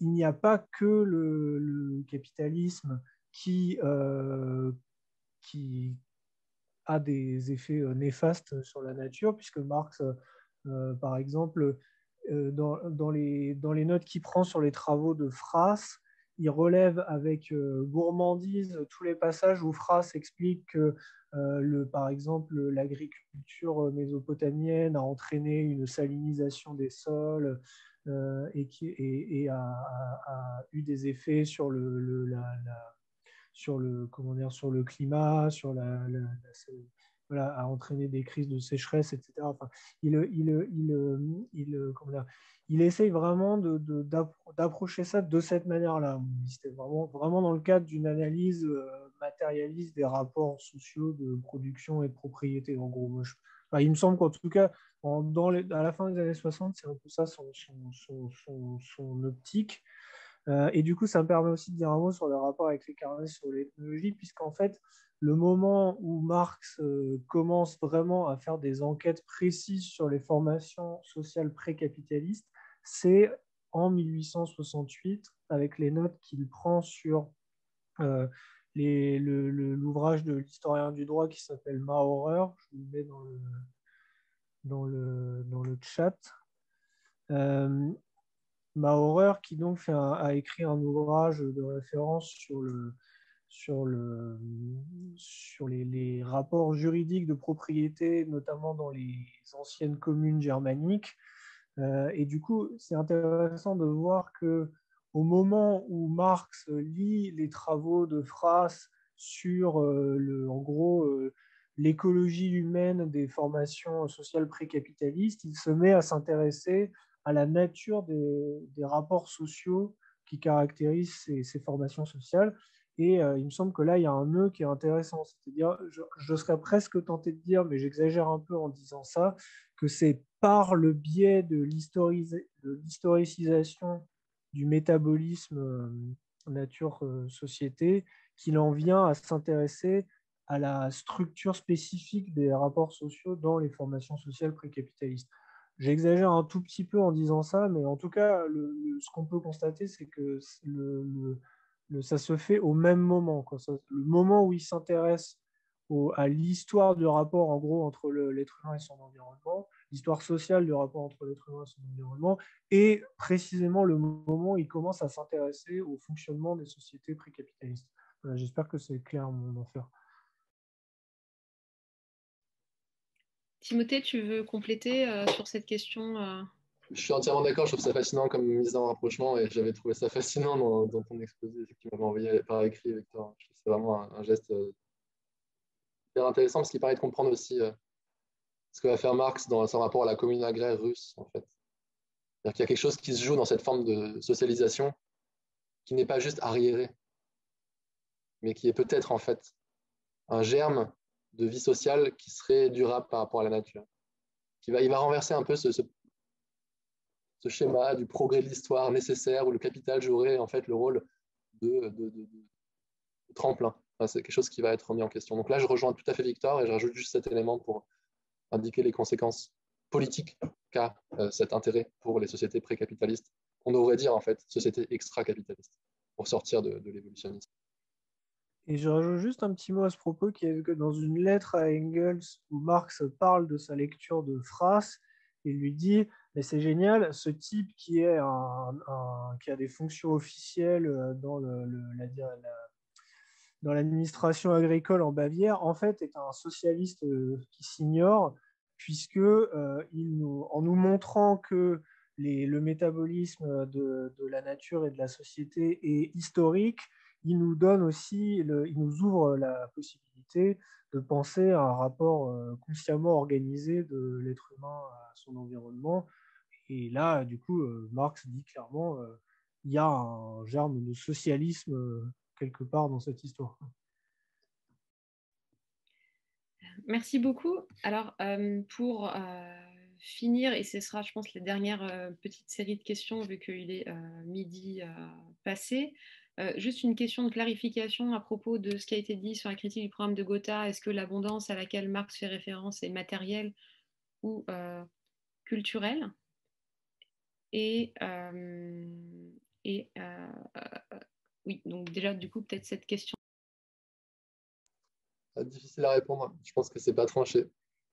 il n'y a pas que le, le capitalisme qui, euh, qui a des effets euh, néfastes sur la nature, puisque Marx, euh, par exemple, dans, dans, les, dans les notes qu'il prend sur les travaux de Frasse, il relève avec gourmandise tous les passages où Frasse explique que, le, par exemple, l'agriculture mésopotamienne a entraîné une salinisation des sols et, qui, et, a, eu des effets sur le, la, sur le, comment dire, sur le climat, sur la, voilà, à entraîner des crises de sécheresse, etc. Enfin, il, il, il, il, comment dire, il essaye vraiment d'approcher de, ça de cette manière-là. C'était vraiment, vraiment dans le cadre d'une analyse euh, matérialiste des rapports sociaux de production et de propriété, en gros. enfin, il me semble qu'en tout cas, en, dans à la fin des années 60, c'est un peu ça son, son, son, son optique. Euh, et du coup, ça me permet aussi de dire un mot sur le rapport avec les carnets sur l'ethnologie, puisqu'en fait, le moment où Marx euh, commence vraiment à faire des enquêtes précises sur les formations sociales pré-capitalistes, c'est en 1868, avec les notes qu'il prend sur euh, l'ouvrage de l'historien du droit qui s'appelle Maurer, je vous le mets dans le, dans le, dans le chat. Maurer, qui donc a écrit un ouvrage de référence sur, le, sur, le, sur les, rapports juridiques de propriété, notamment dans les anciennes communes germaniques, et du coup, c'est intéressant de voir que au moment où Marx lit les travaux de Frass sur, le, en gros, l'écologie humaine des formations sociales précapitalistes, il se met à s'intéresser à la nature des, rapports sociaux qui caractérisent ces, formations sociales. Et euh, il me semble que là, il y a un nœud qui est intéressant. C'est-à-dire, je, serais presque tenté de dire, mais j'exagère un peu en disant ça, que c'est par le biais de l'historicisation du métabolisme euh, nature-société euh, qu'il en vient à s'intéresser à la structure spécifique des rapports sociaux dans les formations sociales précapitalistes. J'exagère un tout petit peu en disant ça, mais en tout cas, ce qu'on peut constater, c'est que ça se fait au même moment. le moment où il s'intéresse à l'histoire du rapport, en gros, entre l'être humain et son environnement, l'histoire sociale du rapport entre l'être humain et son environnement, et précisément le moment où il commence à s'intéresser au fonctionnement des sociétés précapitalistes. J'espère que c'est clair, mon affaire. Timothée, tu veux compléter euh, sur cette question euh? Je suis entièrement d'accord, je trouve ça fascinant comme mise en rapprochement et j'avais trouvé ça fascinant dans, ton exposé que tu m'avais envoyé par écrit, Victor. C'est vraiment un, geste euh, intéressant parce qu'il permet de comprendre aussi ce que va faire Marx dans son rapport à la commune agraire russe, en fait. Qu'il y a quelque chose qui se joue dans cette forme de socialisation qui n'est pas juste arriéré, mais qui est peut-être en fait un germe de vie sociale qui serait durable par rapport à la nature. Qui va, il va renverser un peu ce, schéma du progrès de l'histoire nécessaire où le capital jouerait en fait le rôle de, tremplin. c'est quelque chose qui va être remis en question. Donc là, je rejoins tout à fait Victor et je rajoute juste cet élément pour indiquer les conséquences politiques qu'a euh, cet intérêt pour les sociétés précapitalistes. On devrait dire en fait société extra-capitaliste pour sortir de l'évolutionnisme. Et je rajoute juste un petit mot à ce propos qui est que dans une lettre à Engels où Marx parle de sa lecture de Frass, il lui dit mais c'est génial, ce type qui, a des fonctions officielles euh, dans, l'administration agricole en Bavière, en fait, est un socialiste euh, qui s'ignore, puisque euh, nous, en nous montrant que le métabolisme de, de, la nature et de la société est historique, il nous donne aussi, il nous ouvre la possibilité de penser à un rapport euh, consciemment organisé de l'être humain à son environnement. Et là, du coup, euh, Marx dit clairement, euh, il y a un germe de socialisme quelque part dans cette histoire. Merci beaucoup. Alors, pour finir, et ce sera, je pense, la dernière petite série de questions, vu qu'il est midi passé, euh, juste une question de clarification à propos de ce qui a été dit sur la critique du programme de Gotha. Est-ce que l'abondance à laquelle Marx fait référence est matérielle ou euh, culturelle? Et, euh, oui, donc déjà, du coup, peut-être cette question. Difficile à répondre. Je pense que c'est pas tranché.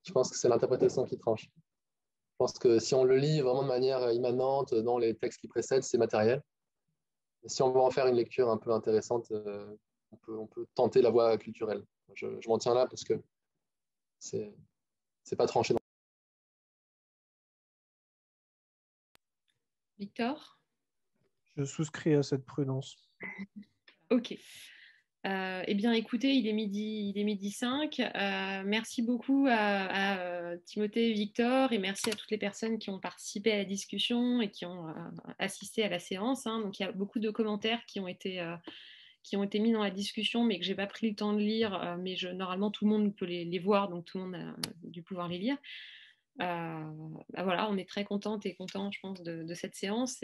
Je pense que c'est l'interprétation qui tranche. Je pense que si on le lit vraiment de manière immanente dans les textes qui précèdent, c'est matériel si on veut en faire une lecture un peu intéressante, euh, on, peut, tenter la voie culturelle. Je, m'en tiens là parce que c'est pas tranché. Victor? Je souscris à cette prudence. ok. Euh, eh bien, écoutez, il est midi, il est midi 5. Euh, merci beaucoup à, euh, Timothée et Victor et merci à toutes les personnes qui ont participé à la discussion et qui ont assisté à la séance. Hein. Il y a beaucoup de commentaires qui ont été, mis dans la discussion, mais que je n'ai pas pris le temps de lire. mais normalement, tout le monde peut les, voir, donc tout le monde a dû pouvoir les lire. Bah voilà, on est très contente et content, je pense, de, de cette séance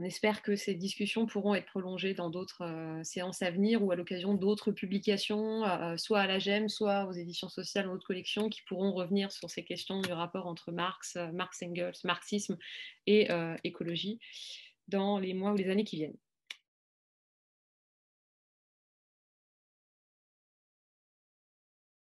on espère que ces discussions pourront être prolongées dans d'autres euh, séances à venir ou à l'occasion d'autres publications, euh, soit à la GEM, soit aux éditions sociales ou autres collections, qui pourront revenir sur ces questions du rapport entre Marx, euh, Marx Engels, marxisme et écologie dans les mois ou les années qui viennent.